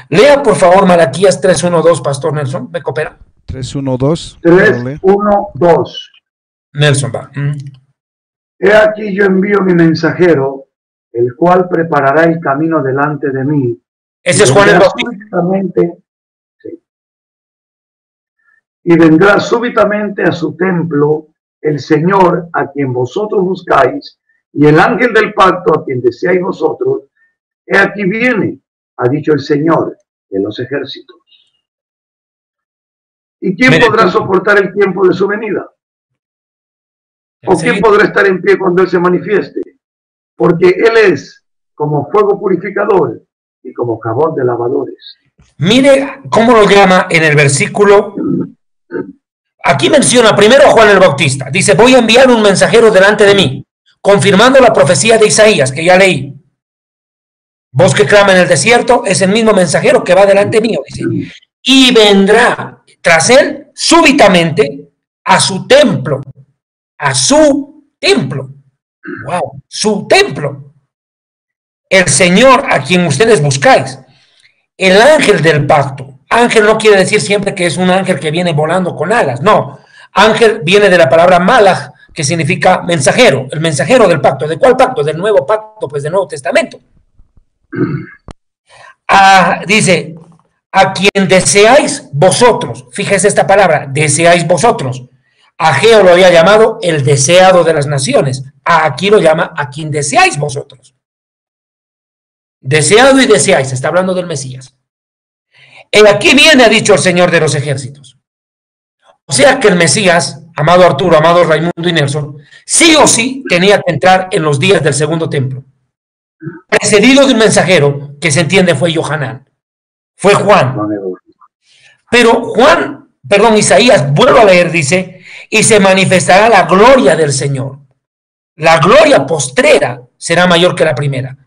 Lea, por favor, Malaquías 3.1.2, Pastor Nelson. ¿Me coopera? 3.1.2. 3.1.2. Nelson, va. Mm. He aquí yo envío mi mensajero, el cual preparará el camino delante de mí. Ese es Juan el Bautista. Sí. y vendrá súbitamente a su templo el Señor a quien vosotros buscáis, y el ángel del pacto a quien deseáis vosotros, he aquí viene, ha dicho el Señor de los ejércitos. ¿Y quién podrá soportar el tiempo de su venida? ¿O quién podrá estar en pie cuando Él se manifieste? Porque Él es como fuego purificador y como jabón de lavadores. Mire cómo lo llama en el versículo. Aquí menciona primero a Juan el Bautista. Dice, voy a enviar un mensajero delante de mí, confirmando la profecía de Isaías, que ya leí. Vos que clama en el desierto, es el mismo mensajero que va delante mío. Y vendrá tras él súbitamente a su templo, a su templo. Wow, su templo. El Señor a quien ustedes buscáis el ángel del pacto. Ángel no quiere decir siempre que es un ángel que viene volando con alas, no. Ángel viene de la palabra malach, que significa mensajero, el mensajero del pacto. ¿De cuál pacto? Del nuevo pacto, pues del Nuevo Testamento. Ah, dice, a quien deseáis vosotros, fíjese esta palabra, deseáis vosotros. Ageo lo había llamado el deseado de las naciones. Aquí lo llama a quien deseáis vosotros. Deseado y deseáis, está hablando del Mesías. En aquí viene, ha dicho el Señor de los ejércitos. O sea que el Mesías, amado Arturo, amado Raimundo y Nelson, sí o sí tenía que entrar en los días del segundo templo. Precedido de un mensajero que se entiende fue Johanán, fue Juan. Pero Juan, perdón, Isaías, vuelvo a leer, dice, y se manifestará la gloria del Señor. La gloria postrera será mayor que la primera.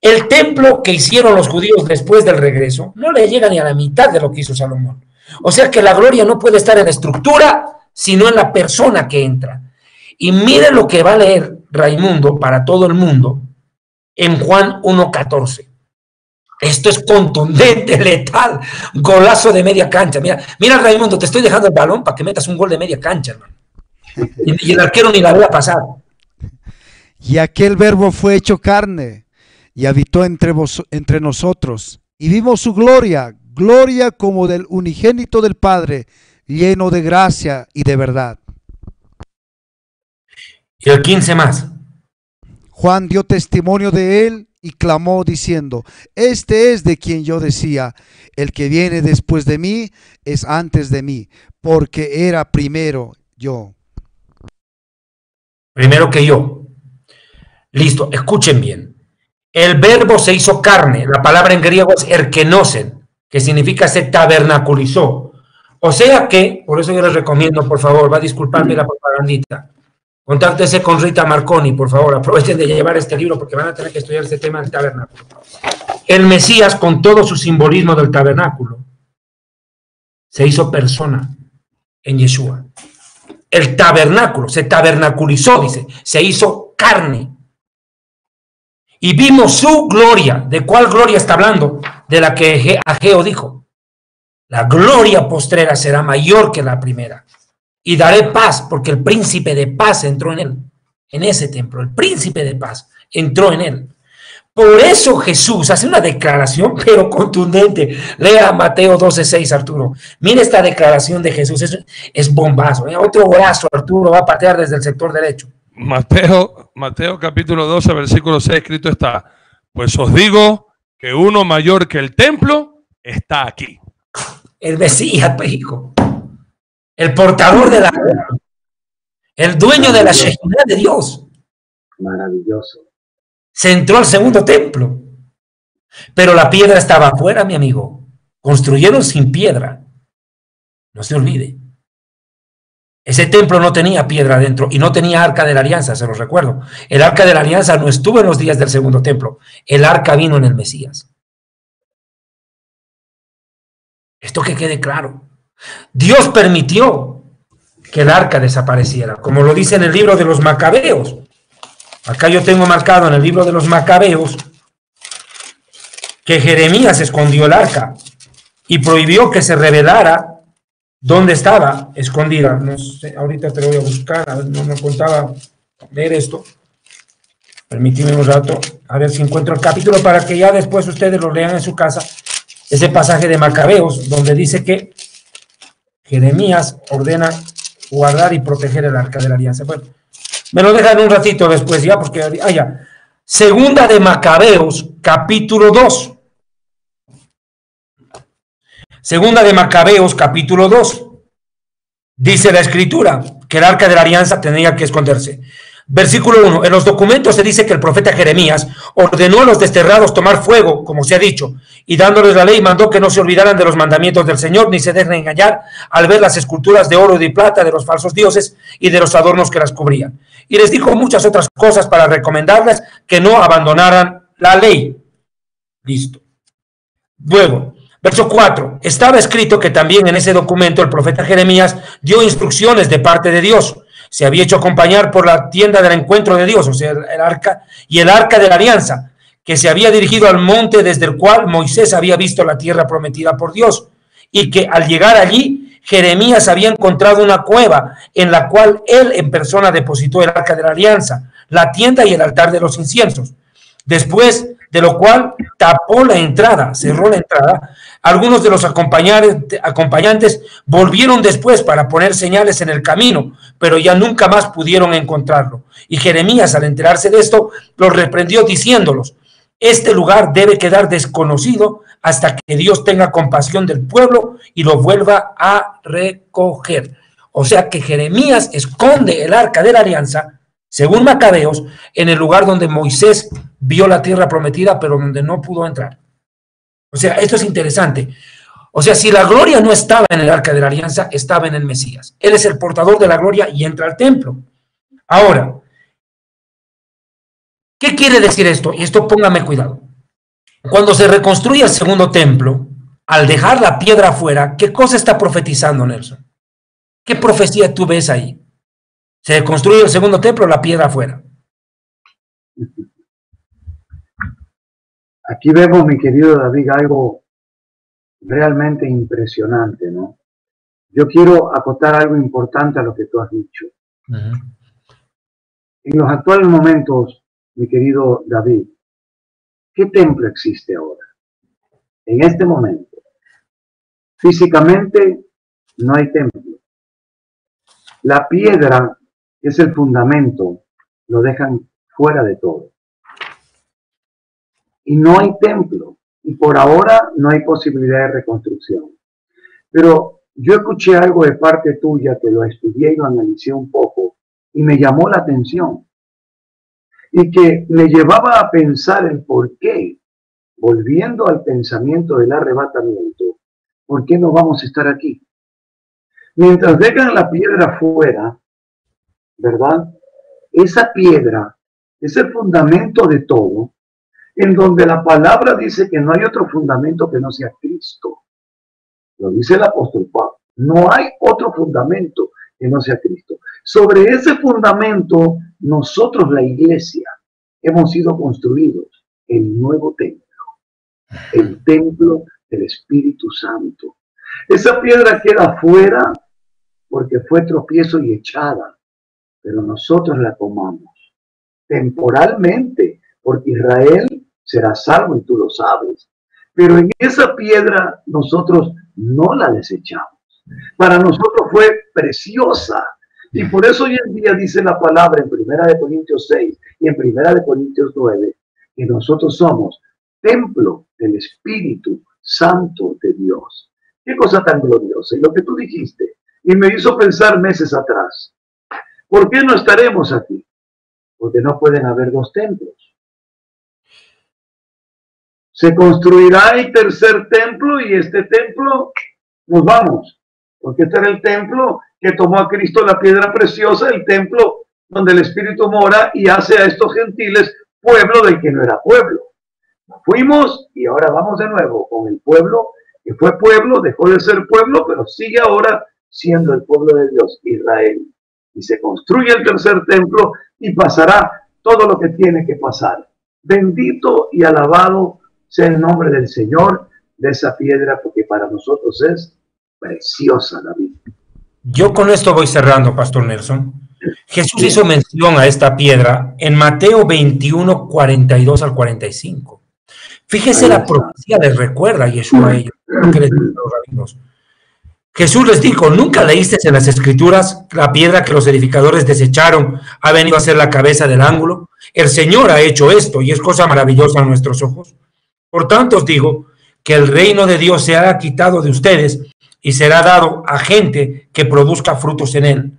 El templo que hicieron los judíos después del regreso no le llega ni a la mitad de lo que hizo Salomón. O sea que la gloria no puede estar en la estructura, sino en la persona que entra. Y mire lo que va a leer Raimundo para todo el mundo en Juan 1.14. Esto es contundente, letal, golazo de media cancha. Mira, mira Raimundo, te estoy dejando el balón para que metas un gol de media cancha, hermano. Y, el arquero ni la vea pasar. Y aquel verbo fue hecho carne y habitó entre, vos, entre nosotros, y vimos su gloria, gloria como del unigénito del Padre, lleno de gracia y de verdad. Y el 15 más. Juan dio testimonio de él y clamó diciendo, este es de quien yo decía, el que viene después de mí es antes de mí, porque era primero yo. Primero que yo. Listo, escuchen bien. El verbo se hizo carne. La palabra en griego es erkenosen, que significa se tabernaculizó. O sea que, por eso yo les recomiendo, por favor, va a disculparme la propagandita. Contáctese con Rita Marconi, por favor. Aprovechen de llevar este libro porque van a tener que estudiar este tema del tabernáculo. El Mesías, con todo su simbolismo del tabernáculo, se hizo persona en Yeshua. El tabernáculo se tabernaculizó, dice, se hizo carne y vimos su gloria. ¿De cuál gloria está hablando? De la que Ageo dijo. La gloria postrera será mayor que la primera. Y daré paz, porque el príncipe de paz entró en él, en ese templo. El príncipe de paz entró en él. Por eso Jesús hace una declaración, pero contundente. Lea Mateo 12:6, Arturo. Mire esta declaración de Jesús. Es, es bombazo. ¿eh? Otro brazo, Arturo, va a patear desde el sector derecho. Mateo, Mateo capítulo 12, versículo 6, escrito está, pues os digo que uno mayor que el templo está aquí. El Mesías, hijo. El portador de la el dueño de la Shejina de Dios. Maravilloso. Se entró al segundo templo. Pero la piedra estaba afuera, mi amigo. Construyeron sin piedra. No se olvide. Ese templo no tenía piedra adentro y no tenía arca de la alianza, se los recuerdo. El arca de la alianza no estuvo en los días del segundo templo. El arca vino en el Mesías. Esto que quede claro. Dios permitió que el arca desapareciera, como lo dice en el libro de los Macabeos. Acá yo tengo marcado en el libro de los Macabeos que Jeremías escondió el arca y prohibió que se revelara ¿Dónde estaba? Escondida. No sé, ahorita te lo voy a buscar. A ver, no me contaba ver esto. Permíteme un rato, a ver si encuentro el capítulo para que ya después ustedes lo lean en su casa. Ese pasaje de Macabeos, donde dice que Jeremías ordena guardar y proteger el arca de la alianza. Bueno, me lo dejan un ratito después ya, porque ah, Segunda de Macabeos, capítulo 2. Segunda de Macabeos, capítulo 2. Dice la escritura que el arca de la alianza tenía que esconderse. Versículo 1. En los documentos se dice que el profeta Jeremías ordenó a los desterrados tomar fuego, como se ha dicho, y dándoles la ley mandó que no se olvidaran de los mandamientos del Señor, ni se dejen engañar al ver las esculturas de oro y de plata de los falsos dioses y de los adornos que las cubrían. Y les dijo muchas otras cosas para recomendarles que no abandonaran la ley. Listo. Luego, verso 4. Estaba escrito que también en ese documento el profeta Jeremías dio instrucciones de parte de Dios se había hecho acompañar por la tienda del encuentro de Dios, o sea, el arca y el arca de la alianza, que se había dirigido al monte desde el cual Moisés había visto la tierra prometida por Dios, y que al llegar allí, Jeremías había encontrado una cueva en la cual él en persona depositó el arca de la alianza, la tienda y el altar de los inciensos. Después de lo cual tapó la entrada, cerró la entrada. Algunos de los acompañantes volvieron después para poner señales en el camino, pero ya nunca más pudieron encontrarlo. Y Jeremías, al enterarse de esto, los reprendió diciéndolos, este lugar debe quedar desconocido hasta que Dios tenga compasión del pueblo y lo vuelva a recoger. O sea que Jeremías esconde el arca de la alianza según Macabeos, en el lugar donde Moisés vio la tierra prometida, pero donde no pudo entrar. O sea, esto es interesante. O sea, si la gloria no estaba en el arca de la alianza, estaba en el Mesías. Él es el portador de la gloria y entra al templo. Ahora, ¿qué quiere decir esto? Y esto póngame cuidado. Cuando se reconstruye el segundo templo, al dejar la piedra afuera, ¿qué cosa está profetizando Nelson? ¿Qué profecía tú ves ahí? Se construye el segundo templo, la piedra afuera. Aquí vemos, mi querido David, algo realmente impresionante, ¿no? Yo quiero acotar algo importante a lo que tú has dicho. En los actuales momentos, mi querido David, ¿qué templo existe ahora? En este momento. Físicamente no hay templo. La piedra es el fundamento, lo dejan fuera de todo. Y no hay templo, y por ahora no hay posibilidad de reconstrucción. Pero yo escuché algo de parte tuya que lo estudié y lo analicé un poco y me llamó la atención. Y que me llevaba a pensar el por qué, volviendo al pensamiento del arrebatamiento, ¿por qué no vamos a estar aquí? Mientras dejan la piedra fuera, ¿verdad? Esa piedra es el fundamento de todo, en donde la palabra dice que no hay otro fundamento que no sea Cristo. Lo dice el apóstol Pablo. No hay otro fundamento que no sea Cristo. Sobre ese fundamento, nosotros, la iglesia, hemos sido construidos el nuevo templo, el templo del Espíritu Santo. Esa piedra queda afuera porque fue tropiezo y echada pero nosotros la tomamos temporalmente, porque Israel será salvo y tú lo sabes. Pero en esa piedra nosotros no la desechamos. Para nosotros fue preciosa. Y por eso hoy en día dice la palabra en Primera de Corintios 6 y en Primera de Corintios 9 que nosotros somos templo del Espíritu Santo de Dios. Qué cosa tan gloriosa. Y lo que tú dijiste, y me hizo pensar meses atrás, ¿Por qué no estaremos aquí? Porque no pueden haber dos templos. Se construirá el tercer templo y este templo nos vamos. Porque este era el templo que tomó a Cristo la piedra preciosa, el templo donde el Espíritu mora y hace a estos gentiles pueblo del que no era pueblo. Fuimos y ahora vamos de nuevo con el pueblo que fue pueblo, dejó de ser pueblo, pero sigue ahora siendo el pueblo de Dios, Israel y se construye el tercer templo y pasará todo lo que tiene que pasar. Bendito y alabado sea el nombre del Señor de esa piedra, porque para nosotros es preciosa la vida. Yo con esto voy cerrando, Pastor Nelson. Jesús hizo mención a esta piedra en Mateo 21, 42 al 45. Fíjese la profecía les recuerda a Yeshua a ellos, que les los rabinos. Jesús les dijo, ¿nunca leíste en las escrituras la piedra que los edificadores desecharon ha venido a ser la cabeza del ángulo? El Señor ha hecho esto y es cosa maravillosa a nuestros ojos. Por tanto os digo que el reino de Dios se ha quitado de ustedes y será dado a gente que produzca frutos en él.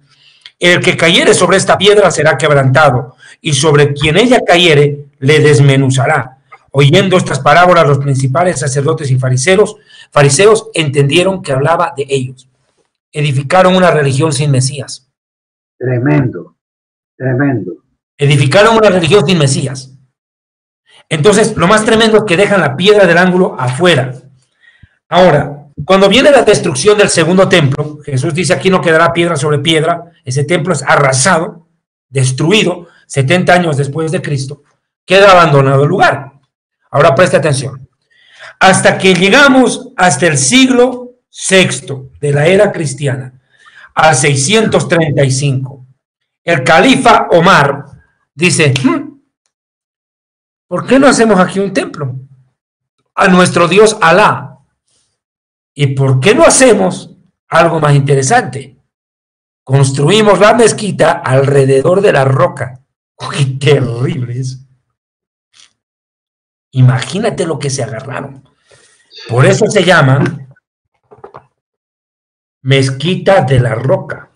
El que cayere sobre esta piedra será quebrantado y sobre quien ella cayere le desmenuzará. Oyendo estas parábolas, los principales sacerdotes y fariseos, fariseos entendieron que hablaba de ellos. Edificaron una religión sin Mesías. Tremendo, tremendo. Edificaron una religión sin Mesías. Entonces, lo más tremendo es que dejan la piedra del ángulo afuera. Ahora, cuando viene la destrucción del segundo templo, Jesús dice aquí no quedará piedra sobre piedra, ese templo es arrasado, destruido, 70 años después de Cristo, queda abandonado el lugar. Ahora preste atención. Hasta que llegamos hasta el siglo sexto de la era cristiana, al 635, el califa Omar dice, hmm, ¿por qué no hacemos aquí un templo? A nuestro Dios Alá. ¿Y por qué no hacemos algo más interesante? Construimos la mezquita alrededor de la roca. ¡Qué terrible es! Imagínate lo que se agarraron. Por eso se llama Mezquita de la Roca.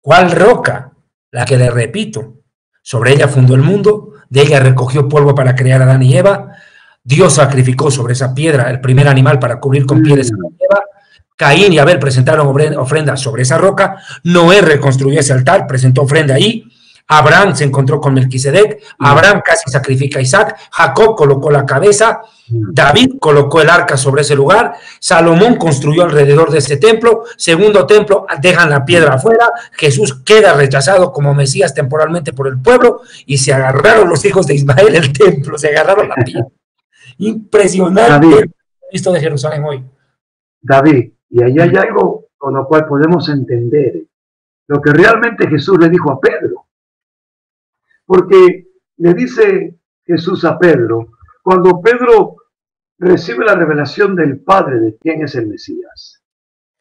¿Cuál roca? La que le repito. Sobre ella fundó el mundo, de ella recogió polvo para crear a Adán y Eva. Dios sacrificó sobre esa piedra el primer animal para cubrir con pieles a Eva. Caín y Abel presentaron ofrendas sobre esa roca. Noé reconstruyó ese altar, presentó ofrenda ahí. Abraham se encontró con Melquisedec, Abraham casi sacrifica a Isaac, Jacob colocó la cabeza, David colocó el arca sobre ese lugar, Salomón construyó alrededor de ese templo, segundo templo, dejan la piedra afuera, Jesús queda rechazado como Mesías temporalmente por el pueblo y se agarraron los hijos de Ismael el templo, se agarraron la piedra. Impresionante visto de Jerusalén hoy. David, y ahí hay algo con lo cual podemos entender lo que realmente Jesús le dijo a Pedro. Porque le dice Jesús a Pedro, cuando Pedro recibe la revelación del Padre de quién es el Mesías.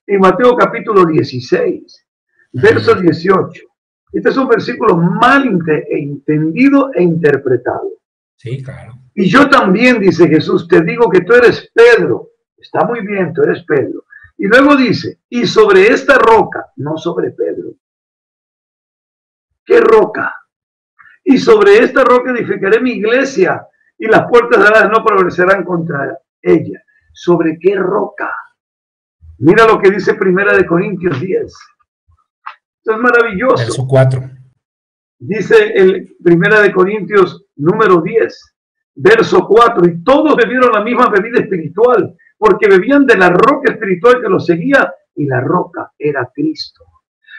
En Mateo capítulo 16, verso 18. Este es un versículo mal entendido e interpretado. Sí, claro. Y yo también, dice Jesús, te digo que tú eres Pedro. Está muy bien, tú eres Pedro. Y luego dice, y sobre esta roca, no sobre Pedro. ¿Qué roca? Y sobre esta roca edificaré mi iglesia y las puertas de la no progresarán contra ella. ¿Sobre qué roca? Mira lo que dice Primera de Corintios 10. Esto es maravilloso. Verso 4. Dice el Primera de Corintios número 10, verso 4, y todos bebieron la misma bebida espiritual, porque bebían de la roca espiritual que los seguía, y la roca era Cristo.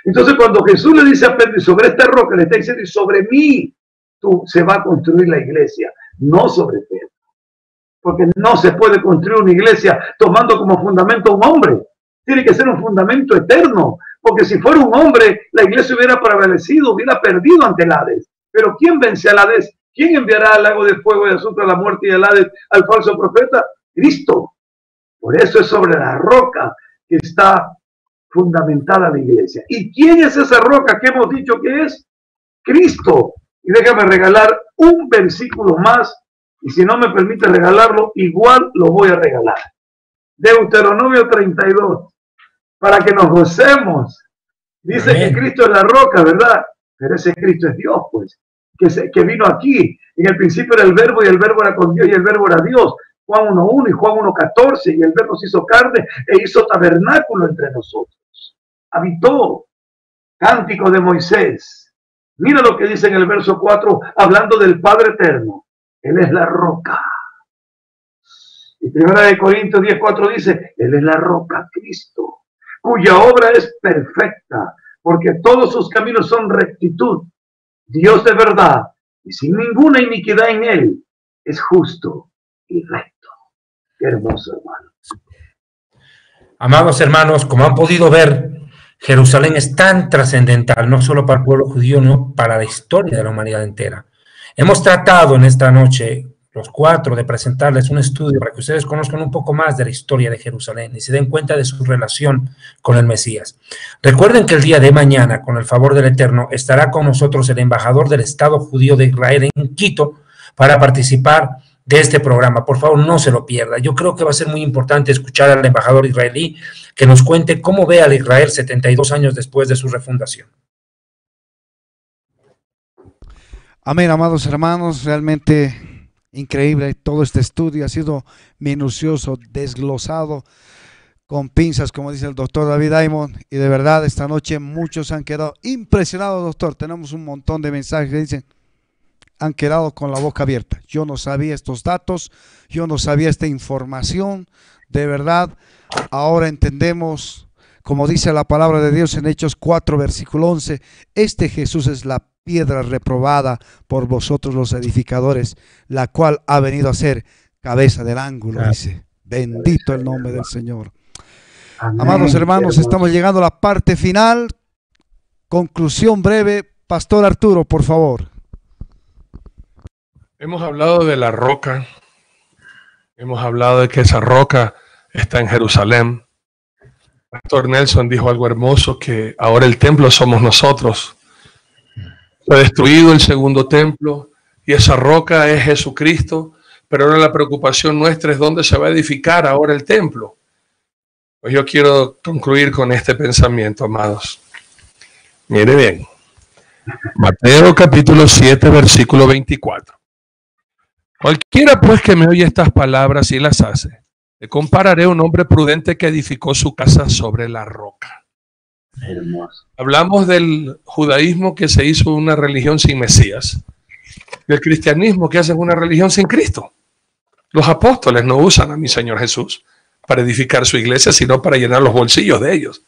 Entonces cuando Jesús le dice a Pedro, sobre esta roca, le está diciendo, y sobre mí tú, se va a construir la iglesia, no sobre Pedro. Porque no se puede construir una iglesia tomando como fundamento un hombre. Tiene que ser un fundamento eterno. Porque si fuera un hombre, la iglesia hubiera prevalecido, hubiera perdido ante el Hades. Pero ¿quién vence al Hades? ¿Quién enviará al lago de fuego y azúcar la muerte y el Hades al falso profeta? Cristo. Por eso es sobre la roca que está fundamentada la iglesia. ¿Y quién es esa roca que hemos dicho que es? Cristo. Y déjame regalar un versículo más, y si no me permite regalarlo, igual lo voy a regalar. Deuteronomio 32, para que nos gocemos. Dice que Cristo es la roca, ¿verdad? Pero ese Cristo es Dios, pues, que, se, que vino aquí. En el principio era el verbo y el verbo era con Dios y el verbo era Dios. Juan 1.1 y Juan 1.14 y el verbo se hizo carne e hizo tabernáculo entre nosotros. Habitó. Cántico de Moisés. Mira lo que dice en el verso 4, hablando del Padre Eterno. Él es la roca. Y primera de Corintios 10.4 dice, Él es la roca, Cristo, cuya obra es perfecta, porque todos sus caminos son rectitud. Dios de verdad, y sin ninguna iniquidad en Él, es justo y recto. Hermoso, hermano. Amados hermanos, como han podido ver, Jerusalén es tan trascendental, no solo para el pueblo judío, no para la historia de la humanidad entera. Hemos tratado en esta noche los cuatro, de presentarles un estudio para que ustedes conozcan un poco más de la historia de Jerusalén y se den cuenta de su relación con el Mesías. Recuerden que el día de mañana, con el favor del Eterno, estará con nosotros el embajador del Estado judío de Israel en Quito para participar de este programa. Por favor, no se lo pierda. Yo creo que va a ser muy importante escuchar al embajador israelí que nos cuente cómo ve al Israel 72 años después de su refundación. Amén, amados hermanos, realmente increíble todo este estudio, ha sido minucioso, desglosado con pinzas, como dice el doctor David Aymon, y de verdad esta noche muchos han quedado impresionados, doctor. Tenemos un montón de mensajes que dicen, han quedado con la boca abierta. Yo no sabía estos datos, yo no sabía esta información, de verdad, ahora entendemos, como dice la palabra de Dios en Hechos 4, versículo 11, este Jesús es la piedra reprobada por vosotros los edificadores, la cual ha venido a ser cabeza del ángulo, dice. Bendito el nombre del Señor. Amados hermanos, estamos llegando a la parte final. Conclusión breve, Pastor Arturo, por favor. Hemos hablado de la roca, hemos hablado de que esa roca está en Jerusalén. Pastor Nelson dijo algo hermoso, que ahora el templo somos nosotros. Fue destruido el segundo templo y esa roca es Jesucristo, pero ahora la preocupación nuestra es dónde se va a edificar ahora el templo. Pues yo quiero concluir con este pensamiento, amados. Mire bien. Mateo capítulo 7, versículo 24. Cualquiera pues que me oye estas palabras y las hace, le compararé a un hombre prudente que edificó su casa sobre la roca. Hablamos del judaísmo que se hizo una religión sin Mesías, del cristianismo que hace una religión sin Cristo. Los apóstoles no usan a mi Señor Jesús para edificar su iglesia, sino para llenar los bolsillos de ellos.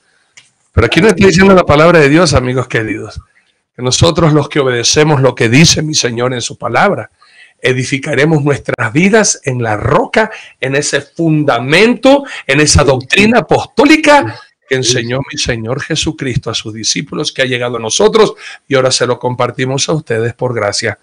Pero aquí no estoy diciendo la palabra de Dios, amigos queridos, que nosotros los que obedecemos lo que dice mi Señor en su palabra, edificaremos nuestras vidas en la roca, en ese fundamento, en esa doctrina apostólica enseñó mi Señor Jesucristo a sus discípulos que ha llegado a nosotros y ahora se lo compartimos a ustedes por gracia.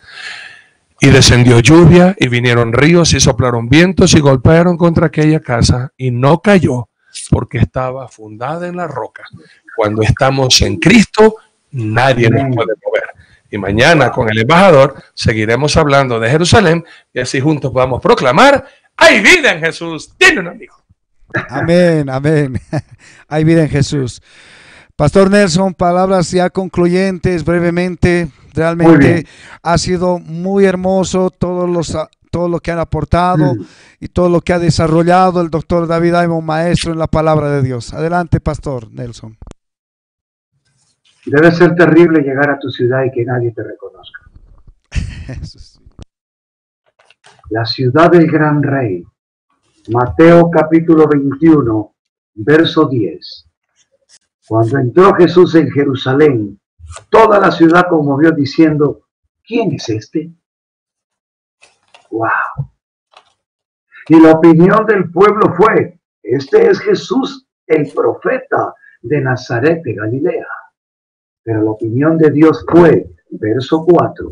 Y descendió lluvia y vinieron ríos y soplaron vientos y golpearon contra aquella casa y no cayó porque estaba fundada en la roca. Cuando estamos en Cristo, nadie nos puede mover. Y mañana con el embajador seguiremos hablando de Jerusalén y así juntos podamos proclamar, hay vida en Jesús. Tiene un amigo. Amén, amén. Hay vida en Jesús. Pastor Nelson, palabras ya concluyentes, brevemente. Realmente ha sido muy hermoso todos los, todo lo que han aportado mm. y todo lo que ha desarrollado el doctor David Aymon, maestro en la palabra de Dios. Adelante, Pastor Nelson. Debe ser terrible llegar a tu ciudad y que nadie te reconozca. La ciudad del gran rey, Mateo capítulo 21, verso 10. Cuando entró Jesús en Jerusalén, toda la ciudad conmovió diciendo, ¿quién es este? ¡Wow! Y la opinión del pueblo fue, este es Jesús, el profeta de Nazaret de Galilea. Pero la opinión de Dios fue, verso 4,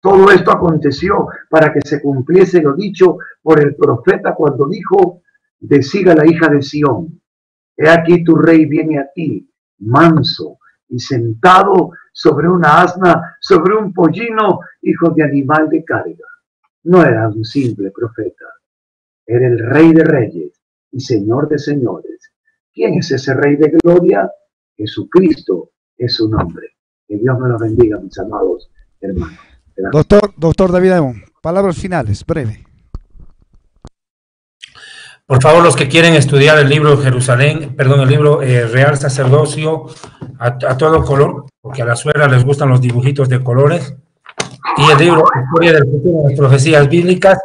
todo esto aconteció para que se cumpliese lo dicho por el profeta cuando dijo, decida la hija de Sión, he aquí tu rey viene a ti, manso y sentado sobre una asna, sobre un pollino, hijo de animal de carga. No era un simple profeta, era el rey de reyes y señor de señores. ¿Quién es ese rey de gloria? Jesucristo es su nombre. Que Dios me lo bendiga, mis amados hermanos. Doctor, doctor David palabras finales, breve. Por favor, los que quieren estudiar el libro Jerusalén, perdón, el libro eh, Real Sacerdocio a, todo color, porque a la suegra les gustan los dibujitos de colores, y el libro Historia del futuro, las profecías bíblicas,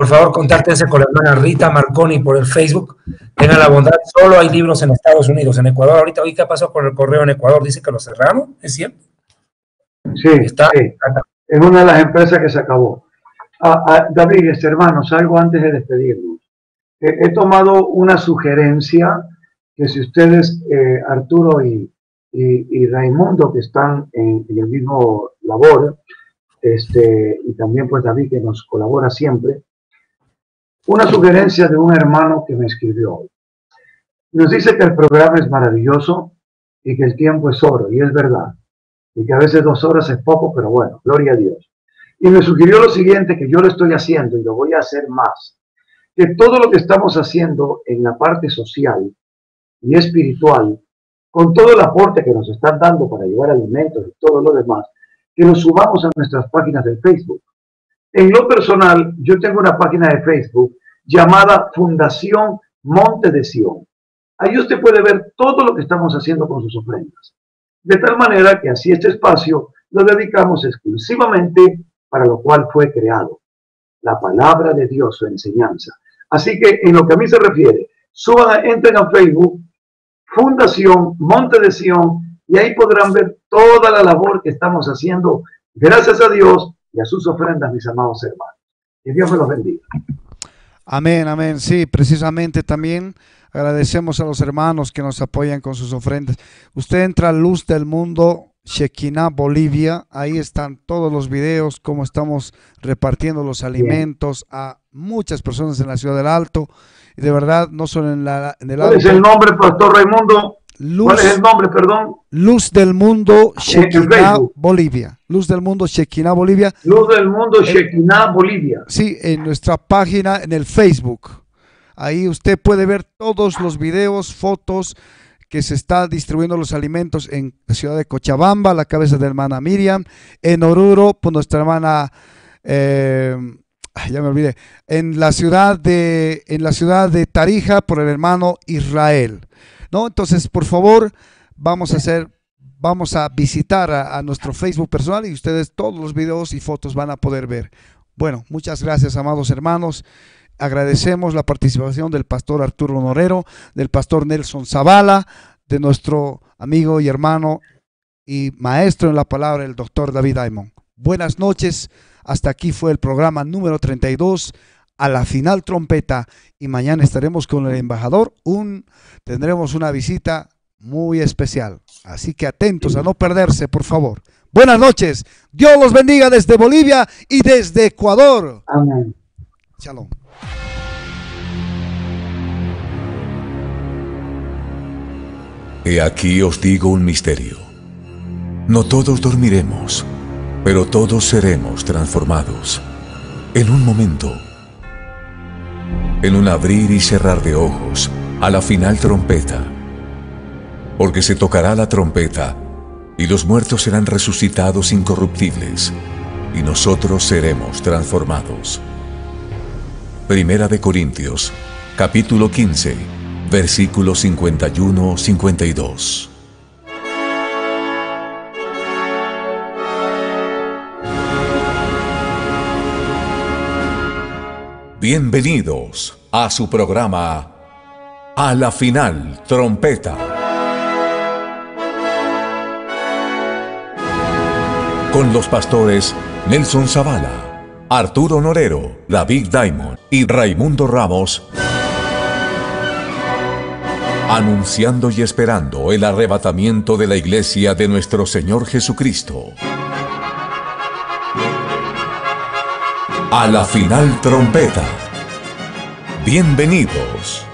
por favor, contáctense con la hermana Rita Marconi por el Facebook. Tengan la bondad, solo hay libros en Estados Unidos, en Ecuador. Ahorita, hoy, ¿qué pasó con el correo en Ecuador? Dice que lo cerraron, ¿es cierto? Sí, está, sí en una de las empresas que se acabó. Ah, ah, David, hermanos, algo antes de despedirnos. he tomado una sugerencia que si ustedes, eh, Arturo y, y, Raimundo, que están en, el mismo labor, este, y también pues David, que nos colabora siempre, una sugerencia de un hermano que me escribió hoy. Nos dice que el programa es maravilloso y que el tiempo es oro, y es verdad. Y que a veces dos horas es poco, pero bueno, gloria a Dios. Y me sugirió lo siguiente, que yo lo estoy haciendo y lo voy a hacer más. Que todo lo que estamos haciendo en la parte social y espiritual, con todo el aporte que nos están dando para llevar alimentos y todo lo demás, que lo subamos a nuestras páginas de Facebook. En lo personal, yo tengo una página de Facebook llamada Fundación Monte de Sion. Ahí usted puede ver todo lo que estamos haciendo con sus ofrendas. De tal manera que así este espacio lo dedicamos exclusivamente para lo cual fue creado. La palabra de Dios, su enseñanza. Así que en lo que a mí se refiere, suban, entren a Facebook, Fundación Monte de Sion, y ahí podrán ver toda la labor que estamos haciendo, gracias a Dios y a sus ofrendas, mis amados hermanos. Que Dios me los bendiga. Amén, amén. Sí, precisamente también agradecemos a los hermanos que nos apoyan con sus ofrendas. Usted entra a Luz del Mundo, Shekinah, Bolivia. Ahí están todos los videos, cómo estamos repartiendo los alimentos a muchas personas en la ciudad del Alto. Y de verdad, no solo en, la, en el ¿Cuál es el nombre, Pastor Raimundo? Luz, ¿Cuál es el nombre, perdón? Luz del Mundo, en Shekinah, Facebook. Bolivia. Luz del Mundo, Shekinah, Bolivia. Luz del Mundo, Shekinah, Bolivia. Sí, en nuestra página, en el Facebook. Ahí usted puede ver todos los videos, fotos que se está distribuyendo los alimentos en la ciudad de Cochabamba, la cabeza de la hermana Miriam, en Oruro, por nuestra hermana, eh, ay, ya me olvidé, en la ciudad de, en la ciudad de Tarija, por el hermano Israel. ¿No? Entonces, por favor, vamos a hacer, vamos a visitar a, a nuestro Facebook personal y ustedes todos los videos y fotos van a poder ver. Bueno, muchas gracias, amados hermanos. Agradecemos la participación del pastor Arturo Norero, del pastor Nelson Zavala, de nuestro amigo y hermano y maestro en la palabra, el doctor David Aymon. Buenas noches. Hasta aquí fue el programa número 32 a la final trompeta y mañana estaremos con el embajador. Un, tendremos una visita muy especial. Así que atentos a no perderse, por favor. Buenas noches. Dios los bendiga desde Bolivia y desde Ecuador. Amén. Shalom. He aquí os digo un misterio. No todos dormiremos, pero todos seremos transformados. En un momento, en un abrir y cerrar de ojos, a la final trompeta. Porque se tocará la trompeta, y los muertos serán resucitados incorruptibles, y nosotros seremos transformados. Primera de Corintios, capítulo 15, versículos 51-52. Bienvenidos a su programa A la final, trompeta. Con los pastores Nelson Zavala, Arturo Norero, David Diamond y Raimundo Ramos. Anunciando y esperando el arrebatamiento de la iglesia de nuestro Señor Jesucristo. A la final trompeta. Bienvenidos.